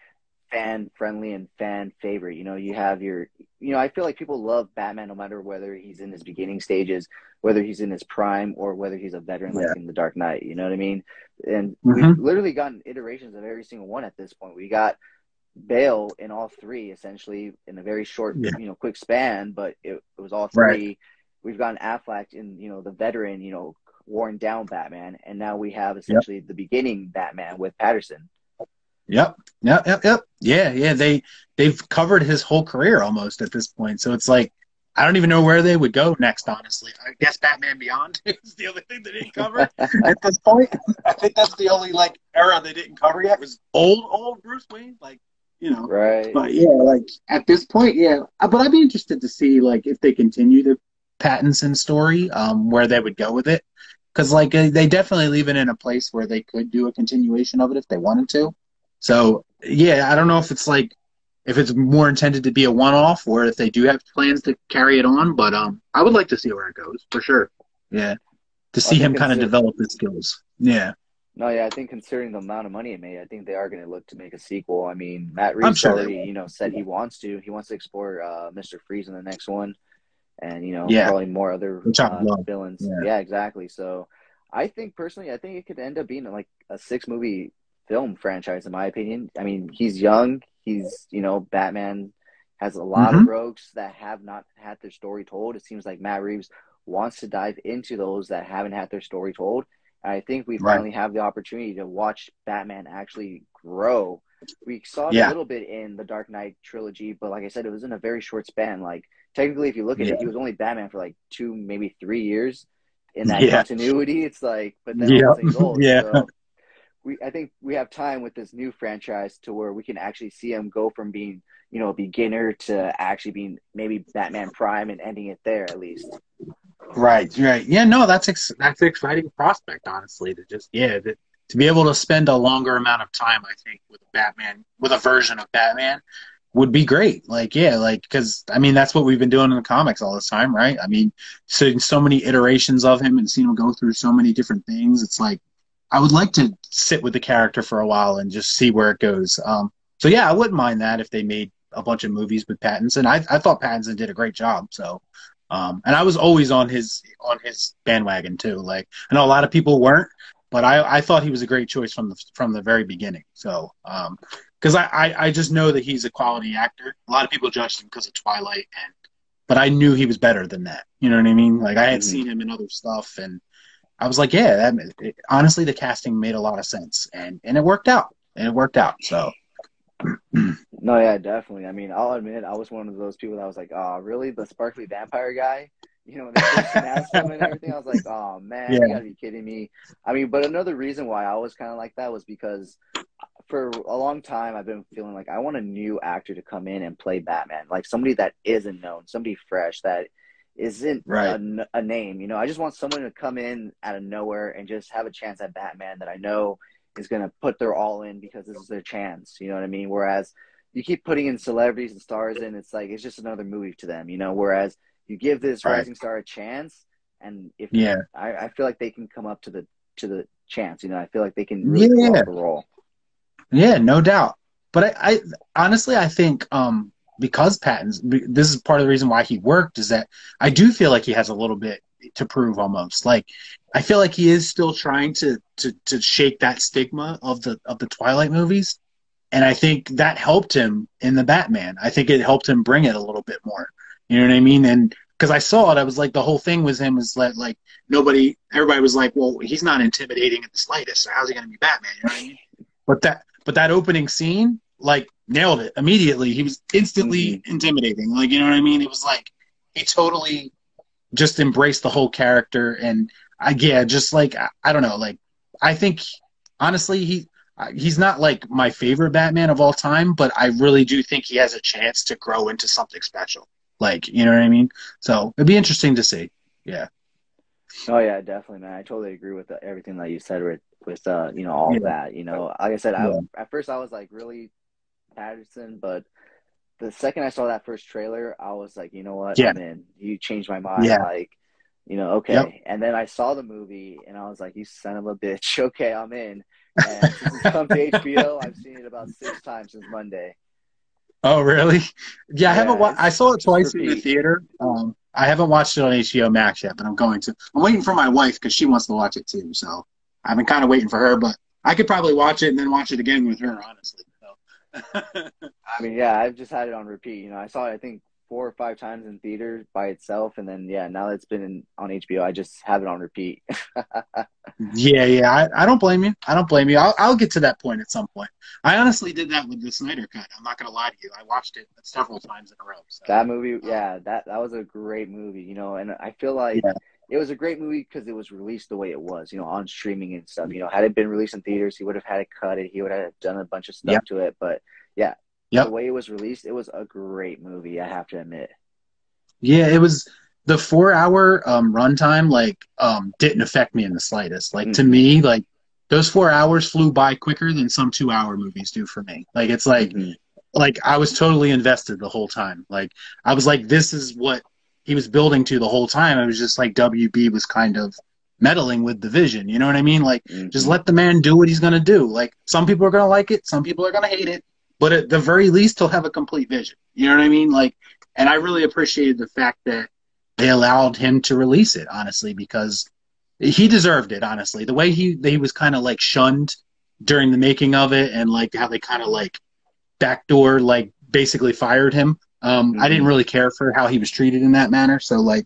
fan friendly and fan favorite. You know, you have your you know I feel like people love Batman no matter whether he's in his beginning stages, whether he's in his prime, or whether he's a veteran Yeah. like in the Dark Knight. You know what I mean? And Mhm. we've literally gotten iterations of every single one at this point. We got Bale in all three essentially in a very short, Yeah. you know, quick span, but it, it was all three. We've gotten Affleck in, you know, the veteran, you know, worn down Batman, and now we have essentially the beginning Batman with Patterson. Yep. Yep. Yep. Yep. Yeah. Yeah. They they've covered his whole career almost at this point. So it's like I don't even know where they would go next. Honestly, I guess Batman Beyond is the only thing they didn't cover at this point. I think that's the only like era they didn't cover yet was old old Bruce Wayne. Like you know, right? But yeah, like at this point, yeah. Uh, but I'd be interested to see like if they continue the Pattinson story, um, where they would go with it, because like they definitely leave it in a place where they could do a continuation of it if they wanted to. So yeah, I don't know if it's like if it's more intended to be a one-off or if they do have plans to carry it on. But um, I would like to see where it goes for sure. Yeah, to see him kind of develop his skills. Yeah. No, yeah, I think considering the amount of money it made, I think they are going to look to make a sequel. I mean, Matt Reeves sure already, you know, said he wants to. He wants to explore uh, Mister Freeze in the next one, and you know, yeah. probably more other uh, villains. Yeah. yeah, exactly. So, I think personally, I think it could end up being like a six movie film franchise, in my opinion. I mean, he's young. He's, you know, Batman has a lot mm-hmm. of rogues that have not had their story told. It seems like Matt Reeves wants to dive into those that haven't had their story told. And I think we finally right. have the opportunity to watch Batman actually grow. We saw yeah. a little bit in the Dark Knight trilogy, but like I said, it was in a very short span. Like technically, if you look at yeah. it, he was only Batman for like two, maybe three years in that yeah. continuity. It's like, but then yeah. he's old. yeah. So we I think we have time with this new franchise to where we can actually see him go from being you know a beginner to actually being maybe Batman Prime and ending it there at least. Right, right, yeah, no, that's ex- that's an exciting prospect, honestly. To just yeah, to, to be able to spend a longer amount of time, I think, with Batman, with a version of Batman, would be great. Like, yeah, like because I mean that's what we've been doing in the comics all this time, right? I mean, seeing so many iterations of him and seeing him go through so many different things, it's like I would like to sit with the character for a while and just see where it goes. Um, so yeah, I wouldn't mind that if they made a bunch of movies with Pattinson. I I thought Pattinson did a great job. So, um, and I was always on his on his bandwagon too. Like I know a lot of people weren't, but I I thought he was a great choice from the from the very beginning. So, um, because I, I I just know that he's a quality actor. A lot of people judged him because of Twilight, and but I knew he was better than that. You know what I mean? Like I had mm-hmm. seen him in other stuff and I was like, yeah, that it, honestly, the casting made a lot of sense, and and it worked out, and it worked out. So. no, yeah, definitely. I mean, I'll admit, I was one of those people that was like, "Oh, really? The sparkly vampire guy?" You know, when they him and everything, I was like, "Oh man, yeah. you gotta be kidding me!" I mean, but another reason why I was kind of like that was because for a long time I've been feeling like I want a new actor to come in and play Batman, like somebody that isn't known, somebody fresh that isn't right. a, a, name. You know, I just want someone to come in out of nowhere and just have a chance at Batman that I know is going to put their all in because this is their chance. You know what I mean? Whereas you keep putting in celebrities and stars in, it's like it's just another movie to them. You know, whereas you give this right. rising star a chance, and if yeah, I, I, feel like they can come up to the to the chance. You know, I feel like they can really yeah. the role. Yeah, no doubt. But I, I honestly, I think um, because Pattin's this is part of the reason why he worked is that I do feel like he has a little bit to prove almost like I feel like he is still trying to to to shake that stigma of the of the Twilight movies and I think that helped him in the Batman. I think it helped him bring it a little bit more. You know what I mean? And because I saw it, I was like, the whole thing was him is that like nobody, everybody was like, well, he's not intimidating in the slightest. So how's he going to be Batman? You know what I mean? But that, but that opening scene, like nailed it immediately. He was instantly mm-hmm. intimidating. Like, you know what I mean? It was like he totally just embraced the whole character. And I, yeah, just like, I, I don't know, like, I think honestly, he, he's not like my favorite Batman of all time, but I really do think he has a chance to grow into something special. Like, you know what I mean? So it'd be interesting to see. Yeah. Oh yeah, definitely, man. I totally agree with the, everything that you said with with uh, you know all yeah. that. You know, like I said, I at first I was like really Patterson, but the second I saw that first trailer, I was like, you know what, yeah. I'm in. You changed my mind. Yeah. Like, you know, okay. Yep. And then I saw the movie and I was like, you son of a bitch. Okay, I'm in. And since it's come to HBO, I've seen it about six times since Monday. Oh, really? Yeah, I haven't. Wa- I saw it twice in the theater. Um, I haven't watched it on HBO Max yet, but I'm going to. I'm waiting for my wife because she wants to watch it too. So I've been kind of waiting for her, but I could probably watch it and then watch it again with her. Honestly. I mean, yeah, I've just had it on repeat. You know, I saw it I think four or five times in theaters by itself, and then yeah, now that it's been in, on HBO, I just have it on repeat. yeah, yeah, I, I don't blame you. I don't blame you. I'll, I'll get to that point at some point. I honestly did that with the Snyder Cut. I'm not gonna lie to you. I watched it several times in a row. So. That movie, yeah, that that was a great movie, you know, and I feel like. Yeah. It was a great movie because it was released the way it was, you know, on streaming and stuff. You know, had it been released in theaters, he would have had it cut it. He would have done a bunch of stuff yep. to it. But yeah, Yep. The way it was released, it was a great movie. I have to admit. Yeah, it was the four hour um, runtime. Like, um, didn't affect me in the slightest. Like mm-hmm. to me, like those four hours flew by quicker than some two hour movies do for me. Like it's like, mm-hmm. like I was totally invested the whole time. Like I was like, this is what he was building to the whole time. It was just like WB was kind of meddling with the vision. You know what I mean? Like, mm-hmm. just let the man do what he's gonna do. Like, some people are gonna like it, some people are gonna hate it but at the very least, he'll have a complete vision. You know what I mean? Like, and I really appreciated the fact that they allowed him to release it, honestly, because he deserved it, honestly. The way he, he was kind of like shunned during the making of it and like how they kind of like backdoor, like basically fired him. Um, mm-hmm. I didn't mm-hmm. really care for how he was treated in that manner. So like,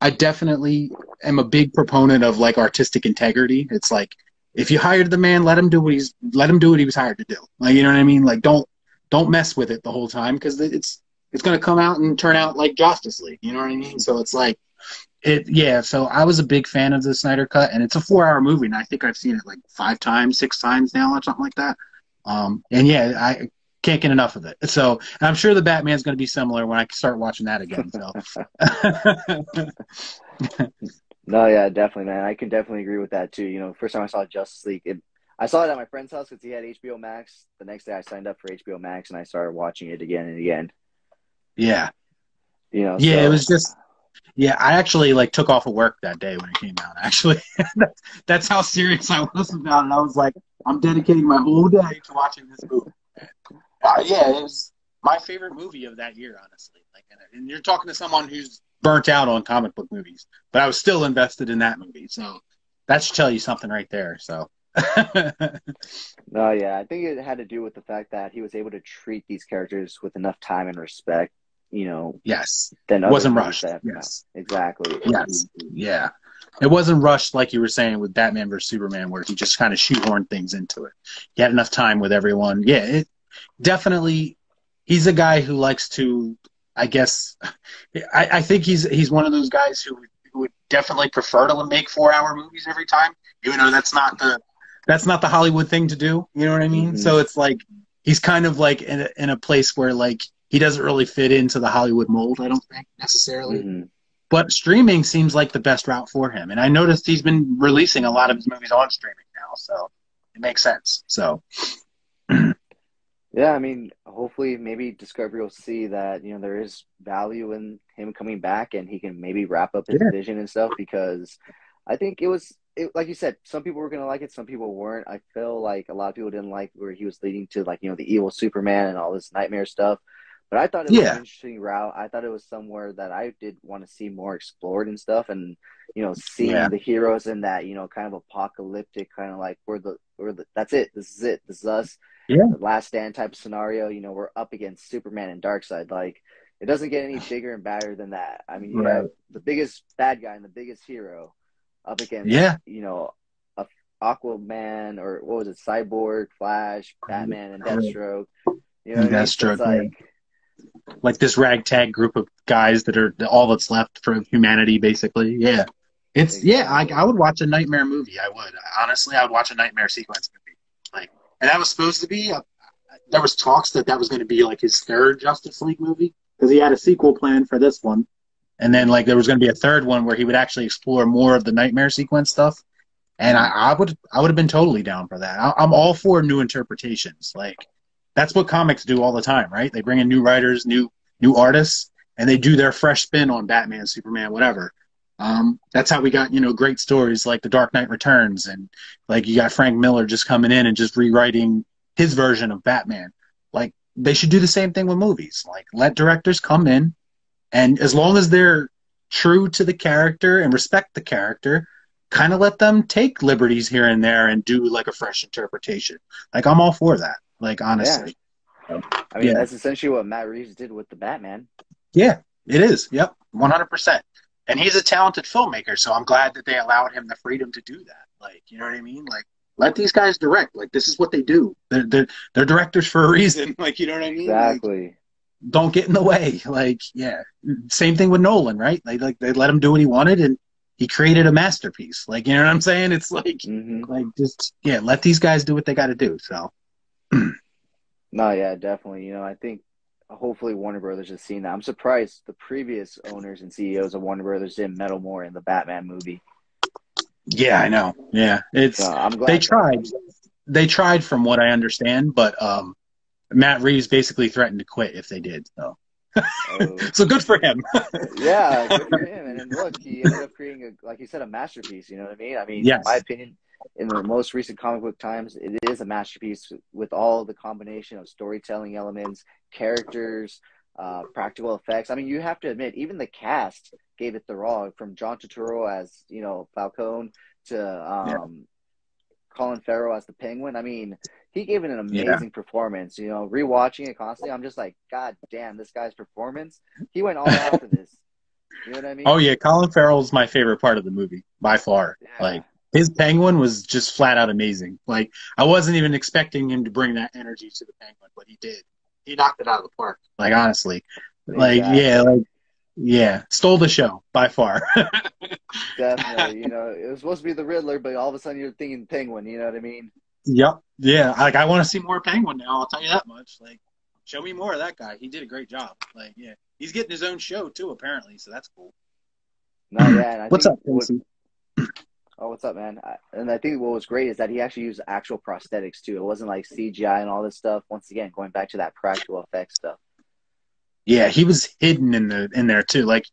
I definitely am a big proponent of like artistic integrity. It's like, if you hired the man, let him do what he's let him do what he was hired to do. Like you know what I mean? Like don't don't mess with it the whole time because it's it's going to come out and turn out like Justice League. You know what I mean? So it's like it yeah. So I was a big fan of the Snyder Cut, and it's a four hour movie, and I think I've seen it like five times, six times now, or something like that. Um, and yeah, I can't get enough of it. So I'm sure the Batman's going to be similar when I start watching that again. So. No, yeah, definitely, man. I can definitely agree with that too. You know, first time I saw Justice League, it, I saw it at my friend's house because he had HBO Max. The next day, I signed up for HBO Max and I started watching it again and again. Yeah. You know. Yeah, so. it was just. Yeah, I actually like took off of work that day when it came out. Actually, that's how serious I was about it. I was like, I'm dedicating my whole day to watching this movie. Uh, yeah, it was my favorite movie of that year, honestly. Like, and you're talking to someone who's burnt out on comic book movies, but I was still invested in that movie. So that should tell you something right there. So. no, yeah, I think it had to do with the fact that he was able to treat these characters with enough time and respect. You know. Yes. Then wasn't rushed. Yes. Exactly. Yes. Yeah. It wasn't rushed like you were saying with Batman versus Superman, where he just kind of shoehorned things into it. He had enough time with everyone. Yeah, it definitely. He's a guy who likes to I guess I, I think he's he's one of those guys who, who would definitely prefer to make four hour movies every time. Even though that's not the that's not the Hollywood thing to do. You know what I mean? Mm-hmm. So it's like he's kind of like in a, in a place where like he doesn't really fit into the Hollywood mold. I don't think necessarily. Mm-hmm. But streaming seems like the best route for him, and I noticed he's been releasing a lot of his movies on streaming now, so it makes sense. So Yeah, I mean, hopefully, maybe Discovery will see that you know there is value in him coming back, and he can maybe wrap up his yeah. vision and stuff. Because I think it was, it, like you said, some people were gonna like it, some people weren't. I feel like a lot of people didn't like where he was leading to, like you know, the evil Superman and all this nightmare stuff. But I thought it was an interesting route. I thought it was somewhere that I did want to see more explored and stuff, and you know, seeing yeah. the heroes in that you know kind of apocalyptic kind of like we're the we're the that's it. This is it. This is us yeah. last stand type scenario. You know, we're up against Superman and Darkseid. Like, it doesn't get any bigger and badder than that. I mean, you right. have the biggest bad guy and the biggest hero up against, yeah. you know, a Aquaman or what was it, Cyborg, Flash, Batman, and Deathstroke. You know, Deathstroke. like, like this ragtag group of guys that are all that's left for humanity, basically. Yeah. It's exactly. yeah, I, I would watch a nightmare movie. I would honestly, I would watch a nightmare sequence movie. Like and that was supposed to be. A, there was talks that that was going to be like his third Justice League movie because he had a sequel plan for this one, and then like there was going to be a third one where he would actually explore more of the nightmare sequence stuff. And I, I would I would have been totally down for that. I, I'm all for new interpretations. Like that's what comics do all the time, right? They bring in new writers, new new artists, and they do their fresh spin on Batman, Superman, whatever. Um, that's how we got, you know, great stories like The Dark Knight Returns, and like you got Frank Miller just coming in and just rewriting his version of Batman. Like they should do the same thing with movies. Like let directors come in, and as long as they're true to the character and respect the character, kind of let them take liberties here and there and do like a fresh interpretation. Like I'm all for that. Like honestly. Yeah. I mean, yeah. that's essentially what Matt Reeves did with the Batman. Yeah, it is. Yep, one hundred percent. And he's a talented filmmaker, so I'm glad that they allowed him the freedom to do that. Like, you know what I mean? Like, let these guys direct. Like, this is what they do. They're they're, they're directors for a reason. Like, you know what I mean? Exactly. Like, don't get in the way. Like, yeah. Same thing with Nolan, right? Like, like they let him do what he wanted, and he created a masterpiece. Like, you know what I'm saying? It's like, hmm like just yeah, let these guys do what they got to do. So, No, yeah, definitely. You know, I think hopefully Warner Brothers has seen that. I'm surprised the previous owners and CEOs of Warner Brothers didn't meddle more in the Batman movie. yeah, I know. Yeah, it's So I'm glad they tried. They tried, from what I understand, but um, Matt Reeves basically threatened to quit if they did. So, Oh. so good for him. yeah, good for him. And, and look, he ended up creating, a, like you said, a masterpiece. You know what I mean? I mean, Yes. in my opinion, in the most recent comic book times, it is a masterpiece with all the combination of storytelling elements, characters, uh, practical effects. I mean, you have to admit, even the cast gave it the raw. From John Turturro as you know Falcone to um, Colin Farrell as the Penguin. I mean, he gave it an Yeah. amazing performance. You know, rewatching it constantly, I'm just like, God damn, this guy's performance. He went all out for this. You know what I mean? oh yeah, Colin Farrell's my favorite part of the movie by far. Yeah. Like his penguin was just flat out amazing. Like I wasn't even expecting him to bring that energy to the penguin, but he did. He knocked it out of the park. Like honestly, like Exactly. yeah, like yeah, stole the show by far. Definitely. You know, it was supposed to be the Riddler, but all of a sudden you're thinking Penguin. You know what I mean? Yep. Yeah. Like I want to see more Penguin now. I'll tell you that much. Like, show me more of that guy. He did a great job. Like, yeah, he's getting his own show too, apparently. So that's cool. No, yeah. What's think up, what- Casey? Oh, what's up, man? I, and I think what was great is that he actually used actual prosthetics too. It wasn't like CGI and all this stuff. Once again, going back to that practical effects stuff. Yeah, he was hidden in the in there too. Like,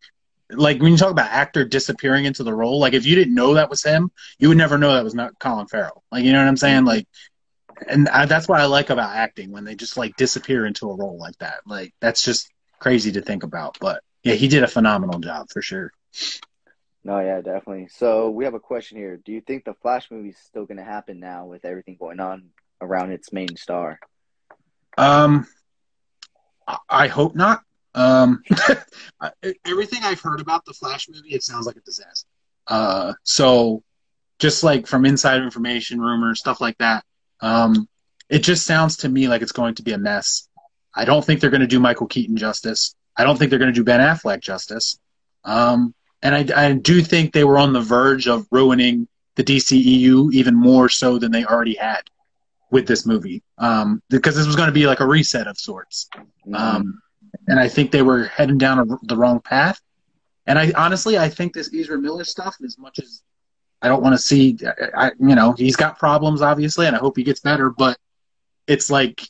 like when you talk about actor disappearing into the role, like if you didn't know that was him, you would never know that was not Colin Farrell. Like, you know what I'm saying? Mm-hmm. Like, and I, that's what I like about acting when they just like disappear into a role like that. Like, that's just crazy to think about. But yeah, he did a phenomenal job for sure. No, yeah, definitely. So we have a question here. Do you think the Flash movie is still going to happen now with everything going on around its main star? Um, I- hope not. Um, everything I've heard about the Flash movie, it sounds like a disaster. Uh, so just like from inside information, rumors, stuff like that, um, it just sounds to me like it's going to be a mess. I don't think they're going to do Michael Keaton justice. I don't think they're going to do Ben Affleck justice. Um, and I, I do think they were on the verge of ruining the DCEU even more so than they already had with this movie um, because this was going to be like a reset of sorts. Um, and I think they were heading down a, the wrong path. And I honestly, I think this Ezra Miller stuff, as much as I don't want to see, I, I, you know, he's got problems obviously, and I hope he gets better. But it's like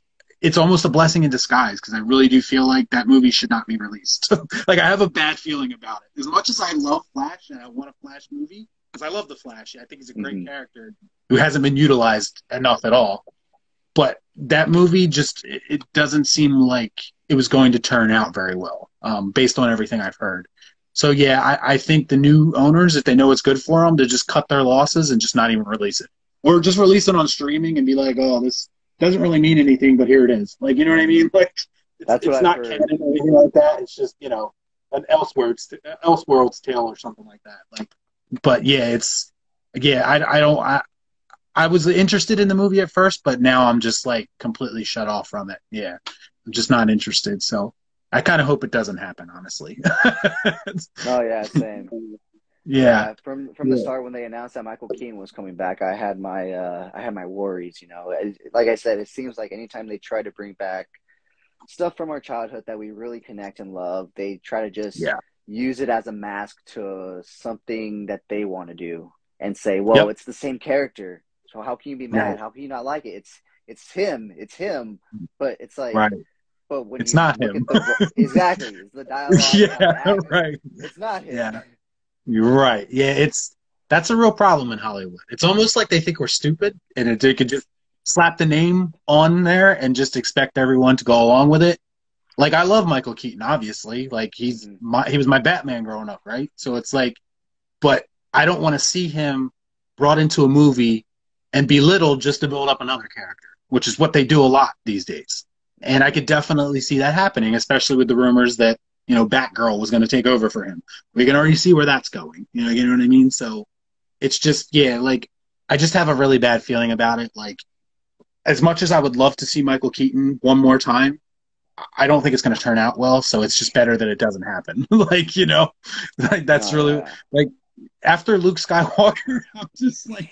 it's almost a blessing in disguise because I really do feel like that movie should not be released. like I have a bad feeling about it. As much as I love Flash and I want a Flash movie because I love the Flash, I think he's a great Mhm. character who hasn't been utilized enough at all. But that movie just it, it doesn't seem like it was going to turn out very well, um, based on everything I've heard. So yeah, I, I think the new owners, if they know it's good for them, to just cut their losses and just not even release it, or just release it on streaming and be like, oh, this doesn't really mean anything, but here it is. Like you know what I mean? Like it's, That's it's not canon or anything like that. It's just you know an Elseworlds Elseworlds tale or something like that. Like, but yeah, it's yeah, I I don't I. I was interested in the movie at first, but now I'm just like completely shut off from it. Yeah, I'm just not interested. So I kind of hope it doesn't happen, honestly. oh yeah, same. yeah, from from the start when they announced that Michael Keaton was coming back, I had my uh, I had my worries. You know, like I said, it seems like anytime they try to bring back stuff from our childhood that we really connect and love, they try to just Yeah. use it as a mask to something that they want to do and say, "Well, Yep. it's the same character, so how can you be mad? Right. How can you not like it? It's it's him, it's him." But it's like, right. but when It's not him. the, exactly, it's the dialogue. yeah, the right. It's not him. Yeah. You're right. Yeah, it's that's a real problem in Hollywood. It's almost like they think we're stupid, and it, they could just slap the name on there and just expect everyone to go along with it. Like I love Michael Keaton, obviously. Like he's Mhm. my he was my Batman growing up, right? So it's like, but I don't want to see him brought into a movie and belittled just to build up another character, which is what they do a lot these days. And I could definitely see that happening, especially with the rumors that you know, Batgirl was going to take over for him. We can already see where that's going. You know, you know what I mean? So it's just, yeah, like I just have a really bad feeling about it. Like, as much as I would love to see Michael Keaton one more time, I don't think it's going to turn out well. So it's just better that it doesn't happen. like, you know, like that's Oh, really like after Luke Skywalker, I'm just like,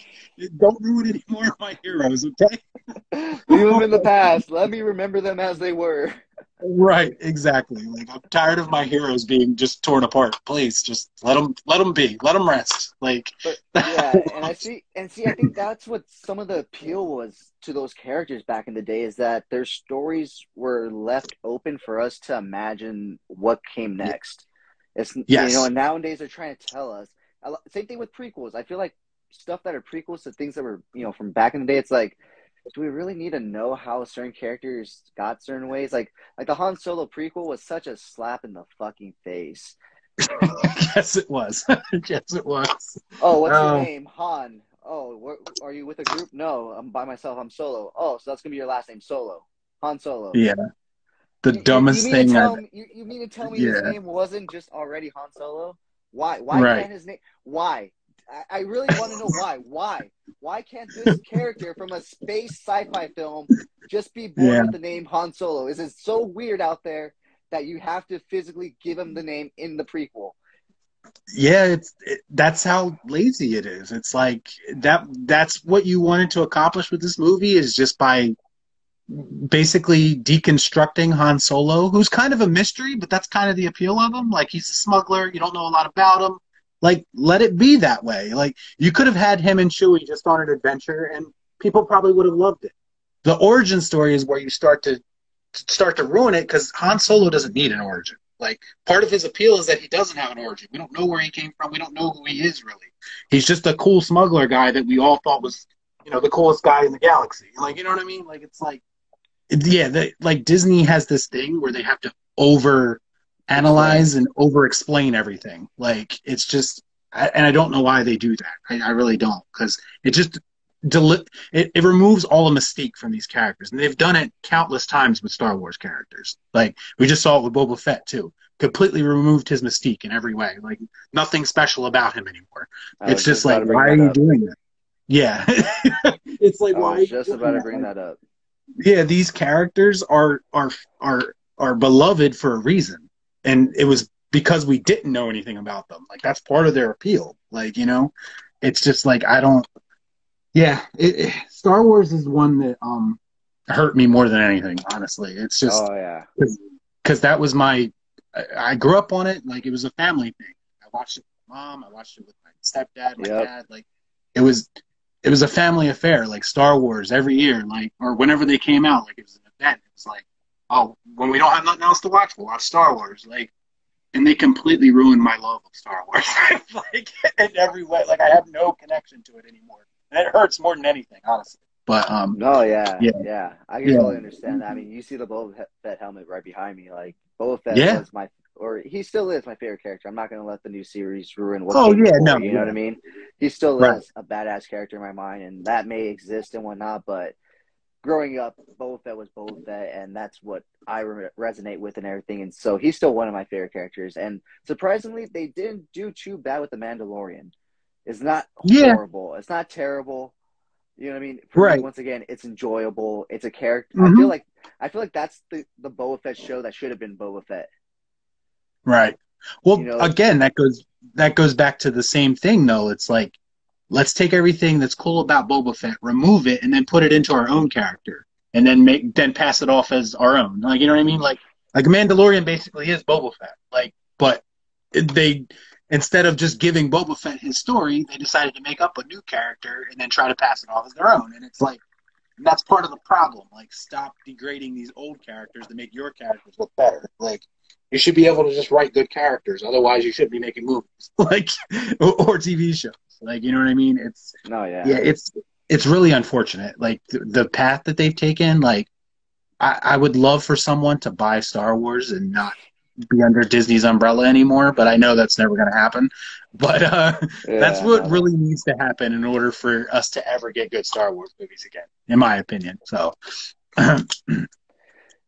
don't ruin any more of my heroes, okay? Leave them in the past. Let me remember them as they were. Right, exactly. Like I'm tired of my heroes being just torn apart. Please, just let them let them be. Let them rest. Like But yeah, and I see, and see, I think that's what some of the appeal was to those characters back in the day is that their stories were left open for us to imagine what came next. It's Yes. you know, and nowadays they're trying to tell us. Same thing with prequels. I feel like stuff that are prequels to things that were you know from back in the day. It's like, do we really need to know how certain characters got certain ways? Like, like the Han Solo prequel was such a slap in the fucking face. yes, it was. yes, it was. Oh, what's Oh. your um, name? Han. Oh, where, are you with a group? No, I'm by myself. I'm solo. Oh, so that's gonna be your last name, Solo. Han Solo. Yeah, the You- dumbest you, thing. tell me, you, you mean to tell me his name wasn't just already Han Solo? Why? Why Right. can't his name? Why? I, I really want to know why. Why? Why can't this character from a space sci-fi film just be born Yeah. with the name Han Solo? Is it so weird out there that you have to physically give him the name in the prequel? yeah, it's it, that's how lazy it is. It's like that. That's what you wanted to accomplish with this movie is just by basically deconstructing Han Solo, who's kind of a mystery, but that's kind of the appeal of him. Like he's a smuggler, you don't know a lot about him. Like let it be that way. Like you could have had him and Chewie just on an adventure, and people probably would have loved it. The origin story is where you start to start to ruin it because Han Solo doesn't need an origin. Like part of his appeal is that he doesn't have an origin. We don't know where he came from. We don't know who he is really. He's just a cool smuggler guy that we all thought was, you know, the coolest guy in the galaxy. Like, you know what I mean? Like, it's like, yeah, like Disney has this thing where they have to over analyze and over explain everything. Like, it's just, I, and I don't know why they do that. I, I really don't because it just deli- it, it removes all the mystique from these characters, and they've done it countless times with Star Wars characters. Like we just saw it with Boba Fett too. Completely removed his mystique in every way. Like nothing special about him anymore. I it's was just like, why are you doing that? Yeah, it's like I why? are was just about to bring Like, that up. yeah, these characters are are are are beloved for a reason, and it was because we didn't know anything about them. Like that's part of their appeal. Like you know, it's just like I don't. Yeah, it, it- Star Wars is one that um hurt me more than anything. Honestly, it's just oh yeah. because that was my. I, I grew up on it. Like it was a family thing. I watched it with my mom. I watched it with my stepdad, my Yep. dad. Like it was, it was a family affair. Like Star Wars every year, like or whenever they came out, like it was an event. It was like, oh, when we don't have nothing else to watch, we'll watch Star Wars. Like, and they completely ruined my love of Star Wars. like in every way, like I have no connection to it anymore, and it hurts more than anything, honestly. But um, No, yeah, Yeah. yeah, I can Yeah. totally understand that. I mean, you see the Boba Fett helmet right behind me. Like Boba Fett Yeah. was my, or he still is my favorite character. I'm not gonna let the new series ruin what. Oh, yeah, before, no, you know what I mean. He still Right. is a badass character in my mind, and that may exist and whatnot. But growing up, Boba Fett was Boba Fett, and that's what I re- resonate with and everything. And so he's still one of my favorite characters. And surprisingly, they didn't do too bad with the Mandalorian. It's not Yeah. horrible. It's not terrible. You know what I mean? For me, Right. once again, it's enjoyable. It's a character. I Mhm. feel like I feel like that's the the Boba Fett show that should have been Boba Fett. Right. Well, You know- again, that goes that goes back to the same thing though. It's like let's take everything that's cool about Boba Fett, remove it, and then put it into our own character, and then make then pass it off as our own. Like you know what I mean? Like like Mandalorian basically is Boba Fett. Like, but they instead of just giving Boba Fett his story, they decided to make up a new character and then try to pass it off as their own. And it's like that's part of the problem. Like, stop degrading these old characters to make your characters look better. Like, you should be able to just write good characters. Otherwise, you shouldn't be making movies, like or, or TV shows. Like, you know what I mean? It's No, yeah, yeah, it's it's really unfortunate. Like the, the path that they've taken. Like, I, I would love for someone to buy Star Wars and not be under Disney's umbrella anymore, but I know that's never going to happen. But uh, Yeah, that's what really needs to happen in order for us to ever get good Star Wars movies again, in my opinion. So,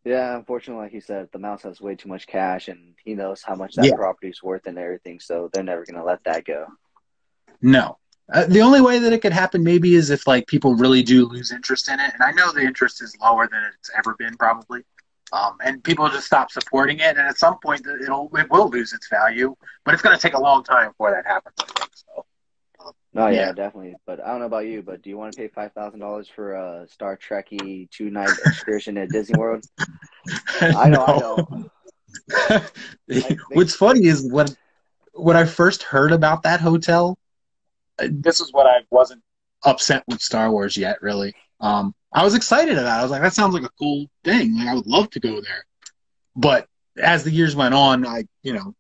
Yeah, unfortunately, like you said, the mouse has way too much cash, and he knows how much that Yeah. property's worth and everything. So they're never gonna let that go. No. Uh, the only way that it could happen maybe is if like people really do lose interest in it, and I know the interest is lower than it's ever been probably, um, and people just stop supporting it, and at some point it'll it will lose its value, but it's going to take a long time before that happens. I think so. No, yeah, Yeah. definitely. But I don't know about you, but do you want to pay five thousand dollars for a Star Trekky two night excursion at Disney World? I know, I know. What's funny is when when I first heard about that hotel, this is what I wasn't upset with Star Wars yet. Really, um, I was excited about. it. I was like, that sounds like a cool thing. Like I would love to go there. But as the years went on, I you know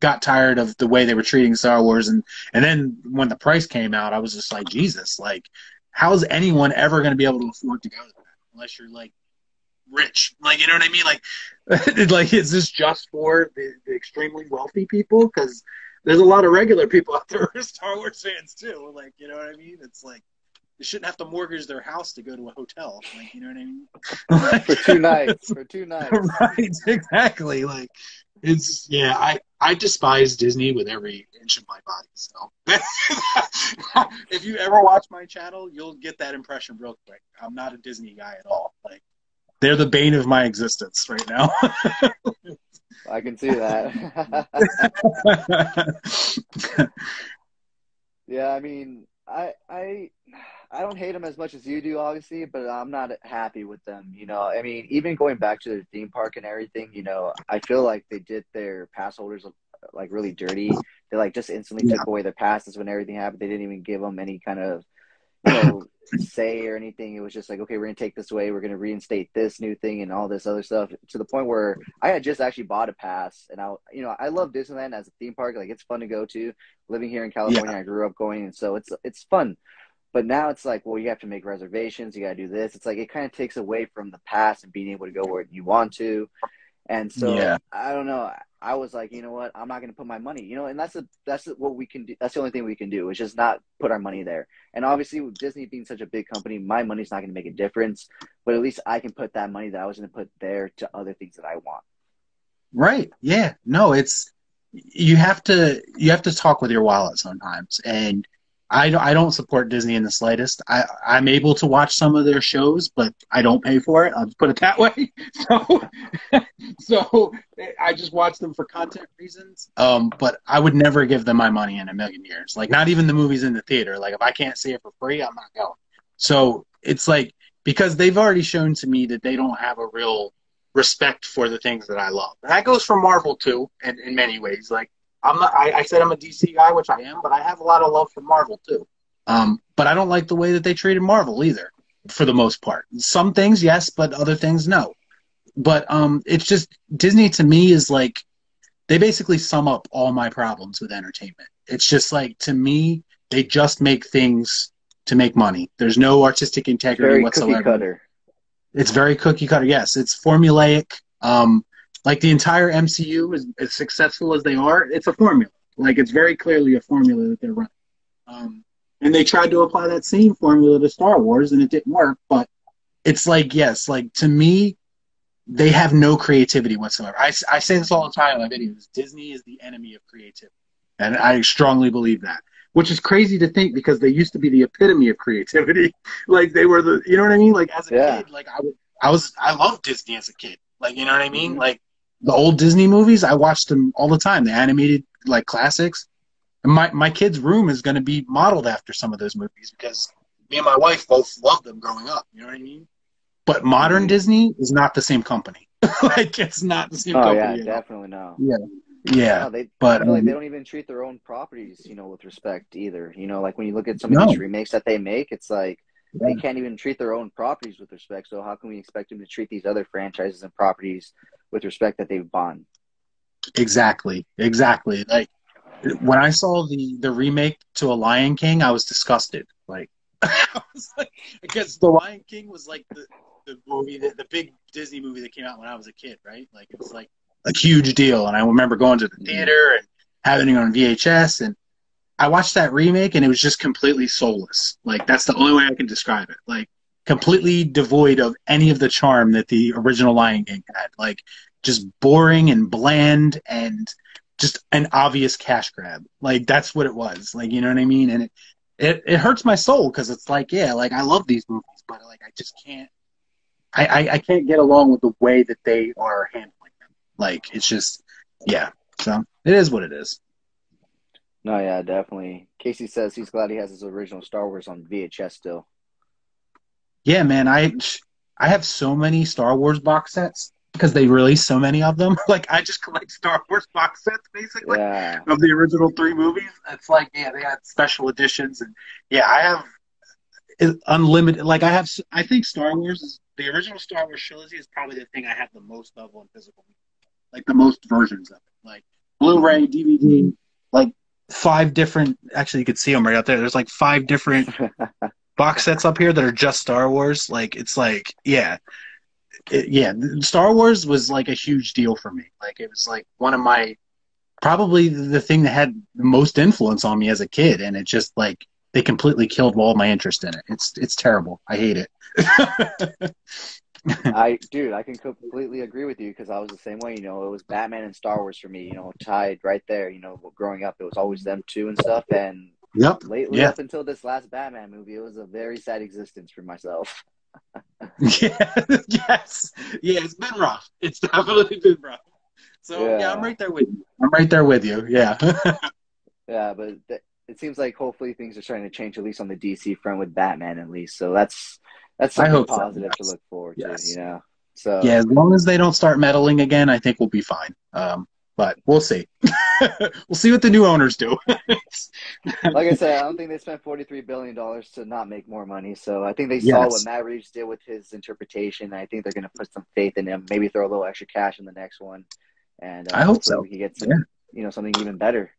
got tired of the way they were treating Star Wars, and and then when the price came out, I was just like, Jesus, like how is anyone ever going to be able to afford to go that unless you're like rich? Like you know what I mean? Like like is this just for the, the extremely wealthy people? Because there's a lot of regular people out there who are Star Wars fans too. Like you know what I mean? It's like they shouldn't have to mortgage their house to go to a hotel. Like you know what I mean? For two nights. For two nights. right, exactly. Like it's yeah, I I despise Disney with every inch of my body. So if you ever watch my channel, you'll get that impression real quick. I'm not a Disney guy at all. Like they're the bane of my existence right now. I can see that. yeah, I mean, I I I don't hate them as much as you do, obviously, but I'm not happy with them. You know, I mean, even going back to the theme park and everything, you know, I feel like they did their pass holders like really dirty. They like just instantly Yeah. took away their passes when everything happened. They didn't even give them any kind of you know say or anything. It was just like, okay, we're gonna take this away. We're gonna reinstate this new thing and all this other stuff to the point where I had just actually bought a pass, and I, you know, I love Disneyland as a theme park. Like it's fun to go to. Living here in California, I grew up going, and so it's it's fun. But now it's like, well, you have to make reservations. You got to do this. It's like it kind of takes away from the past and being able to go where you want to. And so Yeah. I don't know. I was like, you know what? I'm not going to put my money. You know, and that's a, that's what we can do. That's the only thing we can do is just not put our money there. And obviously, with Disney being such a big company, my money's not going to make a difference. But at least I can put that money that I was going to put there to other things that I want. Right. Yeah. No, it's you have to you have to talk with your wallet sometimes, and I don't I don't support Disney in the slightest. I I'm able to watch some of their shows, but I don't pay for it. I'll put it that way. So so I just watch them for content reasons. Um, but I would never give them my money in a million years. Like not even the movies in the theater. Like if I can't see it for free, I'm not going. So it's like because they've already shown to me that they don't have a real respect for the things that I love. And that goes for Marvel too, in, in many ways. Like I'm not I, I said I'm a DC guy, which I am, but I have a lot of love for Marvel too. Um, but I don't like the way that they treated Marvel either, for the most part. Some things, yes, but other things, no. But um, it's just Disney to me is like they basically sum up all my problems with entertainment. It's just like to me, they just make things to make money. There's no artistic integrity Very whatsoever. cookie cutter. It's very cookie cutter. Yes, it's formulaic. Um, like the entire MCU is as successful as they are. It's a formula. Like it's very clearly a formula that they're running. Um, and they tried to apply that same formula to Star Wars, and it didn't work. But it's like yes, like to me, they have no creativity whatsoever. I, I say this all the time in my videos. Disney is the enemy of creativity, and I strongly believe that. Which is crazy to think because they used to be the epitome of creativity. like they were the, you know what I mean? Like as a Yeah. kid, like I was, I was, I loved Disney as a kid. Like you know what I mean? Mhm. Like the old Disney movies, I watched them all the time. The animated like classics. And my my kid's room is going to be modeled after some of those movies because me and my wife both loved them growing up. You know what I mean? But modern Mhm. Disney is not the same company. like it's not the same Oh company. yeah, definitely no. Yeah, No, they, but I like um, they don't even treat their own properties, you know, with respect either. You know, like when you look at some of these remakes that they make, it's like they can't even treat their own properties with respect. So how can we expect them to treat these other franchises and properties with respect that they've bought? Exactly, exactly. Like when I saw the the remake to a Lion King, I was disgusted. Like I was like, because the Lion King was like the the movie, the, the big Disney movie that came out when I was a kid, right? Like it was like a huge deal, and I remember going to the Mhm. theater and having it on VHS, and I watched that remake, and it was just completely soulless. Like that's the only way I can describe it. Like completely devoid of any of the charm that the original Lion King had. Like just boring and bland and just an obvious cash grab. Like that's what it was. Like you know what I mean? And it it, it hurts my soul because it's like yeah, like I love these movies, but like I just can't. I, I, I can't get along with the way that they are handling them. Like it's just yeah. So it is what it is. No, yeah, definitely. Casey says he's glad he has his original Star Wars on VHS still. Yeah, man, I I have so many Star Wars box sets because they release so many of them. like I just collect Star Wars box sets basically Yeah. of the original three movies. It's like yeah, they had special editions and yeah, I have unlimited. Like I have, I think Star Wars is the original Star Wars trilogy is probably the thing I have the most of on physical, like the most versions of it, like Blu-ray, DVD, mm-hmm. like five different. Actually, you could see them right out there. There's like five different box sets up here that are just Star Wars. Like it's like yeah, It- yeah. Star Wars was like a huge deal for me. Like it was like one of my probably the thing that had the most influence on me as a kid, and it just like they completely killed all my interest in it. It's it's terrible. I hate it. I, dude, I can completely agree with you because I was the same way. You know, it was Batman and Star Wars for me. You know, tied right there. You know, growing up, it was always them two and stuff. And yep. lately, Yeah. up until this last Batman movie, it was a very sad existence for myself. Yeah. yes. Yeah. It's been rough. It's definitely been rough. So yeah. Yeah. I'm right there with you. I'm right there with you. Yeah. Yeah, but th- it seems like hopefully things are starting to change at least on the DC front with Batman at least. So that's that's I something hope so, positive to look forward Yes. to. You know. So yeah. As long as they don't start meddling again, I think we'll be fine. Um, but we'll see. we'll see what the new owners do. like I said, I don't think they spent forty three billion dollars to not make more money. So I think they saw Yes. what Matt Reeves did with his interpretation. I think they're going to put some faith in him. Maybe throw a little extra cash in the next one, and uh, I hope so. We can get Yeah. you know, something even better.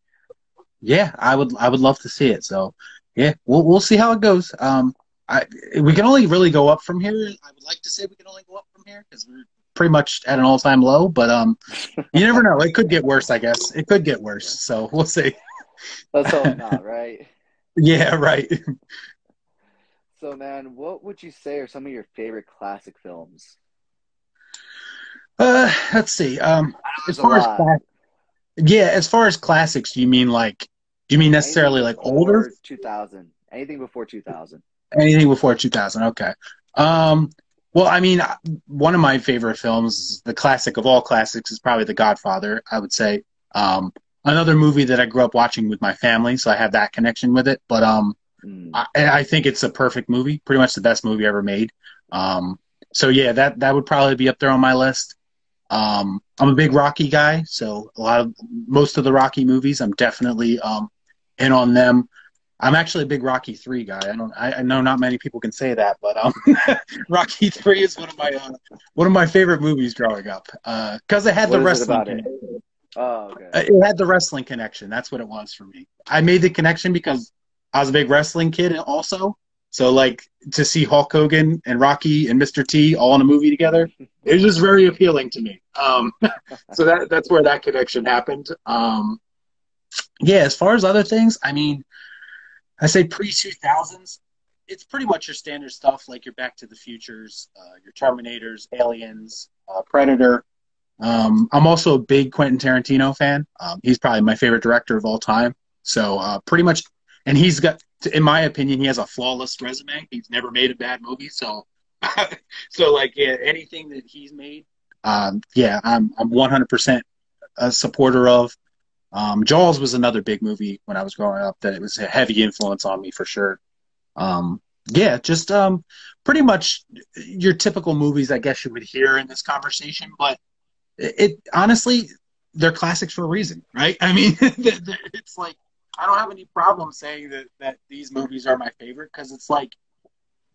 yeah, I would I would love to see it. So yeah, we'll we'll see how it goes. Um, I we can only really go up from here. I would like to say we can only go up from here because we're pretty much at an all time low. But um, you never know. It could get worse. I guess it could get worse. So we'll see. Let's hope not, right? Yeah, right. So, man, what would you say are some of your favorite classic films? Uh, let's see. Um, as far as yeah, as far as classics, do you mean like? Do you mean necessarily like older? 2000. Anything before 2000. Anything before 2000. Okay. Um, well, I mean, one of my favorite films, the classic of all classics, is probably The Godfather. I would say. Um, another movie that I grew up watching with my family, so I have that connection with it. But um, Mm. I, I think it's a perfect movie, pretty much the best movie ever made. Um, so yeah, that that would probably be up there on my list. Um, I'm a big Rocky guy, so a lot of most of the Rocky movies, I'm definitely um, in on them. I'm actually a big Rocky three guy. I don't, I, I know not many people can say that, but um, Rocky three is one of my uh, one of my favorite movies growing up because it had What the it wrestling. it? connection. Oh, okay. Uh, It had the wrestling connection. That's what it was for me. I made the connection because I was a big wrestling kid also. So like to see Hulk Hogan and Rocky and Mr. T all in a movie together, it was just very appealing to me. Um, so that that's where that connection happened. Um, yeah, as far as other things, I mean, I say pre two thousands. It's pretty much your standard stuff like your Back to the Futures, uh, your Terminators, Aliens, uh, Predator. Um, I'm also a big Quentin Tarantino fan. Um, he's probably my favorite director of all time. So uh, pretty much, and he's got, in my opinion, he has a flawless resume. He's never made a bad movie. So, so like yeah, anything that he's made, um, yeah, I'm I'm 100% a supporter of. Um, Jaws was another big movie when I was growing up that it was a heavy influence on me for sure. Um, yeah, just um, pretty much your typical movies, I guess you would hear in this conversation, but it, it honestly, they're classics for a reason, right? I mean, it's like I don't have any problem saying that that these movies are my favorite because it's like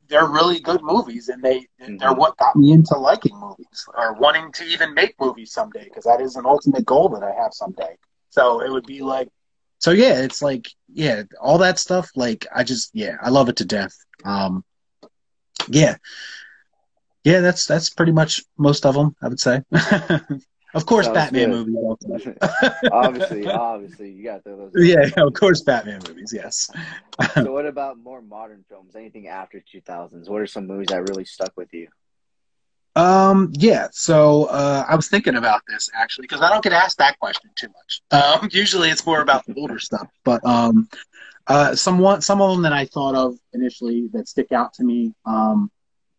they're really good movies and they they're Mhm. what got me into liking movies or wanting to even make movies someday because that is an ultimate goal that I have someday. So it would be like, so yeah, it's like yeah, all that stuff. Like I just yeah, I love it to death. Um, yeah, yeah, that's that's pretty much most of them. I would say. Of course, Sounds Batman good. movies. obviously, obviously, you got to throw those. in. yeah, of course, Batman movies. Yes. So, what about more modern films? Anything after 2000s? What are some movies that really stuck with you? Um, yeah. So uh, I was thinking about this actually because I don't get asked that question too much. Um, usually it's more about the older stuff, but um, uh, some some of them that I thought of initially that stick out to me. Um,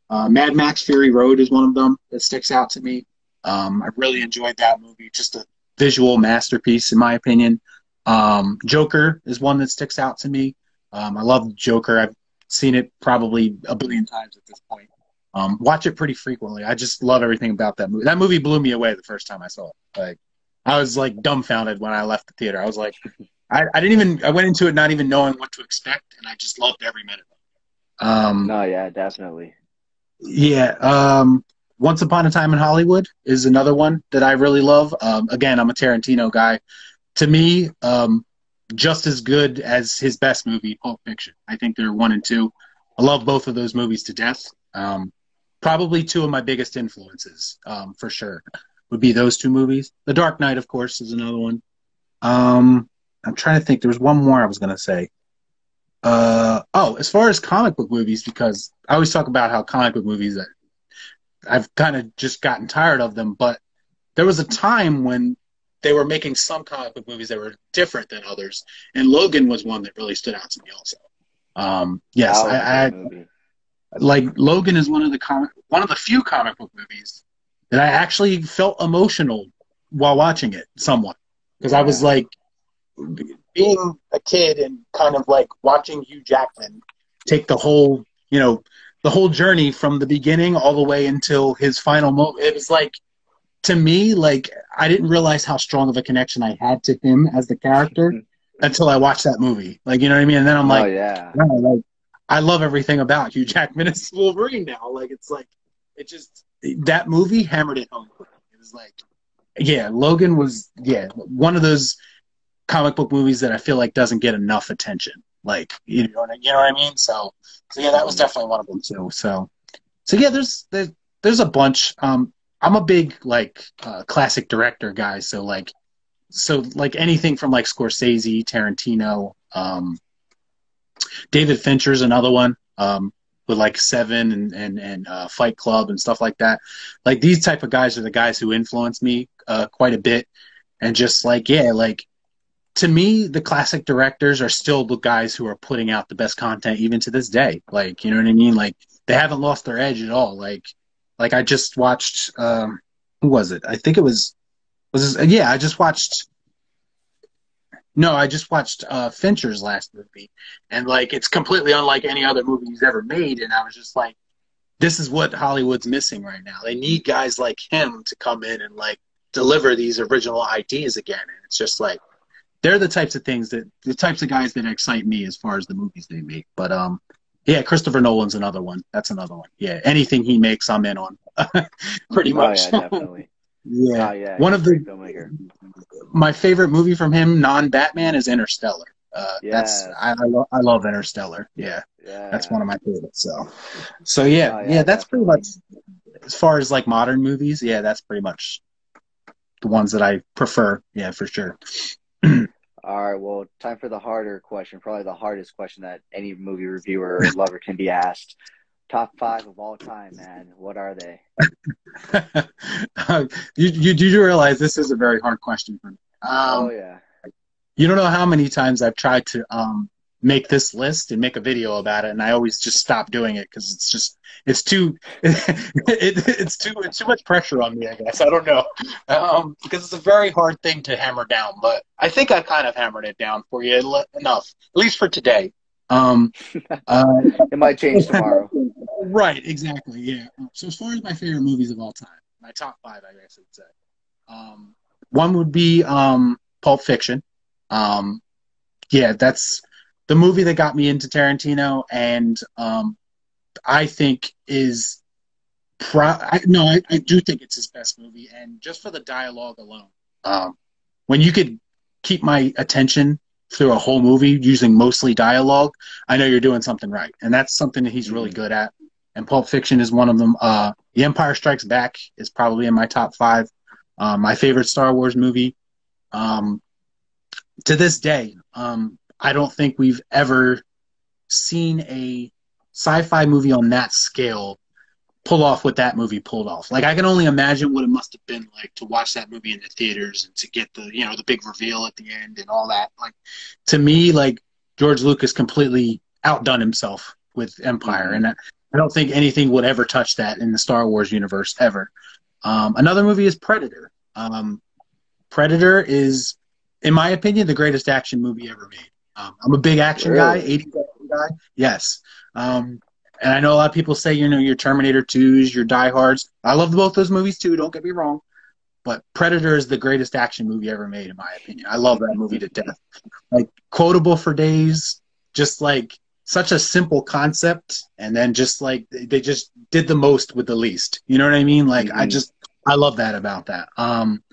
uh, Mad Max Fury Road is one of them that sticks out to me. Um, I really enjoyed that movie. Just a visual masterpiece, in my opinion. Um, Joker is one that sticks out to me. Um, I love Joker. I've seen it probably a billion times at this point. Um, watch it pretty frequently. I just love everything about that movie. That movie blew me away the first time I saw it. Like, I was like dumbfounded when I left the theater. I was like, I, I didn't even. I went into it not even knowing what to expect, and I just loved every minute. of it. Um, No, yeah, definitely. yeah. Um, Once Upon a Time in Hollywood is another one that I really love. Um, again, I'm a Tarantino guy. To me, um, just as good as his best movie, Pulp Fiction. I think they're one and two. I love both of those movies to death. Um, probably two of my biggest influences, um, for sure, would be those two movies. The Dark Knight, of course, is another one. Um, I'm trying to think. There was one more I was going to say. Uh, oh, as far as comic book movies, because I always talk about how comic book movies that I've kind of just gotten tired of them, but there was a time when they were making some comic book movies that were different than others, and Logan was one that really stood out to me also. Um, yes, That was a I, I. like Logan is one of the comic one of the few comic book movies that I actually felt emotional while watching it somewhat. Because I was like being a kid and kind of like watching Hugh Jackman take the whole you know the whole journey from the beginning all the way until his final moment it was like to me like I didn't realize how strong of a connection I had to him as the character until I watched that movie. Like you know what I mean? And then I'm oh, like oh yeah, wow, like I love everything about Hugh Jackman as Wolverine now. Like it's like it just that movie hammered it home. It was like yeah, Logan was yeah, one of those comic book movies that I feel like doesn't get enough attention. Like you know what I, you know what I mean? So so yeah, that was definitely one of them too. So so yeah, there's there's there's a bunch. Um I'm a big like uh, classic director guy, so like so like anything from like Scorsese, Tarantino, um David Fincher's another one um, with like Seven and and and uh, Fight Club and stuff like that. Like these type of guys are the guys who influence me uh, quite a bit, and just like yeah, like to me, the classic directors are still the guys who are putting out the best content even to this day. Like you know what I mean? Like they haven't lost their edge at all. Like like I just watched um, who was it? I think it was was this, yeah I just watched. No, I just watched uh, Fincher's last movie, and like it's completely unlike any other movie he's ever made. And I was just like, this is what Hollywood's missing right now. They need guys like him to come in and like deliver these original ideas again. And it's just like they're the types of things that the types of guys that excite me as far as the movies they make. But um, yeah, Christopher Nolan's another one. That's another one. Yeah, anything he makes, I'm in on. Pretty much. oh yeah, definitely. Yeah. Oh yeah, One of the filmmaker. my favorite movie from him, non Batman, is Interstellar. Uh, That's I, I, lo- I love Interstellar. Yeah, Yeah, that's one of my favorites. So, so yeah, Oh, yeah, yeah, that's pretty much as far as like modern movies. Yeah, that's pretty much the ones that I prefer. Yeah, for sure. All right, well, time for the harder question, probably the hardest question that any movie reviewer or lover can be asked. Top five of all time, man. What are they? you, you do you realize this is a very hard question for me. Um, oh yeah. you don't know how many times I've tried to um, make this list and make a video about it, and I always just stop doing it because it's just it's too it, it's too it's too much pressure on me. I guess I don't know um, because it's a very hard thing to hammer down, but I think I kind of hammered it down for you enough, at least for today. Um, uh, It might change tomorrow. Right, exactly, yeah. So as far as my favorite movies of all time, my top five, I guess I'd say. Um, one would be um, Pulp Fiction. Um, yeah, that's the movie that got me into Tarantino, and um, I think is pro. I, no, I, I do think it's his best movie, and just for the dialogue alone, um, when you could keep my attention through a whole movie using mostly dialogue, I know you're doing something right, and that's something that he's really good at. And Pulp Fiction is one of them. Uh, the Empire Strikes Back is probably in my top five. Um, my favorite Star Wars movie. Um, to this day, um, I don't think we've ever seen a sci-fi movie on that scale pull off what that movie pulled off. Like I can only imagine what it must have been like to watch that movie in the theaters and to get the you know the big reveal at the end and all that. Like to me, like George Lucas completely outdone himself with Empire, mm-hmm. and I, don't think anything would ever touch that in the Star Wars universe ever. Um, another movie is Predator. Um, Predator is, in my opinion, the greatest action movie ever made. Um, I'm a big action really? guy, 80s guy. Yes. Um, and I know a lot of people say, you know, your Terminator 2s, your Die Hards. I love both those movies too, don't get me wrong. But Predator is the greatest action movie ever made, in my opinion. I love that movie to death. Like, quotable for days, just like such a simple concept. And then just like, they just did the most with the least. You know what I mean? Like, mm-hmm. I just, I love that about that. Um,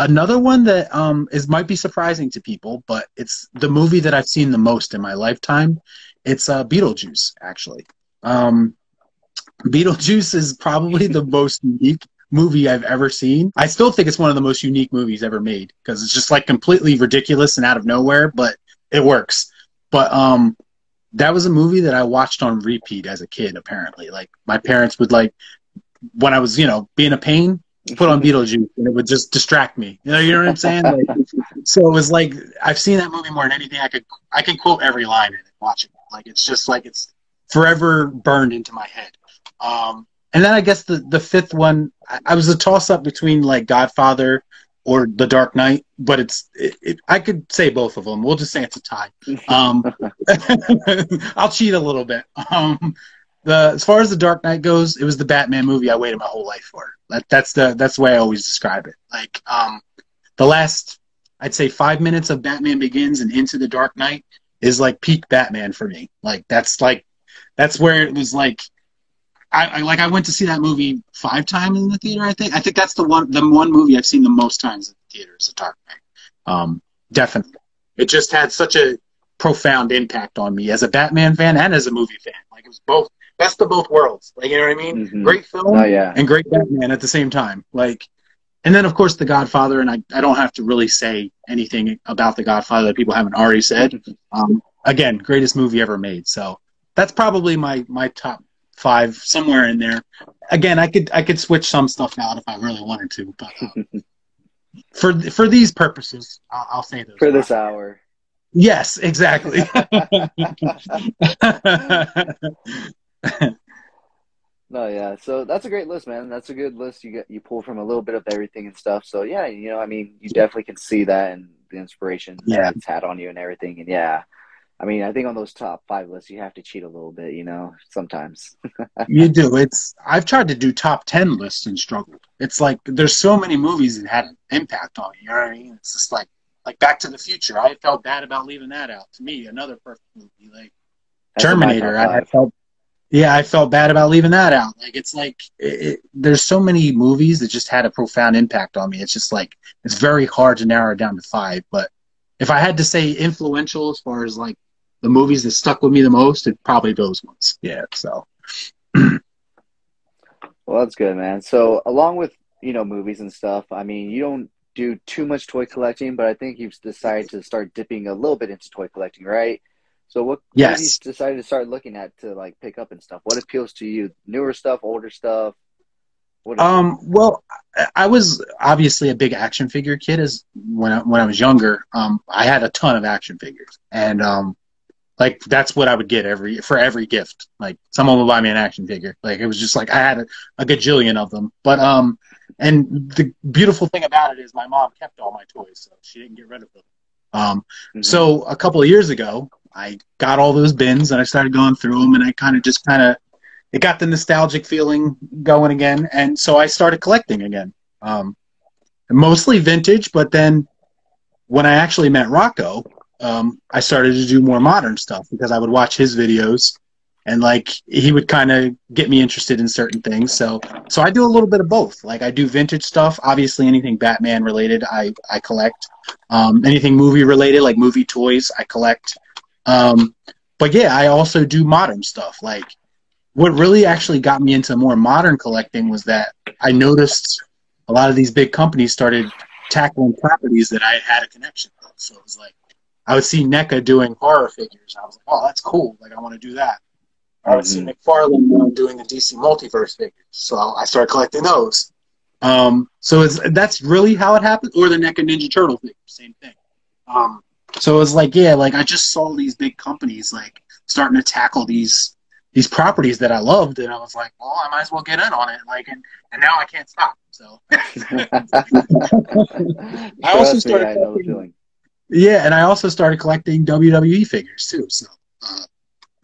Another one that um, is might be surprising to people, but it's the movie that I've seen the most in my lifetime. It's uh, Beetlejuice, actually. Um, Beetlejuice is probably the most unique movie I've ever seen. I still think it's one of the most unique movies ever made because it's just like completely ridiculous and out of nowhere, but it works. But um, that was a movie that I watched on repeat as a kid. Apparently, like my parents would like when I was, you know, being a pain, put on Beetlejuice and it would just distract me. You know, you know what I'm saying? Like, so it was like I've seen that movie more than anything. I could I can quote every line in it. Watch it. Like it's just like it's forever burned into my head. Um, and then I guess the the fifth one, I, I was a toss up between like Godfather or The Dark Knight, but it's it, it, I could say both of them. We'll just say it's a tie. Um, I'll cheat a little bit. Um, the as far as the Dark Knight goes, it was the Batman movie I waited my whole life for. That, that's the that's the way I always describe it. Like um, the last, I'd say five minutes of Batman Begins and into the Dark Knight is like peak Batman for me. Like that's like that's where it was like. I, I like I went to see that movie five times in the theater. I think I think that's the one the one movie I've seen the most times in the theater is The Dark Knight. Um, definitely, it just had such a profound impact on me as a Batman fan and as a movie fan. Like it was both best of both worlds. Like you know what I mean? Mm-hmm. Great film oh, yeah. and great Batman at the same time. Like and then of course The Godfather, and I, I don't have to really say anything about The Godfather that people haven't already said. Um, again, greatest movie ever made. So that's probably my my top five somewhere in there. Again, I could I could switch some stuff out if I really wanted to, but uh, for for these purposes, I'll, I'll say those. For this hour. Yes, exactly. no, yeah. So that's a great list, man. That's a good list. You get you pull from a little bit of everything and stuff. So yeah, you know, I mean, you definitely can see that and the inspiration yeah. that it's had on you and everything. And yeah, I mean, I think on those top five lists, you have to cheat a little bit, you know, sometimes. you do. It's I've tried to do top ten lists and struggled. It's like there's so many movies that had an impact on you. You know what I mean? It's just like like Back to the Future. I felt bad about leaving that out. To me, another perfect movie. Like That's Terminator. I, I felt yeah, I felt bad about leaving that out. Like it's like it, it, there's so many movies that just had a profound impact on me. It's just like it's very hard to narrow it down to five. But if I had to say influential as far as like the movies that stuck with me the most, it probably those ones. Yeah. So. well, that's good, man. So along with you know movies and stuff, I mean, you don't do too much toy collecting, but I think you've decided to start dipping a little bit into toy collecting, right? So what, yes. you decided to start looking at to like pick up and stuff? What appeals to you? Newer stuff, older stuff? um, well, I was obviously a big action figure kid as when I, when I was younger. Um, I had a ton of action figures, and um, like that's what I would get every for every gift. Like someone would buy me an action figure. Like it was just like I had a, a gajillion of them. But um, and the beautiful thing about it is my mom kept all my toys, so she didn't get rid of them. Um, mm-hmm. so a couple of years ago, I got all those bins and I started going through them and I kind of just kind of it got the nostalgic feeling going again and so I started collecting again. Um, mostly vintage, but then when I actually met Rocco, um, I started to do more modern stuff because I would watch his videos and like he would kind of get me interested in certain things. So so I do a little bit of both. Like I do vintage stuff, obviously anything Batman related, I I collect. Um, anything movie related, like movie toys, I collect. Um, but yeah, I also do modern stuff. Like what really actually got me into more modern collecting was that I noticed a lot of these big companies started tackling properties that I had a connection with. So it was like I would see NECA doing horror figures. I was like, oh, that's cool. Like I want to do that. I would see McFarlane uh, doing the DC multiverse figures, so I started collecting those. Um, so it's that's really how it happened, or the NECA Ninja Turtle figures, same thing. Um, so it was like, yeah, like I just saw these big companies like starting to tackle these these properties that I loved, and I was like, well, I might as well get in on it. Like, and, and now I can't stop. So I also Trust me, started I know the feeling. Yeah, and I also started collecting WWE figures too. So, uh,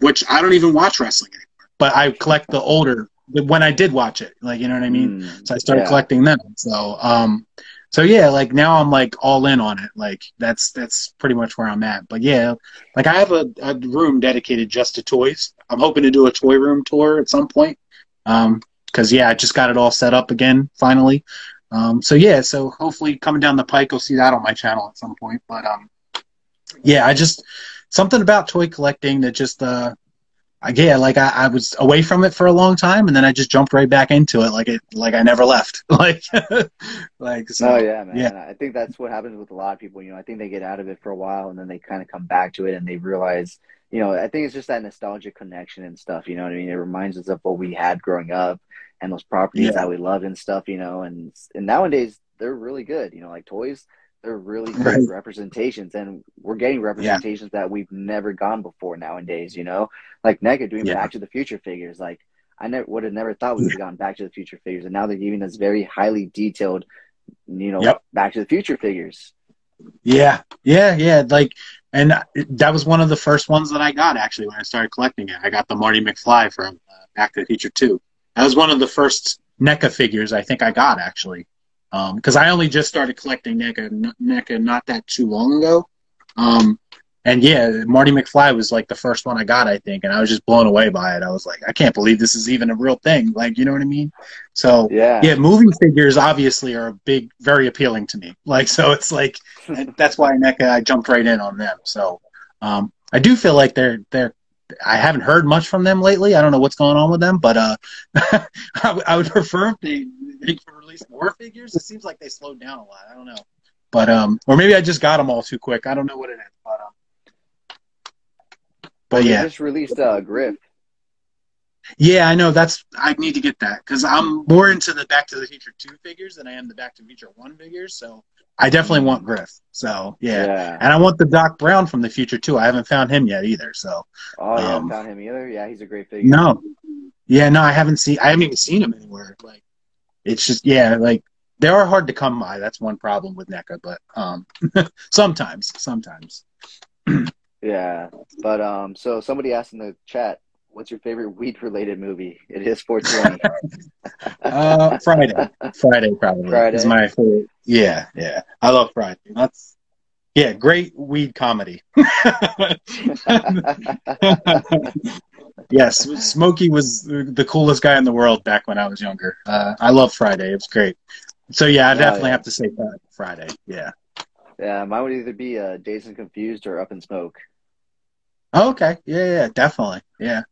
which I don't even watch wrestling anymore, but I collect the older when I did watch it. Like, you know what I mean? Mm, So I started yeah. collecting them. So, um, so yeah, like now I'm like all in on it. Like that's that's pretty much where I'm at. But yeah, like I have a, a room dedicated just to toys. I'm hoping to do a toy room tour at some point. Um, because yeah, I just got it all set up again finally. Um, so yeah, so hopefully coming down the pike, you'll see that on my channel at some point. But um, yeah, I just something about toy collecting that just uh, I yeah, like I, I was away from it for a long time, and then I just jumped right back into it, like it like I never left. like, like so. Oh yeah, man. yeah. I think that's what happens with a lot of people. You know, I think they get out of it for a while and then they kind of come back to it and they realize, you know, I think it's just that nostalgic connection and stuff. You know what I mean? It reminds us of what we had growing up and those properties Yeah. that we loved and stuff. You know, and and nowadays they're really good. You know, like toys, they're really good Right. representations, and we're getting representations that we've never gone before nowadays. You know, like NECA doing Yeah. Back to the Future figures, like. I never would have never thought we would have gone Back to the Future figures, and now they're giving us very highly detailed you know, Yep. Back to the Future figures. Yeah, yeah, yeah. Like, and that was one of the first ones that I got actually when I started collecting it. I got the Marty McFly from uh, Back to the Future Two. That was one of the first NECA figures I think I got actually, because I only just started collecting NECA NECA not that too long ago. Um, and yeah, Marty McFly was like the first one I got, I think, and I was just blown away by it. I was like, I can't believe this is even a real thing. Like, you know what I mean? So Yeah. yeah, movie figures obviously are a big, very appealing to me. Like, so it's like that's why NECA I jumped right in on them. So um, I do feel like they're they're. I haven't heard much from them lately. I don't know what's going on with them, but uh, I, w- I would prefer if they, they could release more figures. It seems like they slowed down a lot. I don't know, but um, or maybe I just got them all too quick. I don't know what it is, but um, but They yeah, just released uh, Griff. yeah, I know. That's I need to get that because I'm more into the Back to the Future two figures than I am the Back to the Future one figures. So I definitely want Griff. So yeah. And I want the Doc Brown from the future too. I haven't found him yet either. So Oh, yeah, Um, found him either. Yeah, he's a great figure. no, yeah, no, I haven't seen. I haven't even seen him anywhere. Like, it's just yeah, like they are hard to come by. That's one problem with NECA, but um, sometimes, sometimes. Yeah, but um, so somebody asked in the chat, "What's your favorite weed-related movie?" It is 420. Uh, Friday, Friday probably Friday. is my favorite. Yeah, yeah, I love Friday. That's yeah, great weed comedy. yes, Smokey was the coolest guy in the world back when I was younger. Uh, I love Friday. It was great. So yeah, I definitely yeah. have to say Friday. Yeah. yeah, mine would either be uh, Dazed and Confused or Up in Smoke. Oh, okay. Yeah, yeah, definitely. Yeah.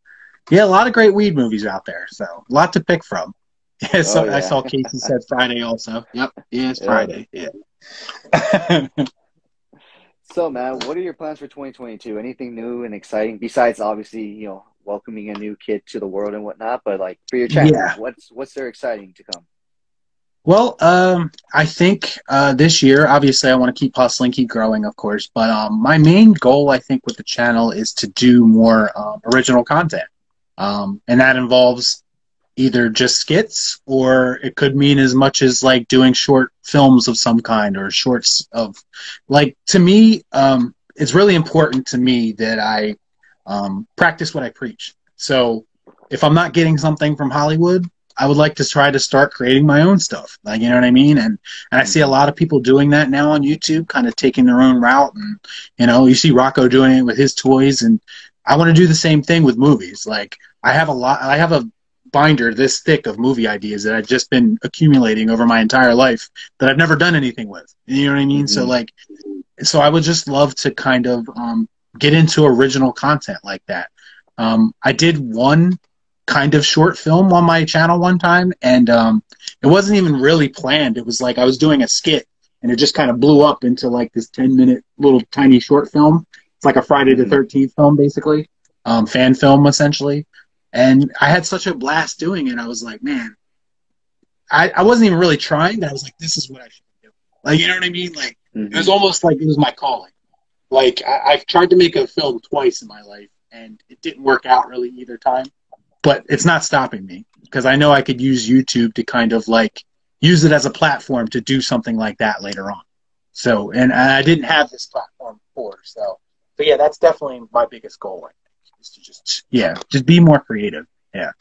Yeah, a lot of great weed movies out there. So a lot to pick from. Yeah, so Oh, yeah. I saw Casey said Friday also. Yep. Yeah, it's Yeah. Friday. Yeah. So, man, what are your plans for 2022? Anything new and exciting besides obviously, you know, welcoming a new kid to the world and whatnot? But like for your channel, Yeah. what's what's there exciting to come? Well, um, I think uh, this year, obviously, I want to keep hustling, keep growing, of course. But um, my main goal, I think, with the channel is to do more um, original content, um, and that involves either just skits or it could mean as much as like doing short films of some kind or shorts of like to me um, it's really important to me that i um, practice what i preach. So if i'm not getting something from hollywood i would like to try to start creating my own stuff. Like you know what i mean? And and i see a lot of people doing that now on youtube kind of taking their own route and you know you see rocco doing it with his toys and i want to do the same thing with movies like i have a lot i have a binder this thick of movie ideas that I've just been accumulating over my entire life that I've never done anything with. You know what I mean? So Mhm. like, so I would just love to kind of um, get into original content like that. Um, I did one kind of short film on my channel one time, and um, it wasn't even really planned. It was like I was doing a skit, and it just kind of blew up into like this ten minute little tiny short film. It's like a Friday the Thirteenth film, basically, um, fan film essentially. And I had such a blast doing it. I was like, man, I, I wasn't even really trying, but I was like, this is what I should do. Like, you know what I mean? Like, mm-hmm. it was almost like it was my calling. Like, I, I've tried to make a film twice in my life, and it didn't work out really either time. But it's not stopping me because I know I could use YouTube to kind of like use it as a platform to do something like that later on. So, and, and I didn't have this platform before. So, but yeah, that's definitely my biggest goal is to just yeah, just be more creative. Yeah.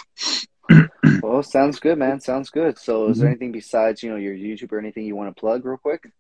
well, sounds good, man. Sounds good. So, is there mm-hmm. anything besides you know your YouTube or anything you want to plug real quick?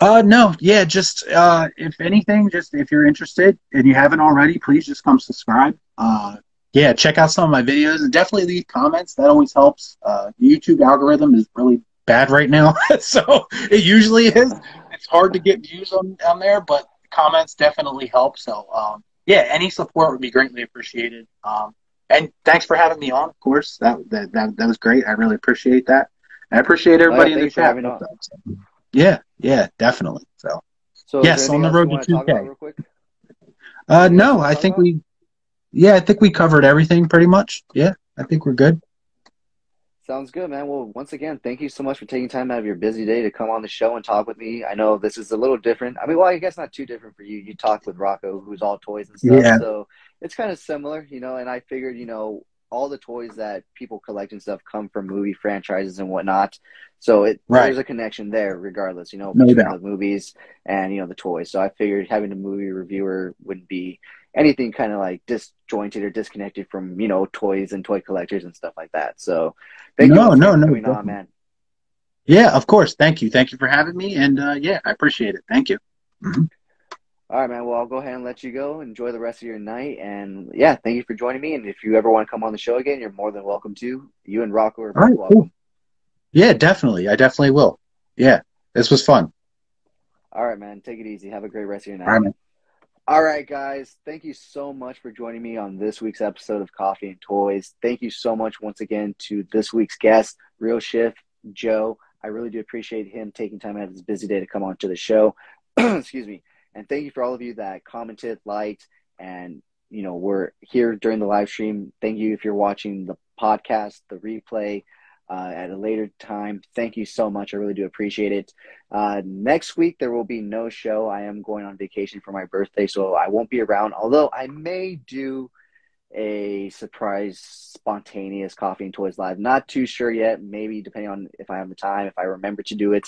Uh, no, yeah, just uh, if anything, just if you're interested and you haven't already, please just come subscribe. Uh, yeah, check out some of my videos and definitely leave comments. That always helps. Uh, YouTube algorithm is really bad right now, so it usually is. It's hard to get views on, on there, but comments definitely help. So, um, yeah, any support would be greatly appreciated. Um, and thanks for having me on. Of course, that that that, that was great. I really appreciate that. I appreciate everybody oh, yeah, in the chat. Yeah, yeah, definitely. So, so yes, on the road to two K. Uh, no, I think we. Yeah, I think we covered everything pretty much. Yeah, I think we're good. Sounds good, man. Well, once again, thank you so much for taking time out of your busy day to come on the show and talk with me. I know this is a little different. I mean, well, I guess not too different for you. You talked with Rocco, who's all toys and stuff. Yeah. So it's kind of similar, you know, and I figured, you know, all the toys that people collect and stuff come from movie franchises and whatnot. So it right. there's a connection there, regardless, you know, no between doubt. the movies and you know the toys. So I figured having a movie reviewer wouldn't be anything kind of like disjointed or disconnected from you know toys and toy collectors and stuff like that. So thank no, you no, no, on, man. Yeah, of course. Thank you. Thank you for having me, and uh, yeah, I appreciate it. Thank you. Mm-hmm. All right, man. Well, I'll go ahead and let you go. Enjoy the rest of your night, and yeah, thank you for joining me. And if you ever want to come on the show again, you're more than welcome to. You and Rocco are right, welcome. Cool. Yeah, definitely. I definitely will. Yeah, this was fun. All right, man. Take it easy. Have a great rest of your night. All right, man. All right, guys. Thank you so much for joining me on this week's episode of Coffee and Toys. Thank you so much once again to this week's guest, Real Shift Joe. I really do appreciate him taking time out of his busy day to come on to the show. Excuse me. And thank you for all of you that commented, liked, and you know, we're here during the live stream. Thank you if you're watching the podcast, the replay, uh, at a later time. Thank you so much. I really do appreciate it. Uh, next week, there will be no show. I am going on vacation for my birthday, so I won't be around, although I may do a surprise spontaneous coffee and toys live not too sure yet maybe depending on if i have the time if i remember to do it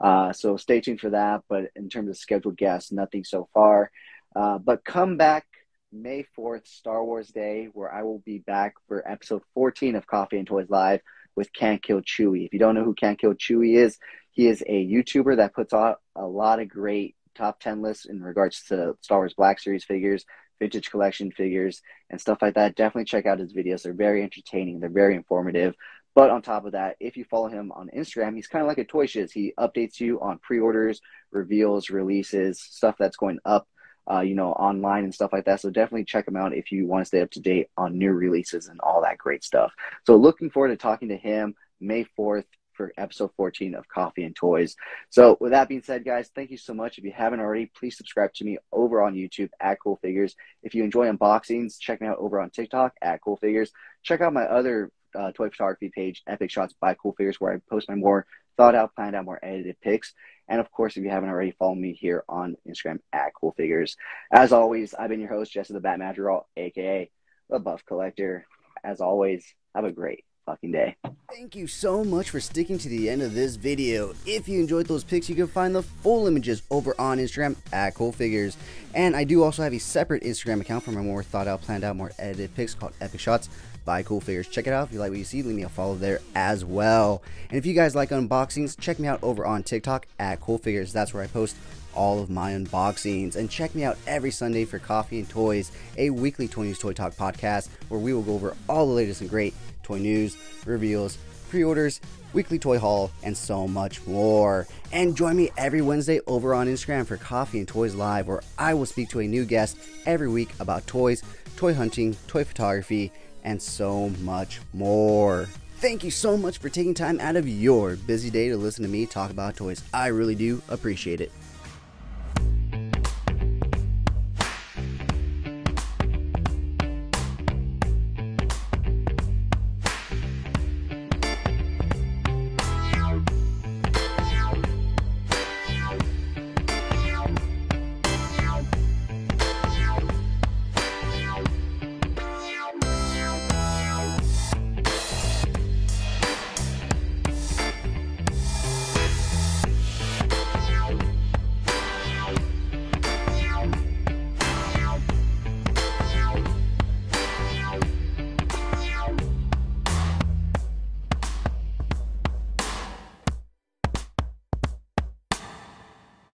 uh, so stay tuned for that but in terms of scheduled guests nothing so far uh, but come back may 4th star wars day where i will be back for episode 14 of coffee and toys live with Can't Kill Chewy. If you don't know who Can't Kill Chewy is, he is a YouTuber that puts out a lot of great top 10 lists in regards to Star Wars Black Series figures, vintage collection figures, and stuff like that. Definitely check out his videos. They're very entertaining, they're very informative. But on top of that, if you follow him on Instagram, he's kind of like a toy shiz. He updates you on pre orders, reveals, releases, stuff that's going up uh, you know, online and stuff like that. So definitely check them out if you want to stay up to date on new releases and all that great stuff. So looking forward to talking to him May 4th for episode 14 of Coffee and Toys. So with that being said, guys, thank you so much. If you haven't already, please subscribe to me over on YouTube at CoolFigurez. If you enjoy unboxings, check me out over on TikTok at CoolFigurez. Check out my other uh, toy photography page, Epic Shots by CoolFigurez, where I post my more thought out, planned out, more edited pics. And of course, if you haven't already, follow me here on Instagram at CoolFigurez. As always, I've been your host, Jesse the Bat aka the Buff Collector. As always, have a great fucking day. Thank you so much for sticking to the end of this video. If you enjoyed those pics, you can find the full images over on Instagram at CoolFigurez. And I do also have a separate Instagram account for my more thought out, planned out, more edited pics called Epic Shots by CoolFigurez. Check it out. If you like what you see, leave me a follow there as well. And if you guys like unboxings, check me out over on TikTok at CoolFigurez. That's where I post all of my unboxings. And check me out every Sunday for Coffee and Toys, a weekly Toy News Toy Talk podcast where we will go over all the latest and great toy news, reveals, pre orders, weekly toy haul, and so much more. And join me every Wednesday over on Instagram for Coffee and Toys Live, where I will speak to a new guest every week about toys, toy hunting, toy photography, and so much more. Thank you so much for taking time out of your busy day to listen to me talk about toys. I really do appreciate it.